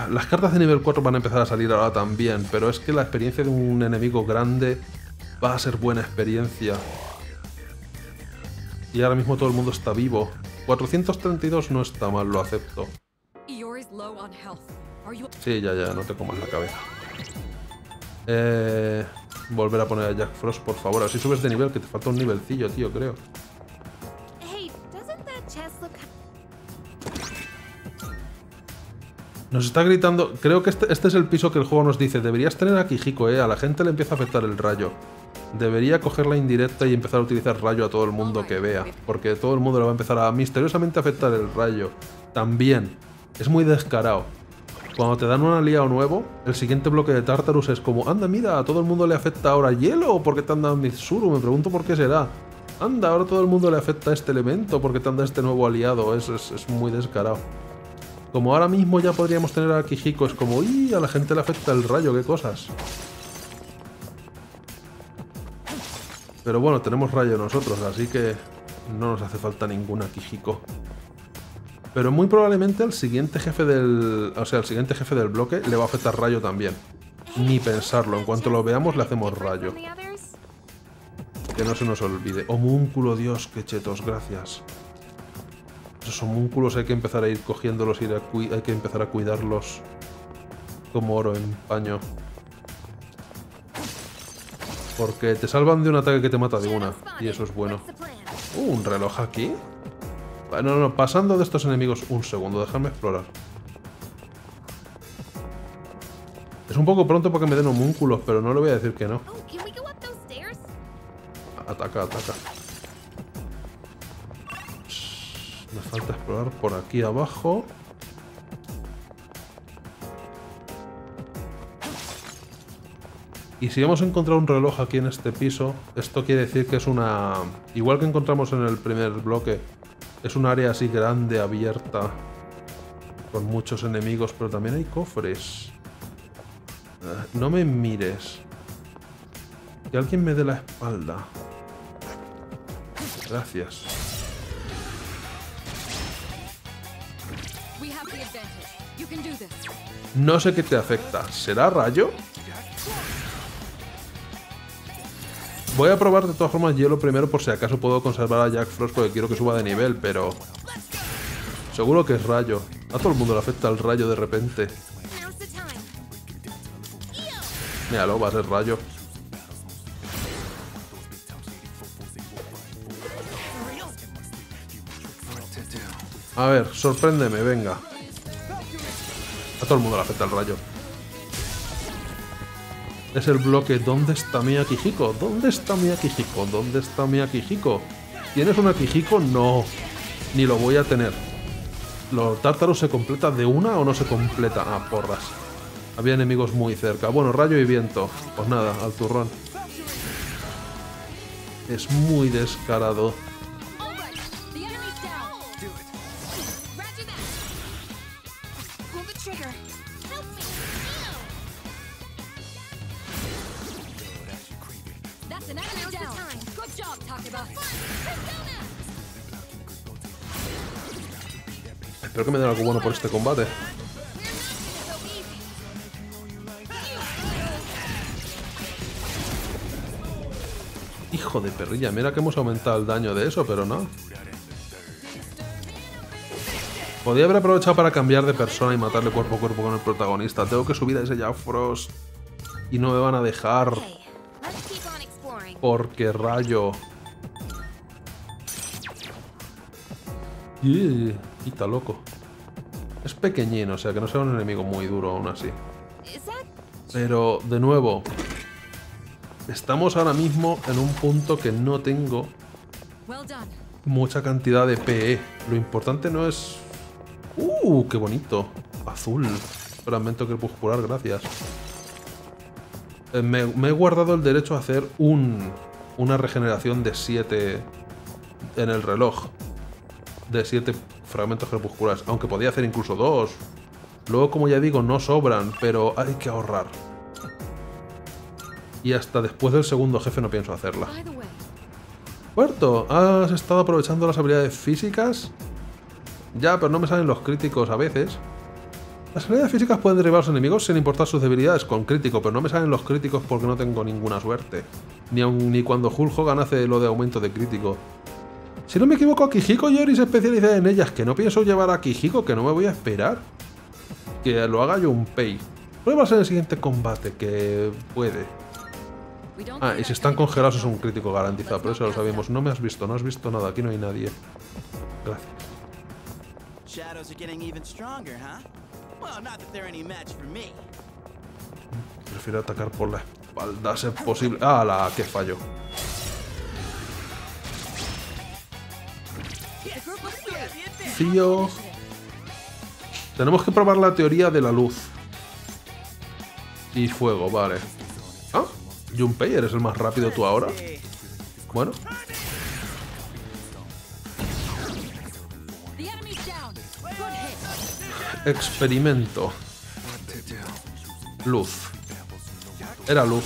Las cartas de nivel 4 van a empezar a salir ahora también, pero es que la experiencia de un enemigo grande va a ser buena experiencia. Y ahora mismo todo el mundo está vivo. 432 no está mal, lo acepto. Sí, ya, ya, no te comas la cabeza. Eh, volver a poner a Jack Frost, por favor. Así subes de nivel, que te falta un nivelcillo, tío, creo. Nos está gritando. Creo que este, este es el piso que el juego nos dice. Deberías tener a Kijiko, eh. A la gente le empieza a afectar el rayo. Debería coger la indirecta y empezar a utilizar rayo a todo el mundo que vea. Porque todo el mundo le va a empezar a misteriosamente afectar el rayo. También. Es muy descarado. Cuando te dan un aliado nuevo, el siguiente bloque de Tartarus es como, anda, mira, a todo el mundo le afecta ahora hielo, ¿o por qué te han dado Mitsuru? Me pregunto por qué será. Anda, ahora todo el mundo le afecta este elemento, ¿por qué te han este nuevo aliado? Es, es, es muy descarado. Como ahora mismo ya podríamos tener a Kijiko, es como, ¡y! A la gente le afecta el rayo, qué cosas. Pero bueno, tenemos rayo nosotros, así que no nos hace falta ninguna Kijiko. Pero muy probablemente al siguiente jefe del. O sea, al siguiente jefe del bloque le va a afectar rayo también. Ni pensarlo, en cuanto lo veamos le hacemos rayo. Que no se nos olvide. Homúnculo, Dios, qué chetos, gracias. Esos homúnculos hay que empezar a ir cogiéndolos y hay que empezar a cuidarlos como oro en paño. Porque te salvan de un ataque que te mata de una, y eso es bueno. Uh, ¿un reloj aquí? Bueno, no, no, pasando de estos enemigos un segundo, déjame explorar. Es un poco pronto para que me den homúnculos, pero no le voy a decir que no. Oh? Ataca, ataca. Me falta explorar por aquí abajo. Y si hemos encontrado un reloj aquí en este piso, esto quiere decir que es una... Igual que encontramos en el primer bloque, es un área así grande, abierta, con muchos enemigos, pero también hay cofres. Ah, No me mires. Que alguien me dé la espalda. Gracias. No sé qué te afecta. ¿Será rayo? Voy a probar de todas formas hielo primero por si acaso puedo conservar a Jack Frost porque quiero que suba de nivel, pero... Seguro que es rayo. A todo el mundo le afecta el rayo de repente. Míralo, va a ser rayo. A ver, sorpréndeme, venga. A todo el mundo le afecta el rayo. Es el bloque ¿Dónde está mi Akihiko? ¿Dónde está mi Akihiko? ¿Dónde está mi Akihiko? ¿Tienes un Akihiko? No. Ni lo voy a tener. ¿Los tártaros se completa de una o no se completa? Ah, porras. Había enemigos muy cerca. Bueno, rayo y viento. Pues nada, al turrón. Es muy descarado. Espero que me den algo bueno por este combate. Hijo de perrilla, mira que hemos aumentado el daño de eso, pero no. Podría haber aprovechado para cambiar de persona y matarle cuerpo a cuerpo con el protagonista. Tengo que subir a ese Jack Frost. Y no me van a dejar. Porque rayo. Y loco. Es pequeñín, o sea que no sea un enemigo muy duro aún así. Pero, de nuevo, estamos ahora mismo en un punto que no tengo mucha cantidad de PE. Lo importante no es... ¡Uh! ¡Qué bonito! Azul. Fragmento crepuscular, gracias. Eh, Me, me he guardado el derecho a hacer un, una regeneración de 7 en el reloj. De 7 fragmentos crepusculares. Aunque podía hacer incluso 2. Luego, como ya digo, no sobran, pero hay que ahorrar. Y hasta después del segundo jefe no pienso hacerla. Puerto, ¿has estado aprovechando las habilidades físicas? Ya, pero no me salen los críticos a veces. Las habilidades físicas pueden derribar a los enemigos sin importar sus debilidades con crítico, pero no me salen los críticos porque no tengo ninguna suerte. Ni, aun- ni cuando Hulk Hogan hace lo de aumento de crítico. Si no me equivoco, Kijiko Yori se especializa en ellas, que no pienso llevar a Kijiko, que no me voy a esperar. Que lo haga yo un pay. Pruebas en el siguiente combate, que puede. Ah, y si están congelados es un crítico garantizado, pero eso lo sabíamos. No me has visto, no has visto nada, aquí no hay nadie. Gracias. Prefiero atacar por la espalda, si es posible. ¡Ah, la que fallo! Tío. Tenemos que probar la teoría de la luz. Y fuego, vale. Ah, Junpei, ¿eres el más rápido tú ahora? Bueno, experimento. Luz. Era luz.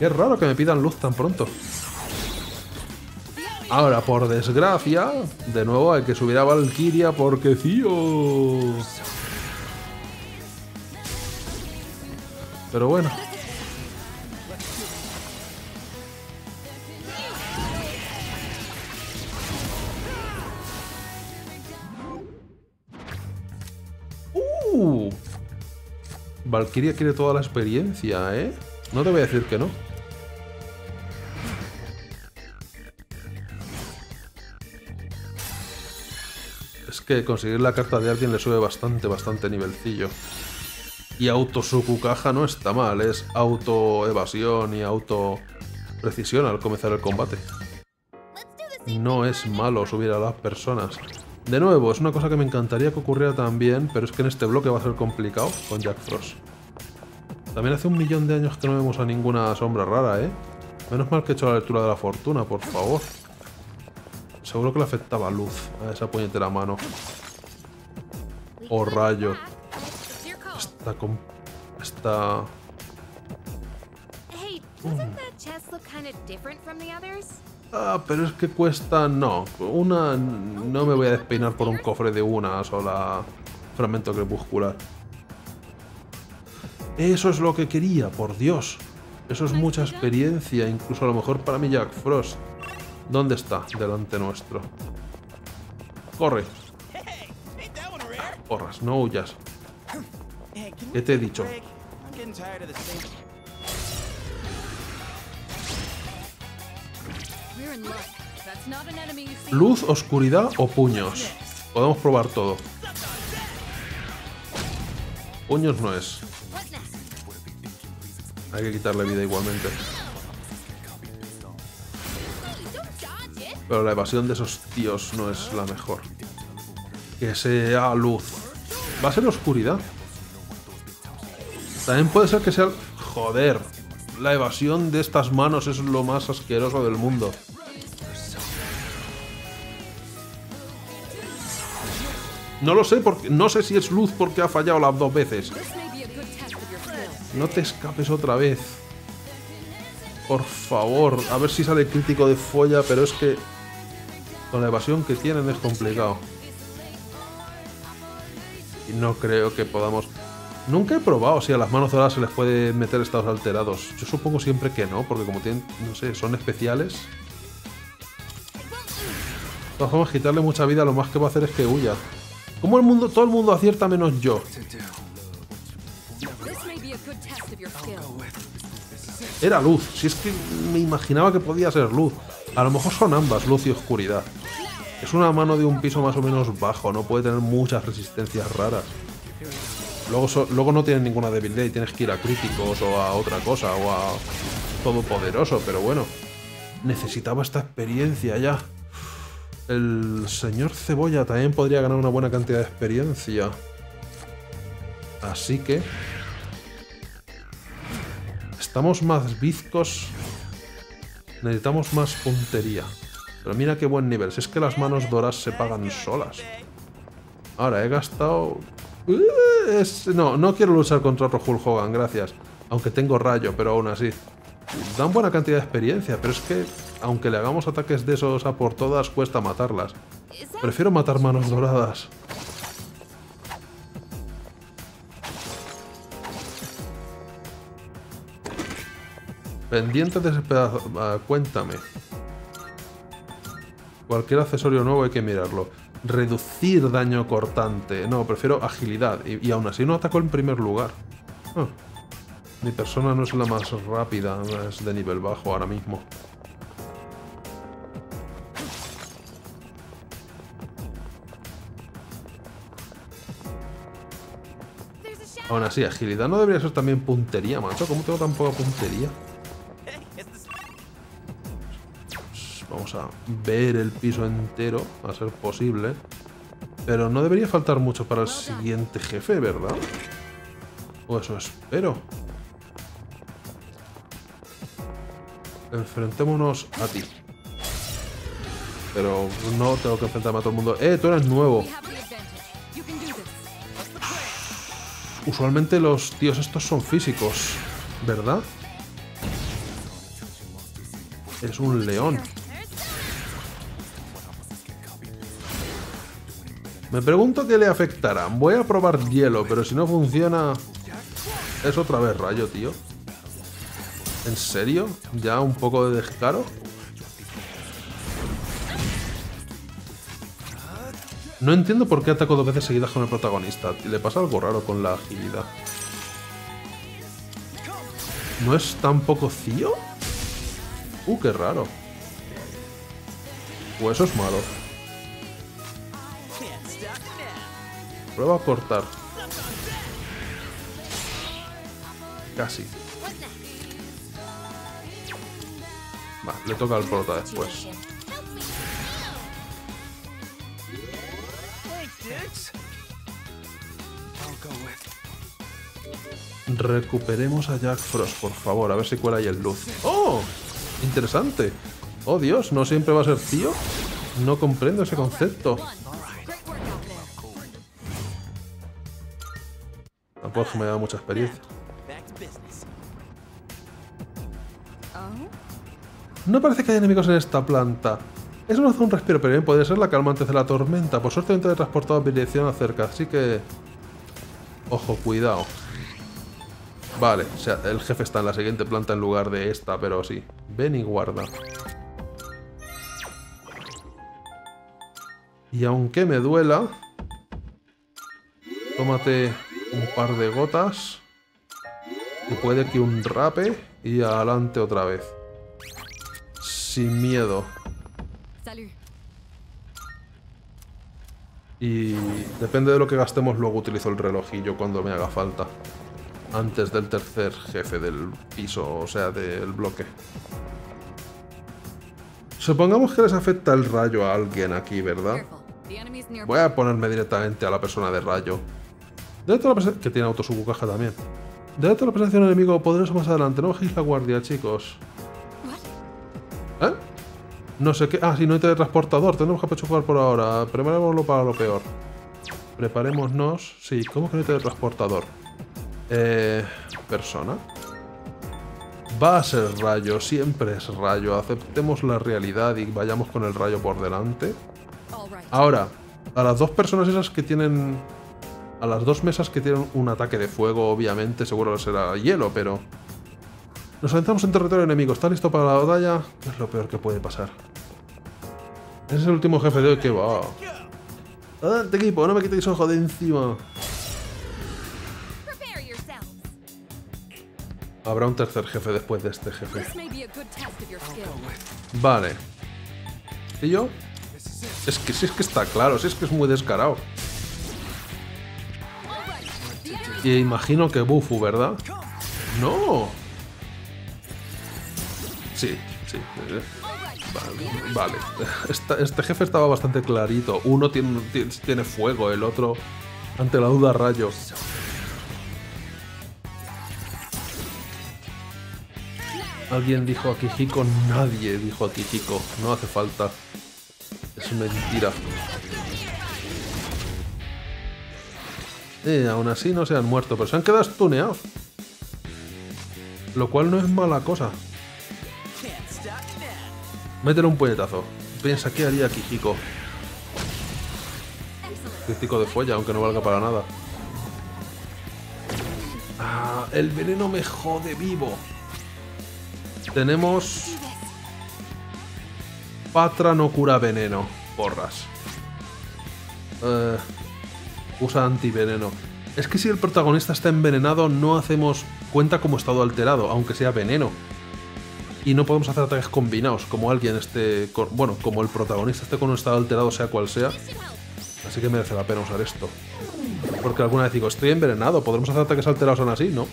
Qué raro que me pidan luz tan pronto. Ahora, por desgracia, de nuevo hay que subir a Valkyria porque tío. Pero bueno. Uh. Valkyria quiere toda la experiencia, ¿eh? No te voy a decir que no. Que conseguir la carta de alguien le sube bastante, bastante nivelcillo. Y auto caja no está mal, es auto evasión y auto precisión al comenzar el combate. No es malo subir a las personas. De nuevo, es una cosa que me encantaría que ocurriera también, pero es que en este bloque va a ser complicado con Jack Frost. También hace un millón de años que no vemos a ninguna sombra rara, ¿eh? Menos mal que he hecho la lectura de la fortuna, por favor. Seguro que le afectaba luz a esa puñetera mano. O rayo. Your call. Está con... Está... Ah, pero es que cuesta... No. Una... No me voy a despeinar por un cofre de una sola fragmento crepuscular. Eso es lo que quería, por Dios. Eso es mucha experiencia, incluso a lo mejor para mí Jack Frost. ¿Dónde está? Delante nuestro. Corre. Corras, no huyas. ¿Qué te he dicho? Luz, oscuridad o puños. Podemos probar todo. Puños no es. Hay que quitarle vida igualmente. Pero la evasión de esos tíos no es la mejor. Que sea luz. Va a ser oscuridad. También puede ser que sea... Joder. La evasión de estas manos es lo más asqueroso del mundo. No lo sé porque no sé si es luz porque ha fallado las dos veces. No te escapes otra vez. Por favor, a ver si sale crítico de folla, pero es que con la evasión que tienen es complicado. Y no creo que podamos... Nunca he probado si a las manos doradas se les puede meter estados alterados. Yo supongo siempre que no, porque como tienen, no sé, son especiales. De todas formas, quitarle mucha vida lo más que va a hacer es que huya. Como el mundo, todo el mundo acierta menos yo. Era luz, si es que me imaginaba que podía ser luz. A lo mejor son ambas, luz y oscuridad. Es una mano de un piso más o menos bajo, no puede tener muchas resistencias raras. Luego, luego no tiene ninguna debilidad y tienes que ir a críticos o a otra cosa o a todopoderoso, pero bueno. Necesitaba esta experiencia ya. El señor Cebolla también podría ganar una buena cantidad de experiencia. Así que... Estamos más bizcos. Necesitamos más puntería. Pero mira qué buen nivel. Si es que las manos doras se pagan solas. Ahora, he gastado... Es- No, no quiero luchar contra otro Hulk Hogan, gracias. Aunque tengo rayo, pero aún así. Dan buena cantidad de experiencia, pero es que, aunque le hagamos ataques de esos a por todas, cuesta matarlas. Prefiero matar manos doradas. Pendiente desesperado. ah, cuéntame. Cualquier accesorio nuevo hay que mirarlo. Reducir daño cortante. No, prefiero agilidad. Y, y aún así no ataco en primer lugar. Ah. Mi persona no es la más rápida, es de nivel bajo ahora mismo. Aún así, agilidad no debería ser también puntería, macho. ¿Cómo tengo tan poca puntería? Vamos a ver el piso entero, a ser posible. Pero no debería faltar mucho para el siguiente jefe, ¿verdad? O eso espero. Enfrentémonos a ti. Pero no tengo que enfrentarme a todo el mundo. ¡Eh, tú eres nuevo! Usualmente los tíos estos son físicos, ¿verdad? Es un león. Me pregunto qué le afectará. Voy a probar hielo, pero si no funciona... Es otra vez rayo, tío. ¿En serio? ¿Ya un poco de descaro? No entiendo por qué ataco dos veces seguidas con el protagonista. Le pasa algo raro con la agilidad. ¿No es tan poco Cío? Uh, qué raro. O eso es malo. Prueba a cortar. Casi. Va, le toca al prota después. Recuperemos a Jack Frost, por favor, a ver si cuela ahí el luz. ¡Oh! Interesante. Oh, Dios, ¿no siempre va a ser tío? No comprendo ese concepto. Me da mucha experiencia. No parece que haya enemigos en esta planta. Es una zona un respiro, pero bien puede ser la calma antes de la tormenta. Por suerte, he transportado mi dirección acerca, así que... Ojo, cuidado. Vale, o sea, el jefe está en la siguiente planta en lugar de esta, pero sí. Ven y guarda. Y aunque me duela... Tómate un par de gotas. Y puede que un rape y adelante otra vez. Sin miedo. Y depende de lo que gastemos, luego utilizo el relojillo cuando me haga falta. Antes del tercer jefe del piso, o sea, del bloque. Supongamos que les afecta el rayo a alguien aquí, ¿verdad? Voy a ponerme directamente a la persona de rayo. Dentro de la presen- que tiene autosubucaja también. Dentro de la presencia de un enemigo poderoso más adelante. No bajéis la guardia, chicos. ¿Eh? No sé qué. Ah, sí, no hay teletransportador. Tenemos que apechugar por ahora. Preparémoslo para lo peor. Preparémonos. Sí, ¿cómo que no hay teletransportador? Eh. Persona. Va a ser rayo, siempre es rayo. Aceptemos la realidad y vayamos con el rayo por delante. Ahora, a las dos personas esas que tienen. A las dos mesas que tienen un ataque de fuego, obviamente, seguro será hielo, pero. Nos adentramos en territorio enemigo. ¿Está listo para la batalla? Es lo peor que puede pasar. Ese es el último jefe de hoy que va. Adelante, equipo, no me quitéis ojo de encima. Habrá un tercer jefe después de este jefe. Vale. ¿Y yo? Es que si es que está claro, si es que es muy descarado. Y imagino que Bufu, ¿verdad? ¡No! Sí, sí. eh, Vale. vale. Este jefe estaba bastante clarito. Uno tiene, tiene, fuego, el otro, ante la duda, rayo. Alguien dijo a Kijiko, nadie dijo a Kijiko. No hace falta. Es mentira. Eh, aún así no se han muerto, pero se han quedado stuneados. Lo cual no es mala cosa. Métele un puñetazo. Piensa qué haría Kijiko. Crítico de folla, aunque no valga para nada. Ah, el veneno me jode vivo. Tenemos... Patra no cura veneno. Porras. Eh, usa antiveneno. Es que si el protagonista está envenenado, no hacemos cuenta como estado alterado, aunque sea veneno. Y no podemos hacer ataques combinados, como alguien esté. bueno, como el protagonista esté con un estado alterado, sea cual sea. Así que merece la pena usar esto. Porque alguna vez digo, estoy envenenado, ¿podremos hacer ataques alterados aún así? No.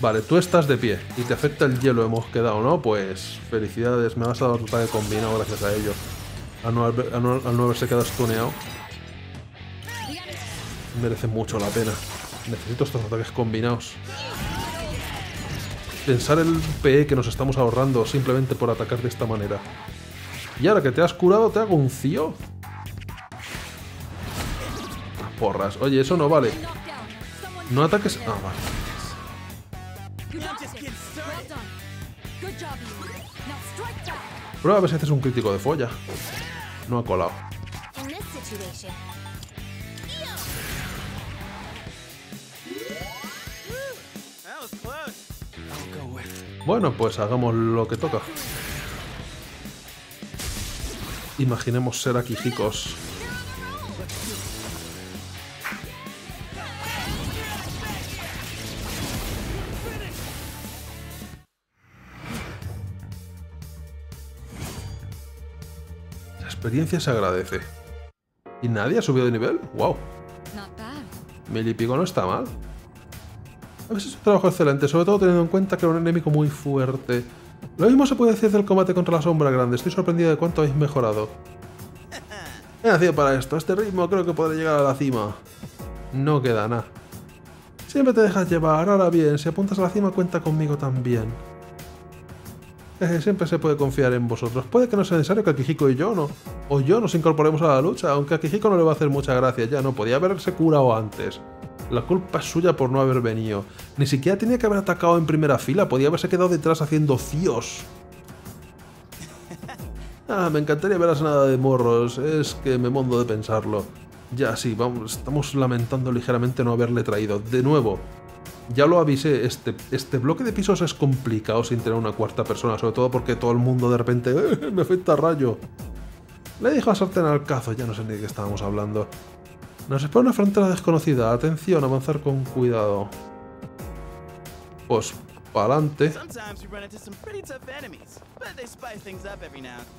Vale, tú estás de pie y te afecta el hielo, hemos quedado, ¿no? Pues felicidades, me vas a dar un ataque combinado gracias a ello. al al al no haberse quedado stuneado. Merece mucho la pena. Necesito estos ataques combinados. Pensar el PE que nos estamos ahorrando simplemente por atacar de esta manera. Y ahora que te has curado, te hago un CIO. Porras. Oye, eso no vale. No ataques. Ah, vale. Prueba a ver si haces un crítico de folla. No ha colado. Bueno, pues hagamos lo que toca. Imaginemos ser aquí chicos. La experiencia se agradece. ¿Y nadie ha subido de nivel? ¡Wow! Not bad. Mil y pico no está mal. Es un trabajo excelente, sobre todo teniendo en cuenta que era un enemigo muy fuerte. Lo mismo se puede decir del combate contra la sombra grande. Estoy sorprendido de cuánto habéis mejorado. <laughs> He nacido para esto. A este ritmo creo que podré llegar a la cima. No queda nada. Siempre te dejas llevar. Ahora bien, si apuntas a la cima, cuenta conmigo también. Jeje, siempre se puede confiar en vosotros. Puede que no sea necesario que Akihiko y yo no, o yo nos incorporemos a la lucha, aunque a Akihiko no le va a hacer mucha gracia ya, no podía haberse curado antes. La culpa es suya por no haber venido. Ni siquiera tenía que haber atacado en primera fila, podía haberse quedado detrás haciendo cíos. <laughs> Ah, me encantaría ver a nada de morros, es que me mondo de pensarlo. Ya sí, vamos, estamos lamentando ligeramente no haberle traído. De nuevo, ya lo avisé, este, este bloque de pisos es complicado sin tener una cuarta persona, sobre todo porque todo el mundo de repente "Eh, me afecta rayo. Le dijo a Sartén al cazo, ya no sé ni de qué estábamos hablando. Nos espera una frontera desconocida, atención, avanzar con cuidado. Pues, pa'lante,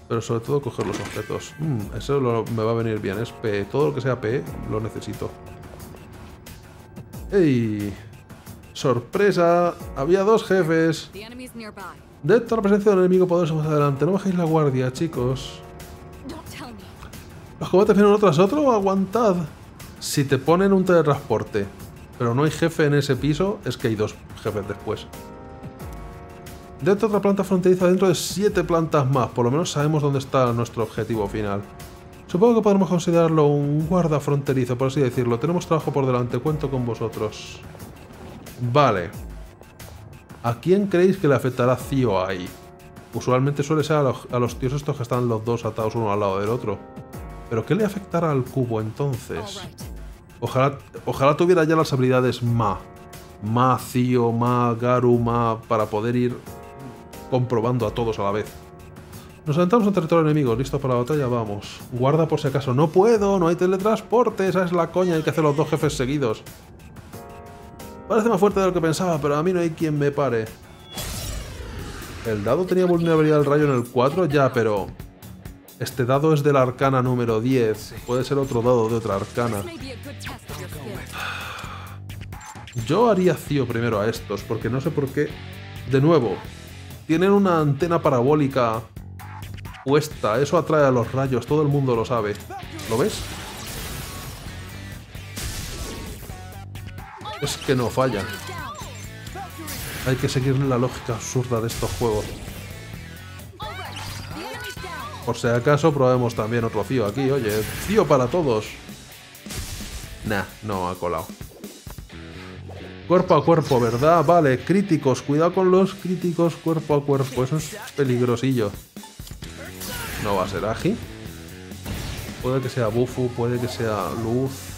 pero sobre todo coger los objetos. Mm, eso lo- me va a venir bien, es P. Todo lo que sea P lo necesito. ¡Ey! ¡Sorpresa! Había dos jefes. De toda la presencia del enemigo poderoso más adelante. No bajéis la guardia, chicos. ¿Los combates vienen uno tras otro? Aguantad. Si te ponen un teletransporte, pero no hay jefe en ese piso, es que hay dos jefes después. Dentro de otra planta fronteriza dentro de siete plantas más. Por lo menos sabemos dónde está nuestro objetivo final. Supongo que podemos considerarlo un guarda fronterizo, por así decirlo. Tenemos trabajo por delante, cuento con vosotros. Vale. ¿A quién creéis que le afectará Zio ahí? Usualmente suele ser a los, a los tíos estos que están los dos atados uno al lado del otro. ¿Pero qué le afectará al cubo entonces? Ojalá, ojalá tuviera ya las habilidades Ma. Ma, Zio, Ma, Garu, Ma, para poder ir comprobando a todos a la vez. Nos adentramos en territorio enemigo, listo para la batalla, vamos. Guarda por si acaso. No puedo, no hay teletransporte, esa es la coña, hay que hacer los dos jefes seguidos. Parece más fuerte de lo que pensaba, pero a mí no hay quien me pare. El dado tenía vulnerabilidad al rayo en el 4, ya, pero... Este dado es de la arcana número 10. Puede ser otro dado de otra arcana. Yo haría Cío primero a estos, porque no sé por qué. De nuevo, tienen una antena parabólica puesta. Eso atrae a los rayos, todo el mundo lo sabe. ¿Lo ves? Es que no falla. Down. Hay que seguir la lógica absurda de estos juegos. Por si acaso probemos también otro Cío aquí. Oye, Cío para todos. Nah, no ha colado. Cuerpo a cuerpo, ¿verdad? Vale, críticos. Cuidado con los críticos cuerpo a cuerpo. Eso es peligrosillo. No va a ser Agi. Puede que sea Bufu, puede que sea Luz.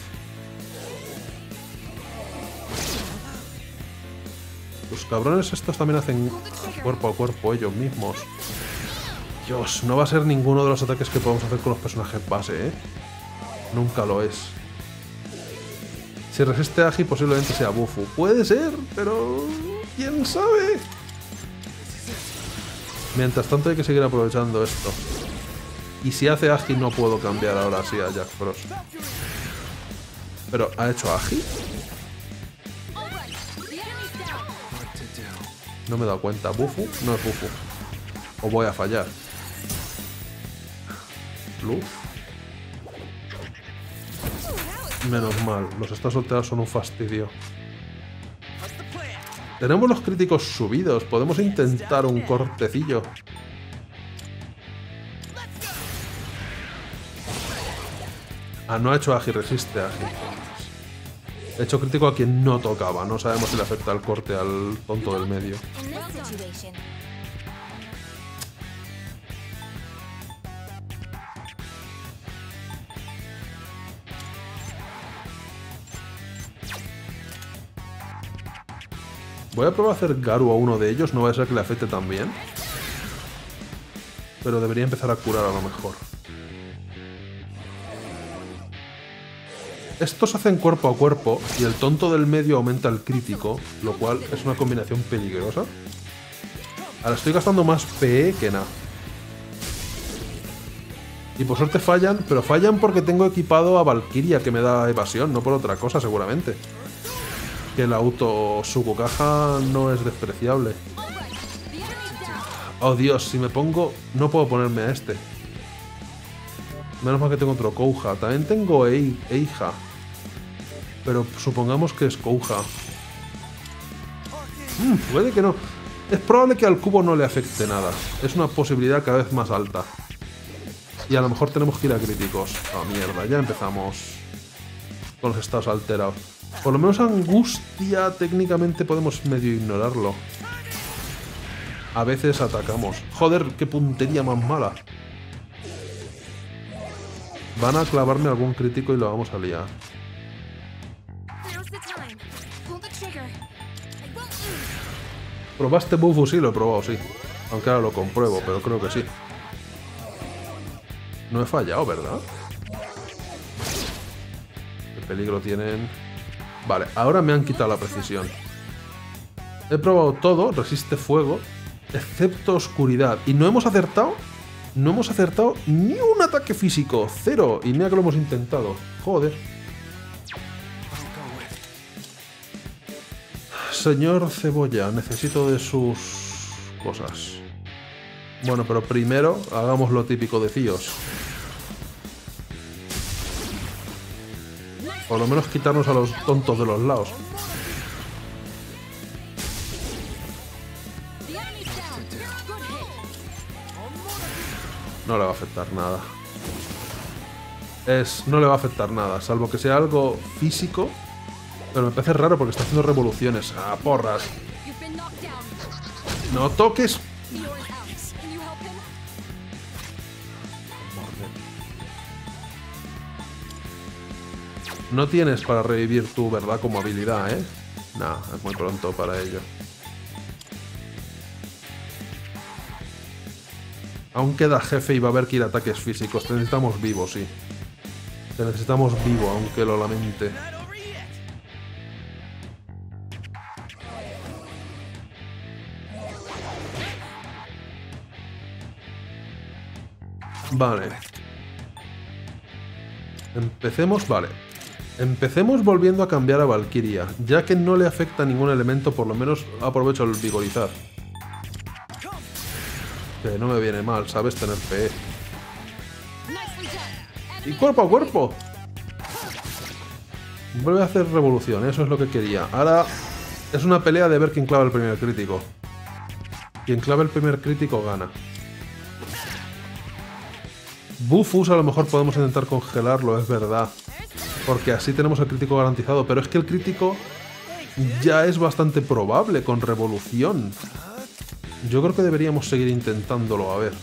Los cabrones estos también hacen cuerpo a cuerpo ellos mismos. Dios, no va a ser ninguno de los ataques que podemos hacer con los personajes base, ¿eh? Nunca lo es. Si resiste Agi, posiblemente sea Bufu. Puede ser, pero... ¿Quién sabe? Mientras tanto hay que seguir aprovechando esto. Y si hace Agi no puedo cambiar ahora sí a Jack Frost. Pero, ¿ha hecho Agi? No me he dado cuenta. ¿Bufu? No es Bufu. O voy a fallar. luz. Menos mal, los estados solteros son un fastidio. Tenemos los críticos subidos, podemos intentar un cortecillo. Ah, no ha hecho Agi, resiste Agi. He hecho crítico a quien no tocaba, no sabemos si le afecta el corte al tonto del medio. Voy a probar a hacer Garu a uno de ellos, no va a ser que le afecte también. Pero debería empezar a curar a lo mejor. Estos hacen cuerpo a cuerpo y el tonto del medio aumenta el crítico, lo cual es una combinación peligrosa. Ahora estoy gastando más PE que nada. Y por suerte fallan, pero fallan porque tengo equipado a Valkyria que me da evasión, no por otra cosa seguramente. Que el auto caja no es despreciable. Oh Dios, si me pongo... No puedo ponerme a este. Menos mal que tengo otro Kouja. También tengo Ei- Eija. Pero supongamos que es Kouja. Mm, puede que no. Es probable que al cubo no le afecte nada. Es una posibilidad cada vez más alta. Y a lo mejor tenemos que ir a críticos. Ah, mierda, ya empezamos con los estados alterados. Por lo menos angustia técnicamente podemos medio ignorarlo. A veces atacamos. Joder, qué puntería más mala. Van a clavarme algún crítico y lo vamos a liar. ¿Probaste Bufu? Sí, lo he probado, sí. Aunque ahora lo compruebo, pero creo que sí. No he fallado, ¿verdad? ¿Qué peligro tienen? Vale, ahora me han quitado la precisión. He probado todo, resiste fuego, excepto oscuridad. Y no hemos acertado, no hemos acertado ni un ataque físico. Cero. Y mira que lo hemos intentado. Joder. Señor Cebolla, necesito de sus cosas. Bueno, pero primero hagamos lo típico de Cíos. Por lo menos quitarnos a los tontos de los lados. No le va a afectar nada. Es. No le va a afectar nada, salvo que sea algo físico. Pero me parece raro porque está haciendo revoluciones. ¡Ah, porras! ¡No toques! No tienes para revivir tu verdad como habilidad, ¿eh? Nah, es muy pronto para ello. Aún queda jefe y va a haber que ir a ataques físicos. Te necesitamos vivo, sí. Te necesitamos vivo, aunque lo lamente. Vale. Empecemos, vale. Empecemos volviendo a cambiar a Valkyria. Ya que no le afecta ningún elemento, por lo menos aprovecho el vigorizar. Que no me viene mal, ¿sabes? Tener PE. ¡Y cuerpo a cuerpo! Vuelve a hacer revolución, eso es lo que quería. Ahora es una pelea de ver quién clava el primer crítico. Quien clave el primer crítico gana. Bufus a lo mejor podemos intentar congelarlo, es verdad. Porque así tenemos el crítico garantizado. Pero es que el crítico ya es bastante probable con revolución. Yo creo que deberíamos seguir intentándolo, a ver.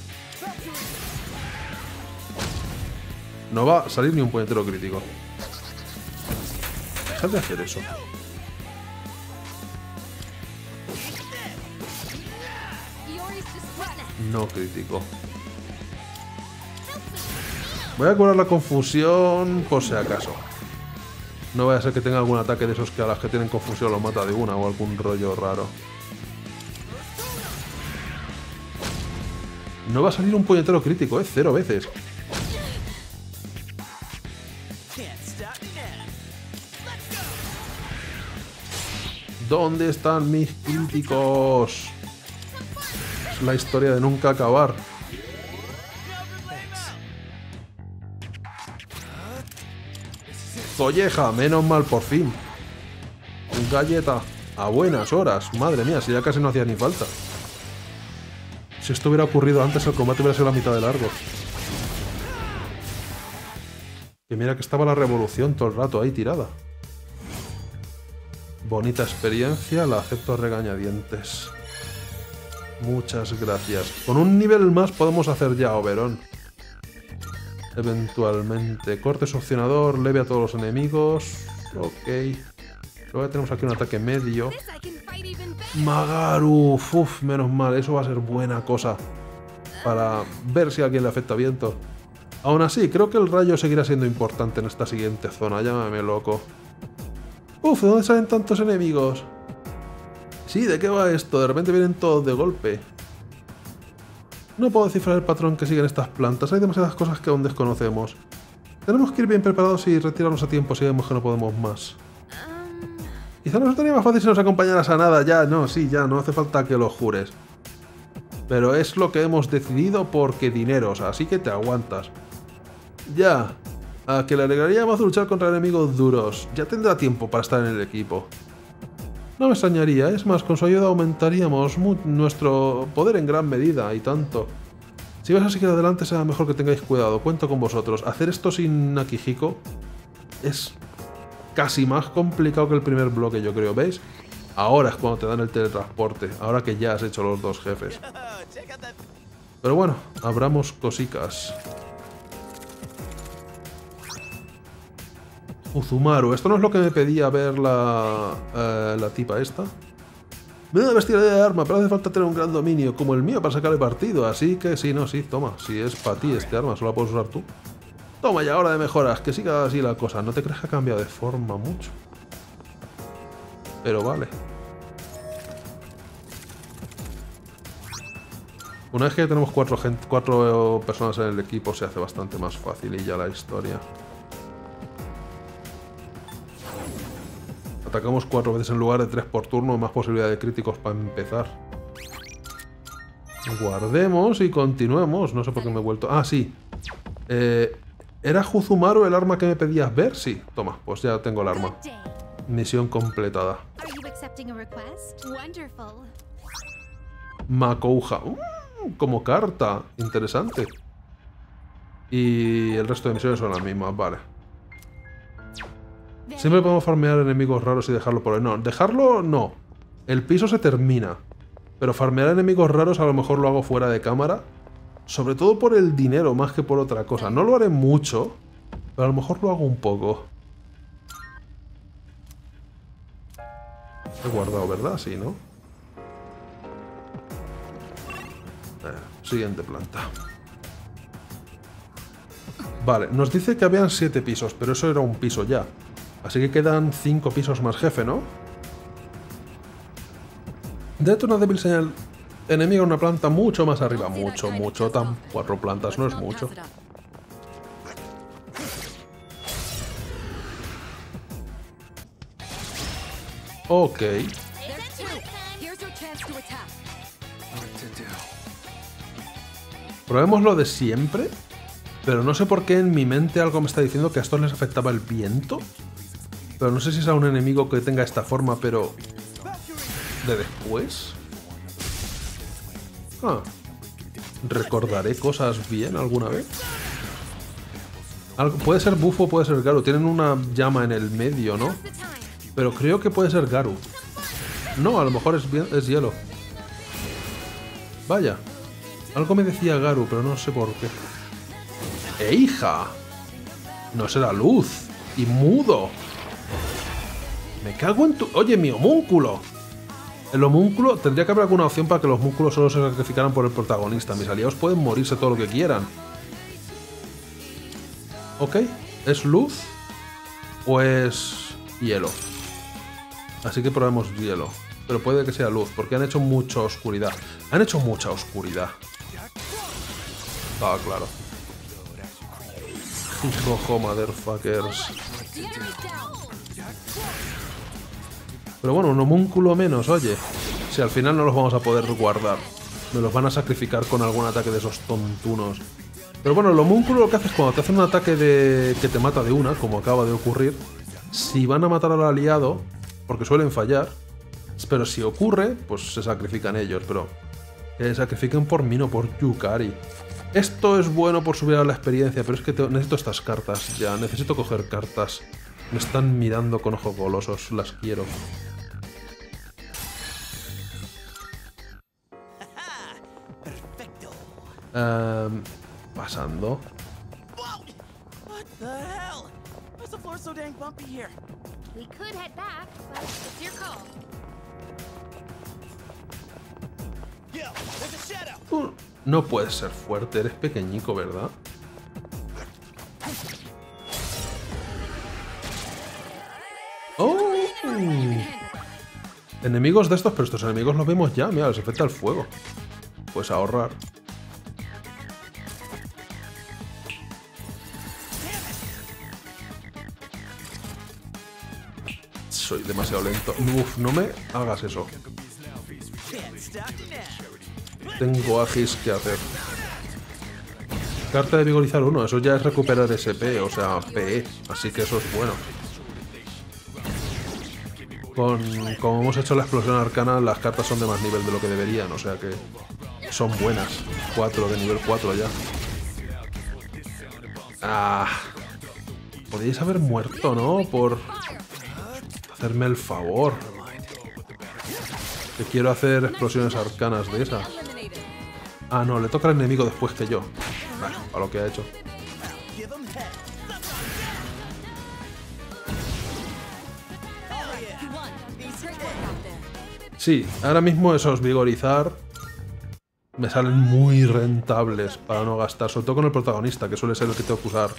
No va a salir ni un puñetero crítico. Deja de hacer eso. No crítico. Voy a curar la confusión por si acaso. No vaya a ser que tenga algún ataque de esos que a las que tienen confusión los mata de una o algún rollo raro. No va a salir un puñetero crítico, ¿eh? Cero veces. ¿Dónde están mis críticos? Es la historia de nunca acabar. Colleja, menos mal por fin. Galleta. A buenas horas. Madre mía, si ya casi no hacía ni falta. Si esto hubiera ocurrido antes, el combate hubiera sido la mitad de largo. Que mira que estaba la revolución todo el rato ahí tirada. Bonita experiencia, la acepto a regañadientes. Muchas gracias. Con un nivel más podemos hacer ya Oberón. Eventualmente. Corte succionador, leve a todos los enemigos. Ok. Luego tenemos aquí un ataque medio. Magaru, uff, menos mal, eso va a ser buena cosa. Para ver si a alguien le afecta viento. Aún así, creo que el rayo seguirá siendo importante en esta siguiente zona, llámame loco. Uf, ¿de dónde salen tantos enemigos? Sí, ¿de qué va esto? De repente vienen todos de golpe. No puedo descifrar el patrón que siguen estas plantas, hay demasiadas cosas que aún desconocemos. Tenemos que ir bien preparados y retirarnos a tiempo si vemos que no podemos más. Quizá nos estaría más fácil si nos acompañaras a nada, ya, no, sí, ya, no hace falta que lo jures. Pero es lo que hemos decidido porque dineros, así que te aguantas. Ya, a que le alegraría más luchar contra enemigos duros, ya tendrá tiempo para estar en el equipo. No me extrañaría, es más, con su ayuda aumentaríamos nuestro poder en gran medida, y tanto. Si vas a seguir adelante será mejor que tengáis cuidado, cuento con vosotros. Hacer esto sin Nakihiko es casi más complicado que el primer bloque, yo creo, ¿veis? Ahora es cuando te dan el teletransporte, ahora que ya has hecho los dos jefes. <laughs> Pero bueno, abramos cosicas. Uzumaru, esto no es lo que me pedía ver la, eh, la tipa esta. Me da vestir de arma, pero hace falta tener un gran dominio como el mío para sacarle partido, así que sí, no, sí, toma. Si es para ti este arma, solo la puedes usar tú. Toma ya, hora de mejoras, que siga así la cosa. No te creas que ha cambiado de forma mucho. Pero vale. Una vez que tenemos cuatro, gent- cuatro personas en el equipo, se hace bastante más fácil y ya la historia. Atacamos cuatro veces en lugar de tres por turno, más posibilidad de críticos para empezar. Guardemos y continuemos. No sé por qué me he vuelto. Ah, sí. Eh, ¿Era Juzumaru el arma que me pedías ver? Sí. Toma, pues ya tengo el arma. Misión completada. Makouja. Mm, como carta. Interesante. Y el resto de misiones son las mismas, vale. Siempre podemos farmear enemigos raros y dejarlo por ahí. No, dejarlo no. El piso se termina. Pero farmear enemigos raros a lo mejor lo hago fuera de cámara. Sobre todo por el dinero más que por otra cosa. No lo haré mucho, pero a lo mejor lo hago un poco. He guardado, ¿verdad? Sí, ¿no? Eh, siguiente planta. Vale, nos dice que habían 7 pisos, pero eso era un piso ya. Así que quedan 5 pisos más jefe, ¿no? Dentro una débil señal enemiga en una planta mucho más arriba. Mucho, mucho. Tan cuatro plantas no es mucho. Ok. Probemos lo de siempre. Pero no sé por qué en mi mente algo me está diciendo que a estos les afectaba el viento. Pero no sé si es a un enemigo que tenga esta forma, pero... ¿De después? Ah. ¿Recordaré cosas bien alguna vez? Puede ser Bufo, puede ser Garu. Tienen una llama en el medio, ¿no? Pero creo que puede ser Garu. No, a lo mejor es, es hielo. Vaya. Algo me decía Garu, pero no sé por qué. ¡Eh, hija! No será luz. Y mudo. Me cago en tu... Oye, mi homúnculo. El homúnculo... Tendría que haber alguna opción para que los músculos solo se sacrificaran por el protagonista. Mis aliados pueden morirse todo lo que quieran. Ok. ¿Es luz? ¿O es hielo? Así que probemos hielo. Pero puede que sea luz, porque han hecho mucha oscuridad. Han hecho mucha oscuridad. Ah, claro. Jojo, motherfuckers. Pero bueno, un homúnculo menos, oye. Si al final no los vamos a poder guardar. Me los van a sacrificar con algún ataque de esos tontunos. Pero bueno, el homúnculo lo que hace es cuando te hacen un ataque de que te mata de una, como acaba de ocurrir, si van a matar al aliado, porque suelen fallar, pero si ocurre, pues se sacrifican ellos, pero que se sacrifiquen por mí, no por Yukari. Esto es bueno por subir a la experiencia, pero es que necesito estas cartas ya, necesito coger cartas. Me están mirando con ojos golosos, las quiero. Shadow. Tú no puedes ser fuerte, eres pequeñico, ¿verdad? ¡Oh! Enemigos de estos, pero estos enemigos los vemos ya, mira, les afecta el fuego. Puedes ahorrar. Soy demasiado lento. Uf, no me hagas eso. Tengo agis que hacer. Carta de vigorizar 1, eso ya es recuperar SP, o sea, PE, así que eso es bueno. Con, como hemos hecho la explosión arcana, las cartas son de más nivel de lo que deberían, o sea que son buenas. 4 de nivel 4 ya. Ah, podríais haber muerto, ¿no? Por hacerme el favor. Que quiero hacer explosiones arcanas de esas. Ah, no, le toca al enemigo después que yo. Vale, para lo que ha hecho. Sí, ahora mismo esos vigorizar me salen muy rentables para no gastar, sobre todo con el protagonista, que suele ser el que tengo que usar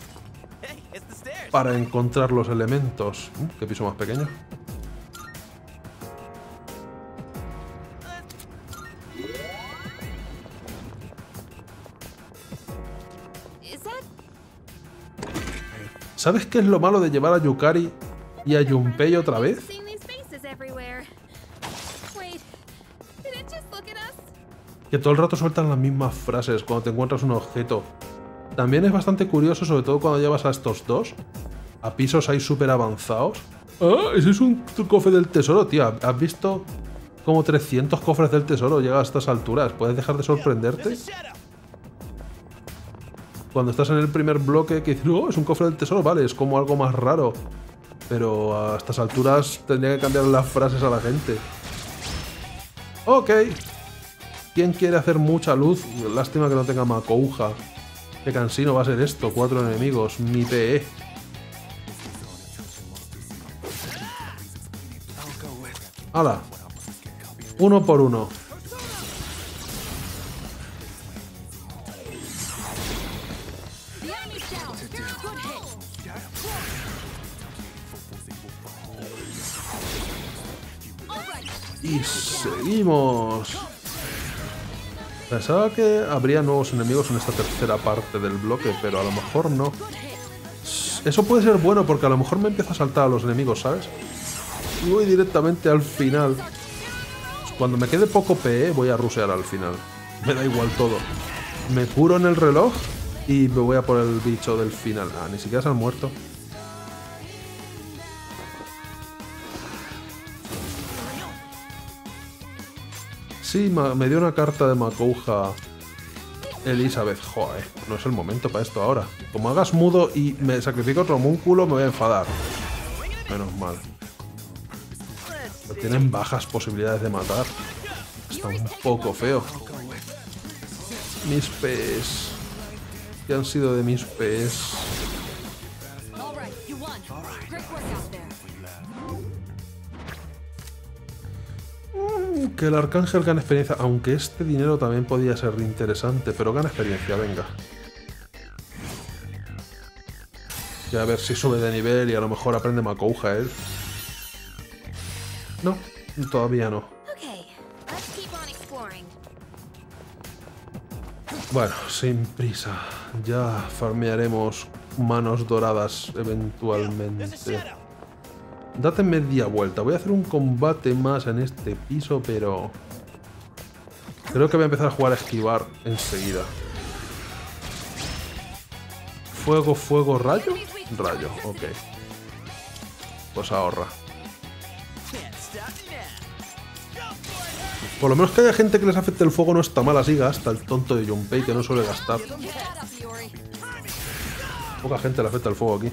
para encontrar los elementos. Mm, ¿Qué piso más pequeño? ¿Sabes qué es lo malo de llevar a Yukari y a Junpei otra vez? Que todo el rato sueltan las mismas frases cuando te encuentras un objeto. También es bastante curioso, sobre todo cuando llevas a estos dos, a pisos ahí súper avanzados. ¡Ah! Ese es un cofre del tesoro, tío. ¿Has visto como 300 cofres del tesoro llega a estas alturas? ¿Puedes dejar de sorprenderte? Cuando estás en el primer bloque que dices, oh, es un cofre del tesoro, vale, es como algo más raro. Pero a estas alturas tendría que cambiar las frases a la gente. Ok. ¿Quién quiere hacer mucha luz? Lástima que no tenga Makouja. Qué cansino va a ser esto. Cuatro enemigos. Mi. PE. ¡Hala! Uno por uno. Y seguimos. Pensaba que habría nuevos enemigos en esta tercera parte del bloque, pero a lo mejor no. Eso puede ser bueno porque a lo mejor me empieza a saltar a los enemigos, ¿sabes? Voy directamente al final. Cuando me quede poco PE voy a rusear al final. Me da igual todo. Me curo en el reloj y me voy a por el bicho del final. Ah, ni siquiera se han muerto. Sí, me dio una carta de Makouja Elizabeth. Joder, no es el momento para esto ahora. Como hagas mudo y me sacrifico otro homúnculo, me voy a enfadar. Menos mal. Tienen bajas posibilidades de matar. Está un poco feo. Mis P's. ¿Qué han sido de mis out there. Que el arcángel gane experiencia, aunque este dinero también podía ser interesante, pero gana experiencia, venga. Y a ver si sube de nivel y a lo mejor aprende Makouja él. No, todavía no. Bueno, sin prisa. Ya farmearemos manos doradas eventualmente. Date media vuelta. Voy a hacer un combate más en este piso, pero... Creo que voy a empezar a jugar a esquivar enseguida. Fuego, fuego, rayo. Rayo, ok. Pues ahorra. Por lo menos que haya gente que les afecte el fuego no está mal, así gasta el tonto de Junpei que no suele gastar. Poca gente le afecta el fuego aquí.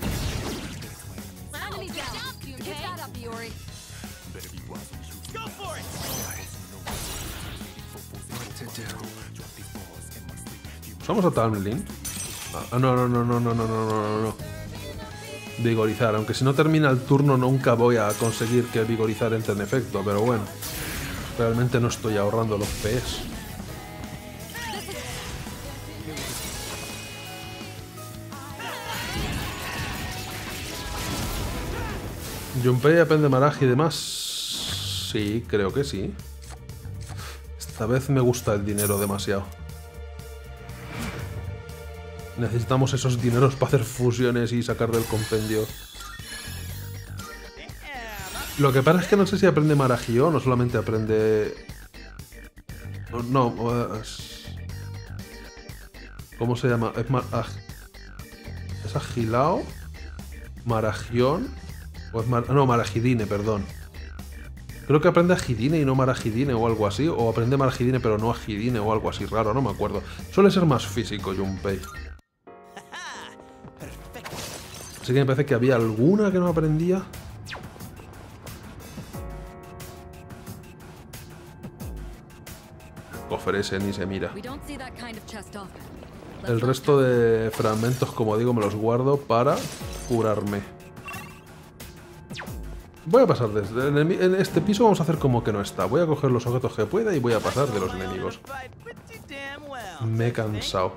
¿Usamos a Tamlin? Ah, no, no, no, no, no, no, no, no, no. Vigorizar, aunque si no termina el turno nunca voy a conseguir que vigorizar entre en efecto, pero bueno. Realmente no estoy ahorrando los PS. Junpei aprende Maraji y demás. Sí, creo que sí. Esta vez me gusta el dinero demasiado. Necesitamos esos dineros para hacer fusiones y sacar del compendio. Lo que pasa es que no sé si aprende Maraji o no solamente aprende... No, es- ¿Cómo se llama? ¿Es, ma- aj- ¿Es Agilao? ¿Maragión? ¿O es Mar- No, Maragidine, perdón. Creo que aprende Agidine y no Maragidine o algo así. O aprende Maragidine pero no Agidine o algo así raro, no me acuerdo. Suele ser más físico Junpei. Así que me parece que había alguna que no aprendía. Cofre ese ni se mira. El resto de fragmentos, como digo, me los guardo para curarme. Voy a pasar desde en, el- en este piso vamos a hacer como que no está. Voy a coger los objetos que pueda y voy a pasar de los enemigos. Me he cansado.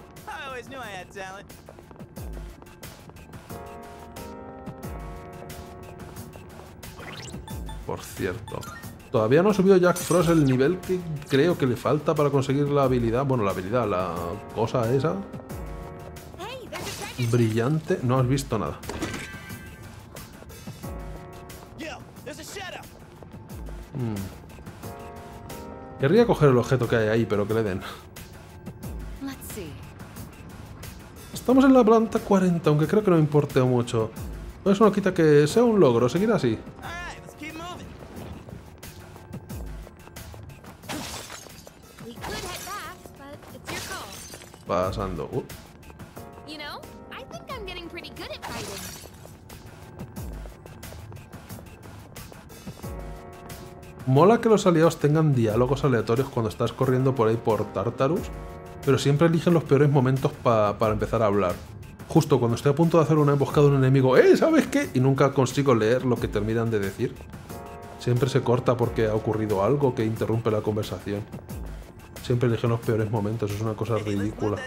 Por cierto. Todavía no ha subido Jack Frost el nivel que creo que le falta para conseguir la habilidad. Bueno, la habilidad, la cosa esa. Brillante. No has visto nada. Shadow. Querría coger el objeto que hay ahí, pero que le den. Estamos en la planta 40, aunque creo que no importe mucho. Eso no quita que sea un logro, seguir así. Fighting. Mola que los aliados tengan diálogos aleatorios cuando estás corriendo por ahí por Tartarus, pero siempre eligen los peores momentos pa- para empezar a hablar. Justo cuando estoy a punto de hacer una emboscada a un enemigo, ¡eh! ¿Sabes qué? Y nunca consigo leer lo que terminan de decir. Siempre se corta porque ha ocurrido algo que interrumpe la conversación. Siempre eligen los peores momentos, es una cosa ridícula.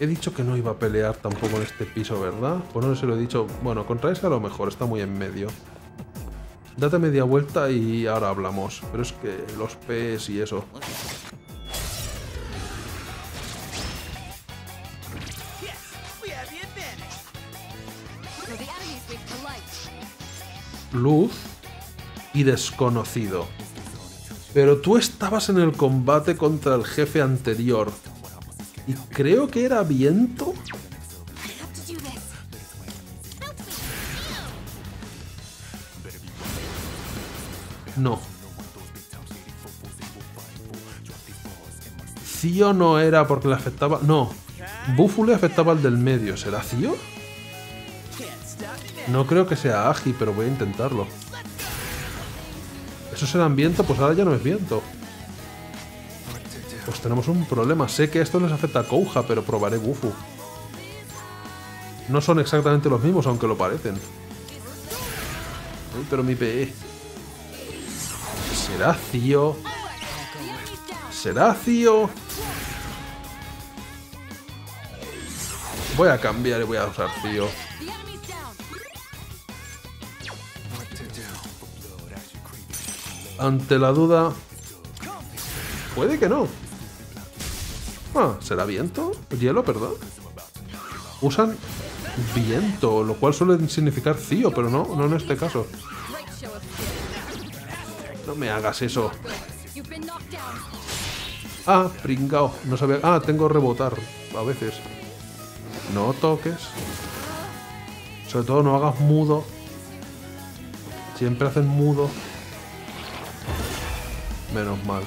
He dicho que no iba a pelear tampoco en este piso, ¿verdad? Pues no se lo he dicho. Bueno, contra ese a lo mejor, está muy en medio. Date media vuelta y ahora hablamos. Pero es que los P's y eso. Luz y desconocido. Pero tú estabas en el combate contra el jefe anterior. Y creo que era viento. No. Cío no era porque le afectaba. No. Bufu le afectaba al del medio. ¿Será Cío? No creo que sea Agi, pero voy a intentarlo. ¿Eso será viento? Pues ahora ya no es viento. Pues tenemos un problema. Sé que esto les afecta a Kouja, pero probaré Bufu. No son exactamente los mismos, aunque lo parecen. Ay, pero mi PE. ¿Será Cío? ¿Será Cío? Voy a cambiar y voy a usar Cío. Ante la duda... Puede que no. Ah, ¿será viento? Hielo, perdón. Usan viento, lo cual suele significar Cío, pero no, no en este caso. No me hagas eso. Ah, pringao. No sabía... Ah, tengo rebotar a veces. No toques. Sobre todo no hagas mudo. Siempre hacen mudo. Menos mal.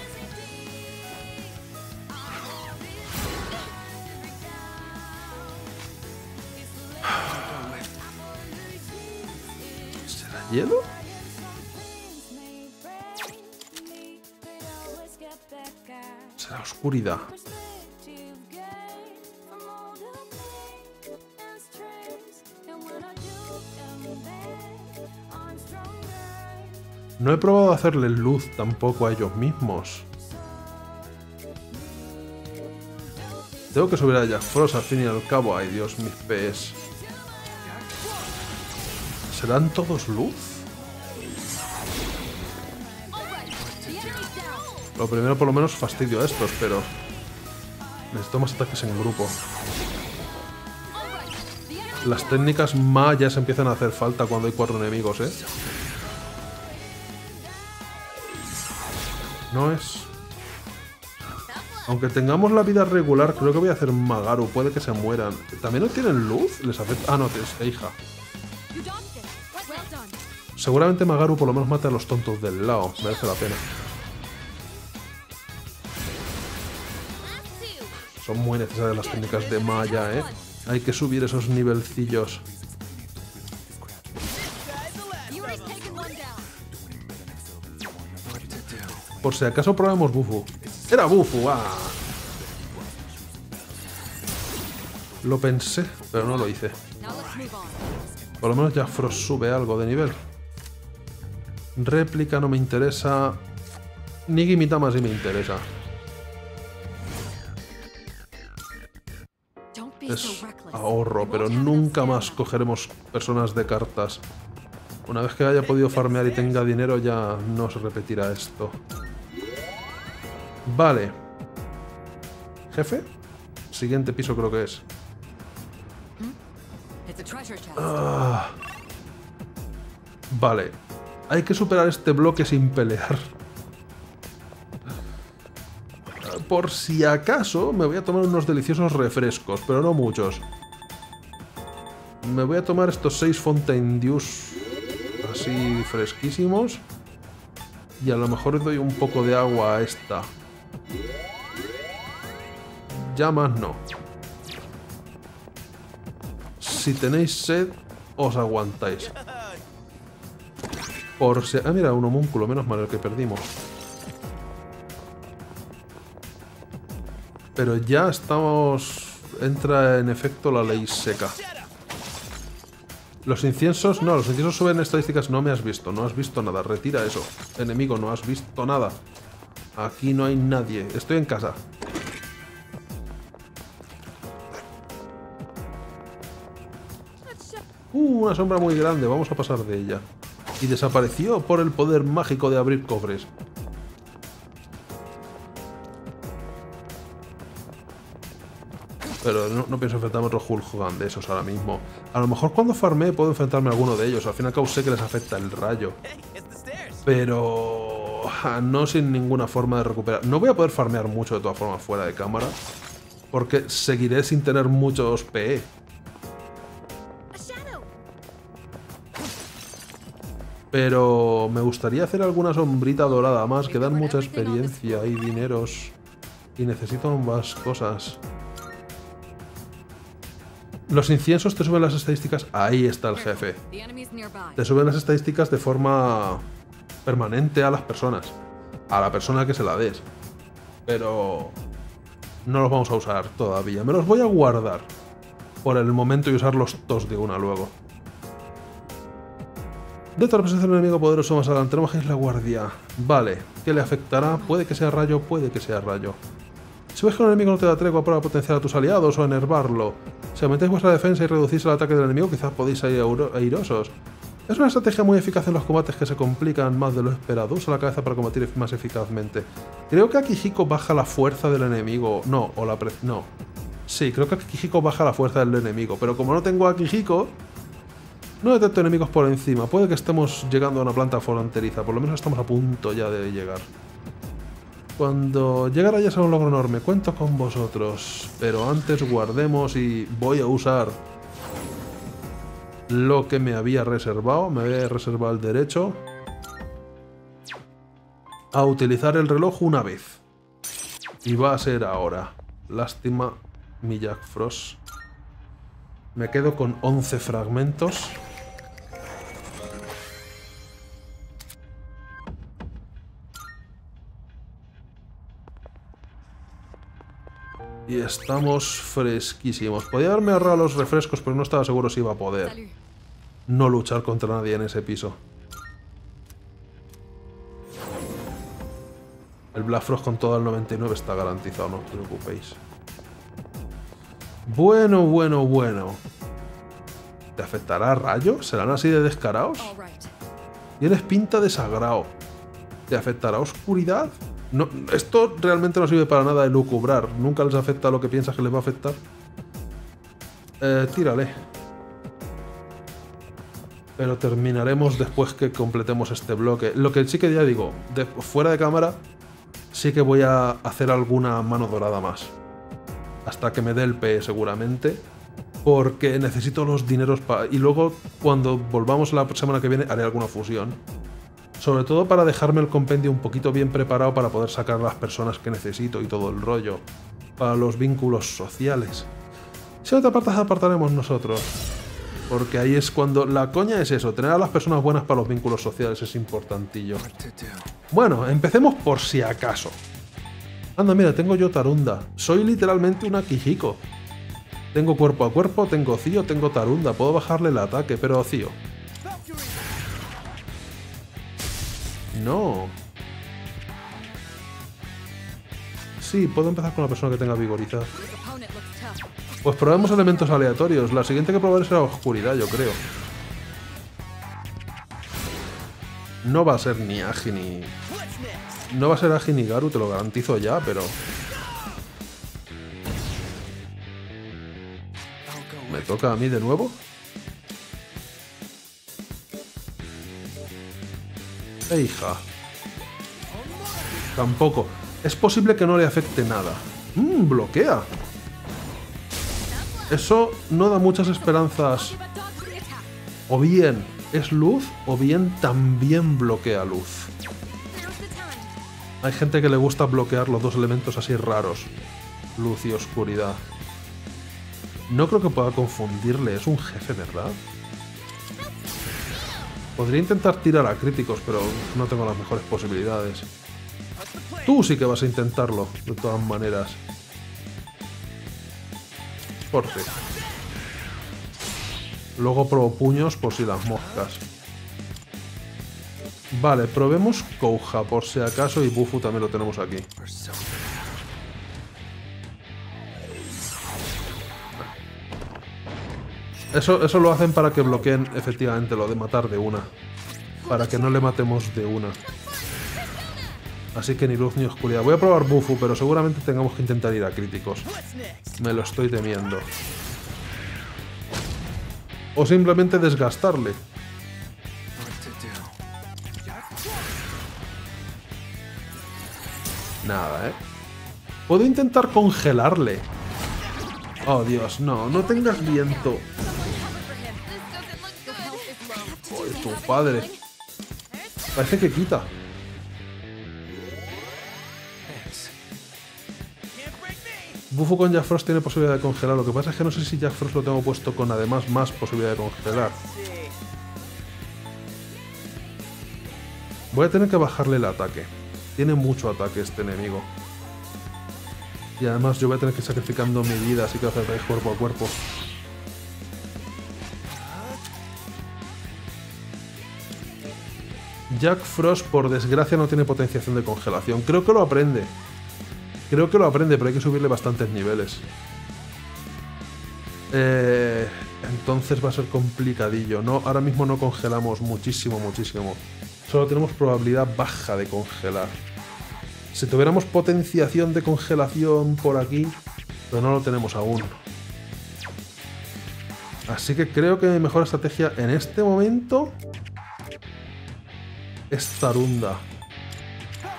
¿Será hielo? Será oscuridad. No he probado hacerles luz tampoco a ellos mismos. Tengo que subir a Jack Frost al fin y al cabo. Ay Dios, mis PS. ¿Serán todos luz? Lo primero por lo menos fastidio a estos, pero... Necesito más ataques en grupo. Las técnicas Ma ya se empiezan a hacer falta cuando hay cuatro enemigos, ¿eh? No es... Aunque tengamos la vida regular, creo que voy a hacer Magaru. Puede que se mueran. ¿También no tienen luz? ¿Les afecta? Ah, no, es done. Seguramente Magaru por lo menos mate a los tontos del lado. Merece la pena. Son muy necesarias las técnicas de Maya, ¿eh? Hay que subir esos nivelcillos. Por si acaso probemos Bufu. ¡Era Bufu! ¡Ah! Lo pensé, pero no lo hice. Por lo menos ya Frost sube algo de nivel. Réplica no me interesa. Ni Gimitama sí me interesa. Es ahorro, pero nunca más cogeremos personas de cartas. Una vez que haya podido farmear y tenga dinero ya no se repetirá esto. Vale. Jefe. Siguiente piso creo que es. Chest. Ah. Vale. Hay que superar este bloque sin pelear. <laughs> Por si acaso, me voy a tomar unos deliciosos refrescos, pero no muchos. Me voy a tomar estos seis Fontaine Dews así fresquísimos. Y a lo mejor doy un poco de agua a esta. Ya más no. Si tenéis sed, os aguantáis. Por si... Ah, mira, un homúnculo, menos mal el que perdimos. Pero ya estamos... Entra en efecto la ley seca. Los inciensos... No, los inciensos suben estadísticas. No me has visto, no has visto nada. Retira eso. Enemigo, no has visto nada. Aquí no hay nadie. Estoy en casa. Uh, una sombra muy grande. Vamos a pasar de ella. Y desapareció por el poder mágico de abrir cofres. Pero no, no pienso enfrentarme a otro Hulk Hogan de esos ahora mismo. A lo mejor cuando farmé puedo enfrentarme a alguno de ellos. Al fin y al cabo sé que les afecta el rayo. Pero... No sin ninguna forma de recuperar. No voy a poder farmear mucho de todas formas fuera de cámara. Porque seguiré sin tener muchos PE. Pero me gustaría hacer alguna sombrita dorada más, que dan mucha experiencia y dineros. Y necesito más cosas. Los inciensos te suben las estadísticas. Ahí está el jefe. Te suben las estadísticas de forma permanente a las personas. A la persona que se la des. Pero no los vamos a usar todavía. Me los voy a guardar. Por el momento y usarlos todos de una luego. De la presencia del enemigo poderoso más adelante, no bajéis la guardia. Vale, ¿qué le afectará? Puede que sea rayo, puede que sea rayo. Si ves que un enemigo no te da tregua para potenciar a tus aliados o enervarlo, si aumentáis vuestra defensa y reducís el ataque del enemigo, quizás podéis auro- airosos. Es una estrategia muy eficaz en los combates que se complican más de lo esperado. Usa la cabeza para combatir más eficazmente. Creo que Akihiko baja la fuerza del enemigo. No, o la pre... No. Sí, creo que Akihiko baja la fuerza del enemigo. Pero como no tengo a Akihiko, no detecto enemigos por encima. Puede que estemos llegando a una planta fronteriza. Por lo menos estamos a punto ya de llegar. Cuando llegara ya a un logro enorme, cuento con vosotros. Pero antes guardemos y voy a usar lo que me había reservado. Me había reservado el derecho a utilizar el reloj una vez. Y va a ser ahora. Lástima mi Jack Frost. Me quedo con 11 fragmentos. Y estamos fresquísimos. Podía haberme ahorrado los refrescos, pero no estaba seguro si iba a poder. No luchar contra nadie en ese piso. El Black Frost con todo el 99 está garantizado, no os preocupéis. Bueno, bueno, bueno. ¿Te afectará rayo? ¿Serán así de descarados? Tienes pinta de sagrado. ¿Te afectará oscuridad? No, esto realmente no sirve para nada de lucubrar. Nunca les afecta lo que piensas que les va a afectar. Eh, tírale. Pero terminaremos después que completemos este bloque. Lo que sí que ya digo, de- fuera de cámara, sí que voy a hacer alguna mano dorada más. Hasta que me dé el P seguramente. Porque necesito los dineros para... Y luego, cuando volvamos la semana que viene, haré alguna fusión. Sobre todo para dejarme el compendio un poquito bien preparado para poder sacar las personas que necesito y todo el rollo. Para los vínculos sociales. Si no te apartas, apartaremos nosotros. Porque ahí es cuando... La coña es eso, tener a las personas buenas para los vínculos sociales es importantillo. Bueno, empecemos por si acaso. Anda, mira, tengo yo Tarunda. Soy literalmente una Kijiko. Tengo cuerpo a cuerpo, tengo Cío, tengo Tarunda. Puedo bajarle el ataque, pero Cío. No. Sí, puedo empezar con la persona que tenga vigorizar. Pues probemos elementos aleatorios. La siguiente que probaré será oscuridad, yo creo. No va a ser ni Agi ni... No va a ser Agi ni Garu, te lo garantizo ya, pero... ¿Me toca a mí de nuevo? Eh, hija. Tampoco. Es posible que no le afecte nada. Mmm, bloquea. Eso no da muchas esperanzas. O bien es luz, o bien también bloquea luz. Hay gente que le gusta bloquear los dos elementos así raros. Luz y oscuridad. No creo que pueda confundirle, es un jefe, ¿verdad? Podría intentar tirar a críticos, pero no tengo las mejores posibilidades. Tú sí que vas a intentarlo, de todas maneras. Porte. Luego probo puños por si las moscas. Vale, probemos Kouja por si acaso y Bufu también lo tenemos aquí. Eso, eso lo hacen para que bloqueen efectivamente lo de matar de una. Para que no le matemos de una. Así que ni luz ni oscuridad. Voy a probar Bufu, pero seguramente tengamos que intentar ir a críticos. Me lo estoy temiendo. O simplemente desgastarle. Nada, ¿eh? Puedo intentar congelarle. Oh, Dios, no, no tengas viento. Joder, tu. Parece que quita. Me! Bufu con Jack Frost tiene posibilidad de congelar. Lo que pasa es que no sé si Jack Frost lo tengo puesto con además más posibilidad de congelar. Voy a tener que bajarle el ataque. Tiene mucho ataque este enemigo. Y además yo voy a tener que ir sacrificando mi vida, así que hacer cuerpo a cuerpo. Jack Frost, por desgracia, no tiene potenciación de congelación. Creo que lo aprende. Creo que lo aprende, pero hay que subirle bastantes niveles. Eh, entonces va a ser complicadillo. No, ahora mismo no congelamos muchísimo, muchísimo. Solo tenemos probabilidad baja de congelar. Si tuviéramos potenciación de congelación por aquí, pero no lo tenemos aún. Así que creo que mi mejor estrategia en este momento es Tarunda.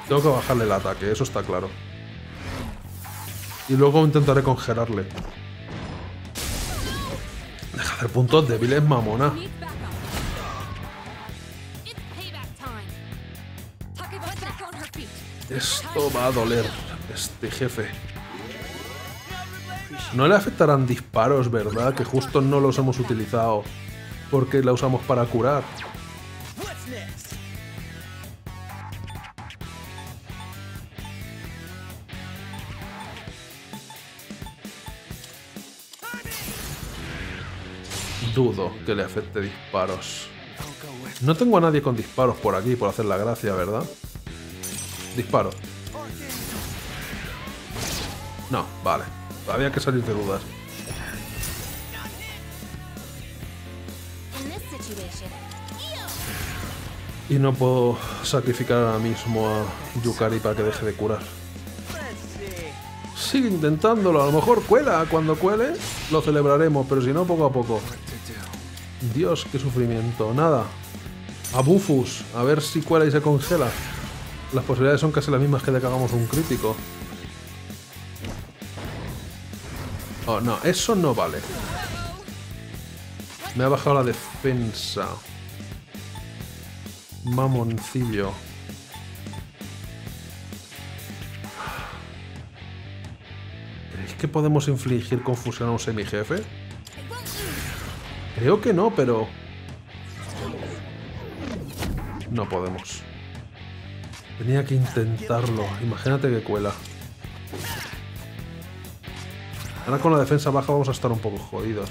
Tengo que bajarle el ataque, eso está claro. Y luego intentaré congelarle. Deja de hacer puntos débiles, mamona. Esto va a doler, este jefe. No le afectarán disparos, ¿verdad? Que justo no los hemos utilizado porque la usamos para curar. Dudo que le afecte disparos. No tengo a nadie con disparos por aquí por hacer la gracia, ¿verdad? Disparo. No, vale. Había que salir de dudas. Y no puedo sacrificar ahora mismo a Yukari para que deje de curar. Sigue intentándolo, a lo mejor cuela. Cuando cuele, lo celebraremos, pero si no, poco a poco. Dios, qué sufrimiento. Nada. A Bufus, a ver si cuela y se congela. Las posibilidades son casi las mismas que de que hagamos un crítico. Oh, no, eso no vale. Me ha bajado la defensa. Mamoncillo. ¿Creéis que podemos infligir confusión a un semijefe? Creo que no, pero... No podemos. Tenía que intentarlo. Imagínate que cuela. Ahora con la defensa baja vamos a estar un poco jodidos.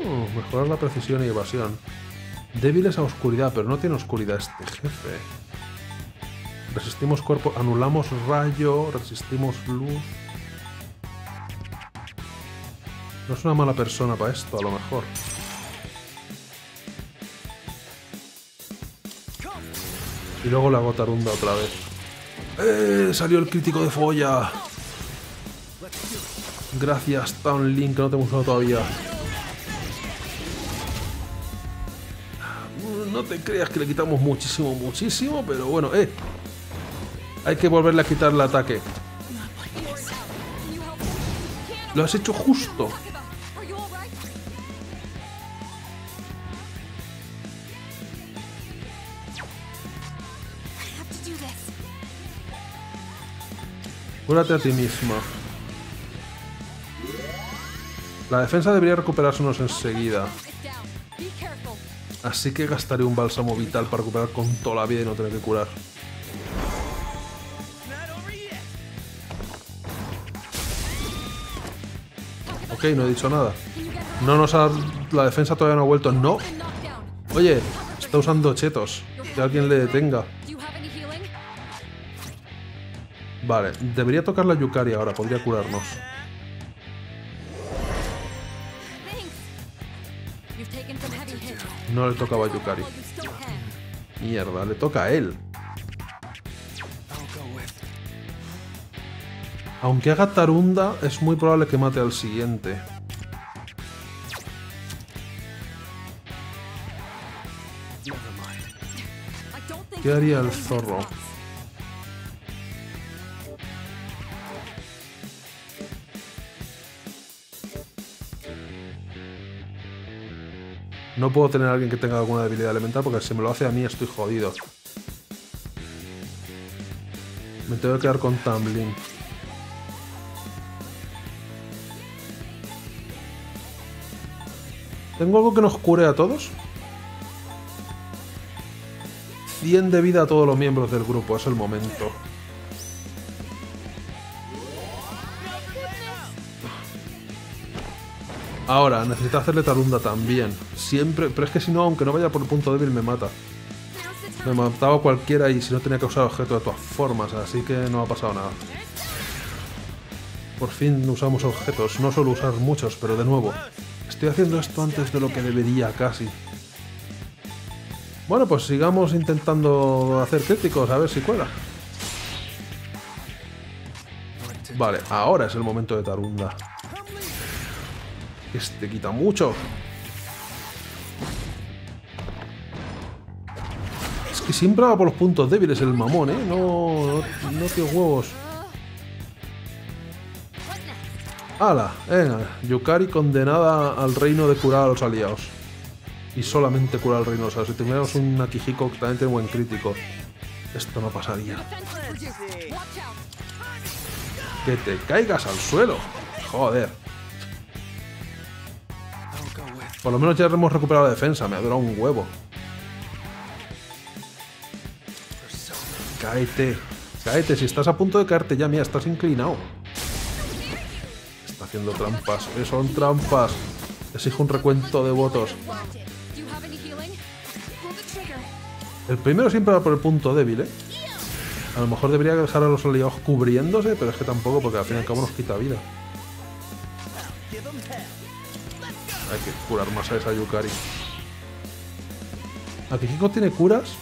Uh, mejorar la precisión y evasión. Débiles a oscuridad, pero no tiene oscuridad este jefe. Resistimos cuerpo, anulamos rayo, resistimos luz. No es una mala persona para esto, a lo mejor. Y luego la gotarunda otra vez. ¡Eh! Salió el crítico de folla. Gracias, Town Link, que no te hemos usado todavía. No te creas que le quitamos muchísimo, muchísimo, pero bueno, eh. Hay que volverle a quitar el ataque. Lo has hecho justo. Cúrate a ti misma. La defensa debería recuperársenos enseguida. Así que gastaré un bálsamo vital para recuperar con toda la vida y no tener que curar. Ok, no he dicho nada. No nos ha... La defensa todavía no ha vuelto. No. Oye, está usando chetos. Que alguien le detenga. Vale, debería tocar la Yukari ahora. Podría curarnos. No le tocaba a Yukari. Mierda, le toca a él. Aunque haga Tarunda, es muy probable que mate al siguiente. ¿Qué haría el zorro? No puedo tener a alguien que tenga alguna debilidad elemental porque si me lo hace a mí estoy jodido. Me tengo que quedar con Tumbling. ¿Tengo algo que nos cure a todos? 100 de vida a todos los miembros del grupo, es el momento. Ahora, necesito hacerle Tarunda también. Siempre, pero es que si no, aunque no vaya por el punto débil, me mata. Me mataba cualquiera y si no tenía que usar objeto de todas formas, así que no ha pasado nada. Por fin usamos objetos, no suelo usar muchos, pero de nuevo, estoy haciendo esto antes de lo que debería casi. Bueno, pues sigamos intentando hacer críticos, a ver si cuela. Vale, ahora es el momento de Tarunda. Este quita mucho. Es que siempre va por los puntos débiles el mamón, ¿eh? No, no, no tío huevos. ¡Hala! Venga, Yukari condenada al reino de curar a los aliados. Y solamente curar al reino. O sea, si tuviéramos un Akihiko también buen crítico, esto no pasaría. Que te caigas al suelo. Joder. Por lo menos ya hemos recuperado la defensa. Me ha durado un huevo. Cáete. Cáete. Si estás a punto de caerte ya, mira, estás inclinado. Está haciendo trampas. Eh, Son trampas. Exijo un recuento de votos. El primero siempre va por el punto débil, ¿eh? A lo mejor debería dejar a los aliados cubriéndose, pero es que tampoco, porque al fin y al cabo nos quita vida. Hay que curar más a esa Yukari. ¿Akihiko tiene curas?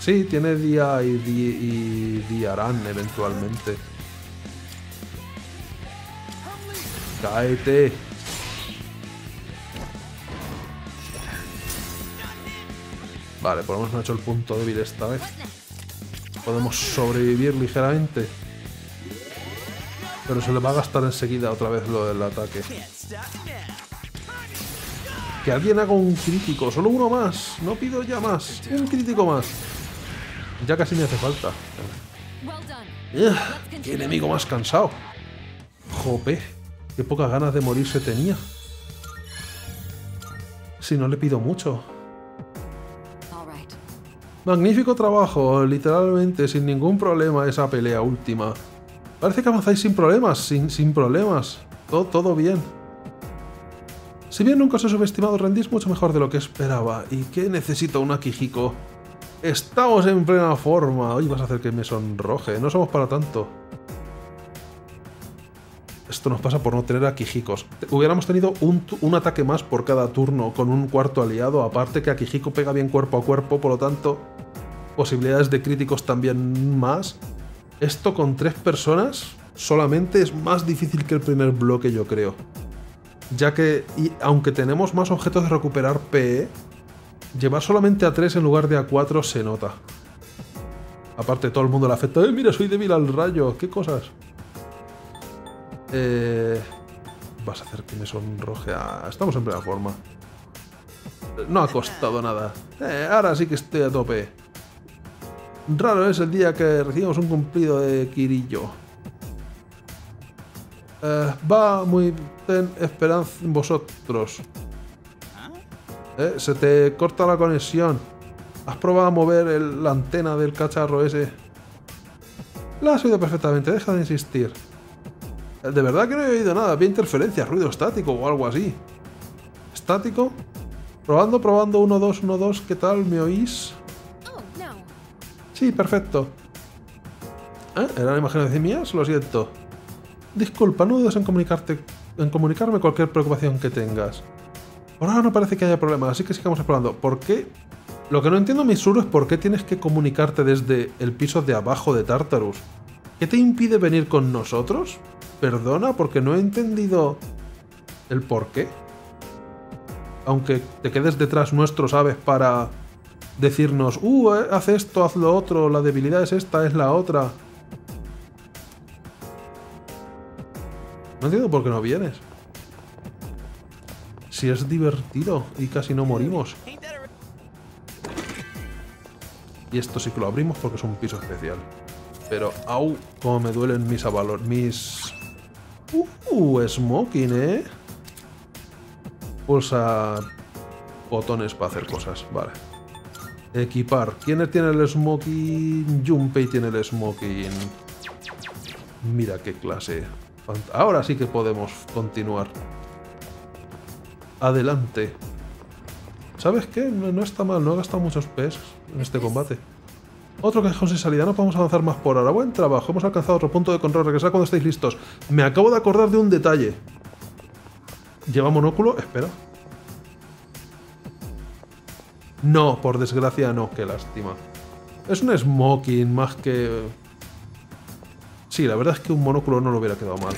Sí, tiene Dia y, Di, y Diaran eventualmente. Cáete. Vale, por lo menos no ha hecho el punto débil esta vez. Podemos sobrevivir ligeramente. Pero se le va a gastar enseguida otra vez lo del ataque. Que alguien haga un crítico, solo uno más. No pido ya más. Un crítico más. Ya casi me hace falta. Ugh, ¡Qué enemigo más cansado! Jope, qué pocas ganas de morirse tenía. Si no le pido mucho. Magnífico trabajo, literalmente, sin ningún problema esa pelea última. Parece que avanzáis sin problemas, sin, sin problemas. Todo, todo bien. Si bien nunca os he subestimado, rendís mucho mejor de lo que esperaba. ¿Y qué necesito un Akihiko? Estamos en plena forma. Hoy vas a hacer que me sonroje. No somos para tanto. Esto nos pasa por no tener Akihikos. Hubiéramos tenido un, ataque más por cada turno con un cuarto aliado. Aparte que Akihiko pega bien cuerpo a cuerpo, por lo tanto, posibilidades de críticos también más. Esto con tres personas solamente es más difícil que el primer bloque, yo creo. Ya que, y aunque tenemos más objetos de recuperar PE, llevar solamente a 3 en lugar de a 4 se nota. Aparte, todo el mundo le afecta. ¡Eh, mira, soy débil al rayo! ¿Qué cosas? Eh, vas a hacer que me sonroje. Estamos en plena forma. No ha costado nada. Eh, ahora sí que estoy a tope. Raro es el día que recibimos un cumplido de Kirillo. Eh, va muy... Ten esperanza en vosotros. Eh, se te corta la conexión. ¿Has probado a mover el- la antena del cacharro ese? La has oído perfectamente, deja de insistir. Eh, De verdad que no he oído nada, había interferencia, ruido estático o algo así. ¿Estático? Probando, probando, 1, 2, 1, 2, ¿qué tal? ¿Me oís? Oh. Sí, perfecto. ¿Eh? ¿Eran imágenes mías? Lo siento. Disculpa, no dudes en comunicarte, en comunicarme cualquier preocupación que tengas. Por ahora no parece que haya problema, así que sigamos explorando. ¿Por qué? Lo que no entiendo, Misuru, es por qué tienes que comunicarte desde el piso de abajo de Tartarus. ¿Qué te impide venir con nosotros? Perdona, porque no he entendido el por qué. Aunque te quedes detrás nuestro, ¿sabes? Para decirnos, uh, eh, haz esto, haz lo otro, la debilidad es esta, es la otra. No entiendo por qué no vienes. Si es divertido y casi no morimos. Y esto sí que lo abrimos porque es un piso especial. Pero, au, como me duelen mis avalor... mis... Uh, smoking, ¿eh? Pulsa botones para hacer cosas, vale. Equipar. ¿Quién tiene el smoking? Junpei tiene el smoking. Mira qué clase. Ahora sí que podemos continuar. Adelante. ¿Sabes qué? No, no está mal, no he gastado muchos PS en este combate. Otro cajón sin salida, no podemos avanzar más por ahora. Buen trabajo, hemos alcanzado otro punto de control. Regresad cuando estéis listos. Me acabo de acordar de un detalle. ¿Lleva monóculo? Espera. No, por desgracia no, qué lástima. Es un smoking más que... Sí, la verdad es que un monóculo no lo hubiera quedado mal.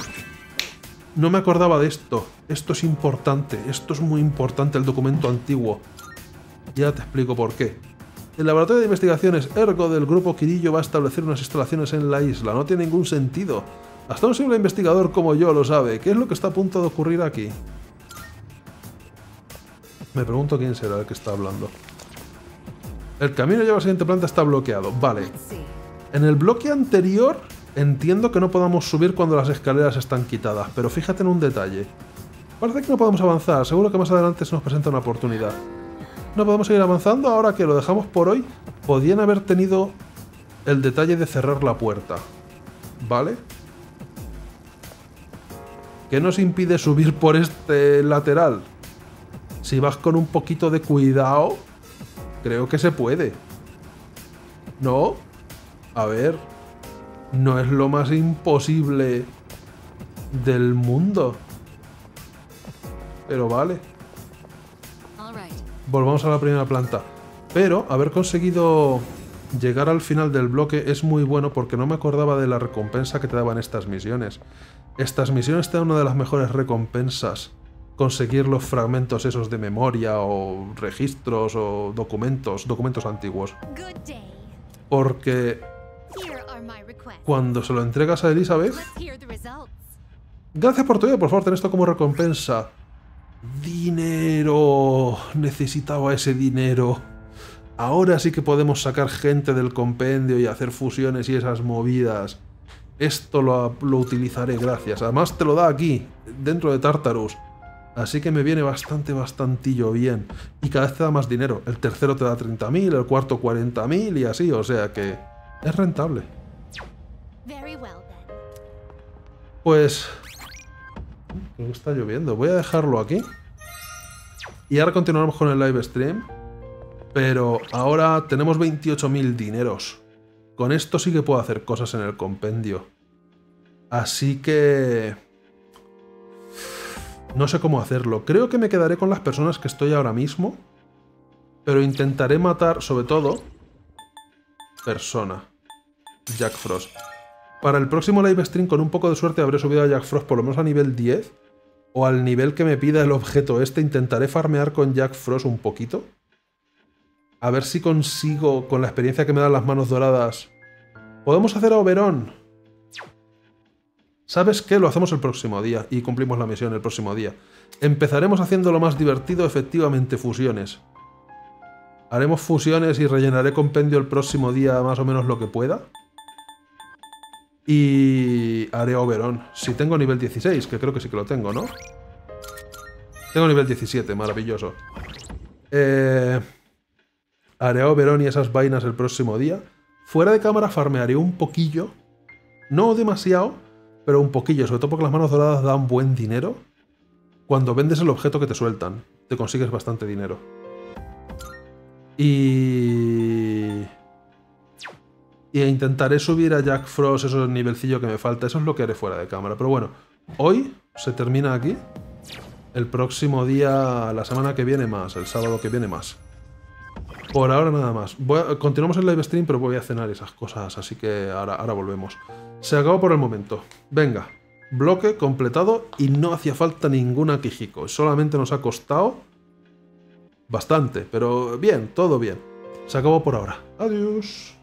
No me acordaba de esto. Esto es importante. Esto es muy importante, el documento antiguo. Ya te explico por qué. El laboratorio de investigaciones Ergo del grupo Kirillo va a establecer unas instalaciones en la isla. No tiene ningún sentido. Hasta un simple investigador como yo lo sabe. ¿Qué es lo que está a punto de ocurrir aquí? Me pregunto quién será el que está hablando. El camino lleva a la siguiente planta está bloqueado. Vale. En el bloque anterior entiendo que no podamos subir cuando las escaleras están quitadas, pero fíjate en un detalle. Parece que no podemos avanzar, seguro que más adelante se nos presenta una oportunidad. No podemos seguir avanzando ahora que lo dejamos por hoy. Podían haber tenido el detalle de cerrar la puerta. ¿Vale? ¿Qué nos impide subir por este lateral? Si vas con un poquito de cuidado, creo que se puede. ¿No? A ver, no es lo más imposible del mundo. Pero vale, volvamos a la primera planta. Pero haber conseguido llegar al final del bloque es muy bueno porque no me acordaba de la recompensa que te daban estas misiones. Estas misiones te dan una de las mejores recompensas. Conseguir los fragmentos esos de memoria o registros o documentos, documentos antiguos. Porque Cuando se lo entregas a Elizabeth. Gracias por tu ayuda, por favor, ten esto como recompensa. Dinero. Necesitaba ese dinero. Ahora sí que podemos sacar gente del compendio y hacer fusiones y esas movidas. Esto lo, lo utilizaré, gracias. Además te lo da aquí, dentro de Tartarus. Así que me viene bastante, bastantillo bien. Y cada vez te da más dinero. El tercero te da 30.000, el cuarto 40.000 y así. O sea que es rentable. Pues... Creo que está lloviendo. Voy a dejarlo aquí. Y ahora continuaremos con el live stream. Pero ahora tenemos 28.000 dineros. Con esto sí que puedo hacer cosas en el compendio. Así que... No sé cómo hacerlo. Creo que me quedaré con las personas que estoy ahora mismo. Pero intentaré matar, sobre todo... Persona. Jack Frost. Para el próximo live stream, con un poco de suerte, habré subido a Jack Frost por lo menos a nivel 10. O al nivel que me pida el objeto este. Intentaré farmear con Jack Frost un poquito. A ver si consigo, con la experiencia que me dan las manos doradas... Podemos hacer a Oberón. ¿Sabes qué? Lo hacemos el próximo día y cumplimos la misión el próximo día. Empezaremos haciendo lo más divertido, efectivamente, fusiones. Haremos fusiones y rellenaré compendio el próximo día más o menos lo que pueda. Y haré Oberón. Si tengo nivel 16, que creo que sí que lo tengo, ¿no? Tengo nivel 17, maravilloso. Eh, haré Oberón y esas vainas el próximo día. Fuera de cámara farmearé un poquillo. No demasiado, pero un poquillo. Sobre todo porque las manos doradas dan buen dinero. Cuando vendes el objeto que te sueltan, te consigues bastante dinero. Y... Y intentaré subir a Jack Frost esos nivelcillo que me falta. Eso es lo que haré fuera de cámara. Pero bueno, hoy se termina aquí. El próximo día, la semana que viene más. El sábado que viene más. Por ahora nada más. Continuamos el live stream, pero voy a cenar esas cosas. Así que ahora, ahora volvemos. Se acabó por el momento. Venga. Bloque completado y no hacía falta ninguna Kijiko. Solamente nos ha costado bastante. Pero bien, todo bien. Se acabó por ahora. Adiós.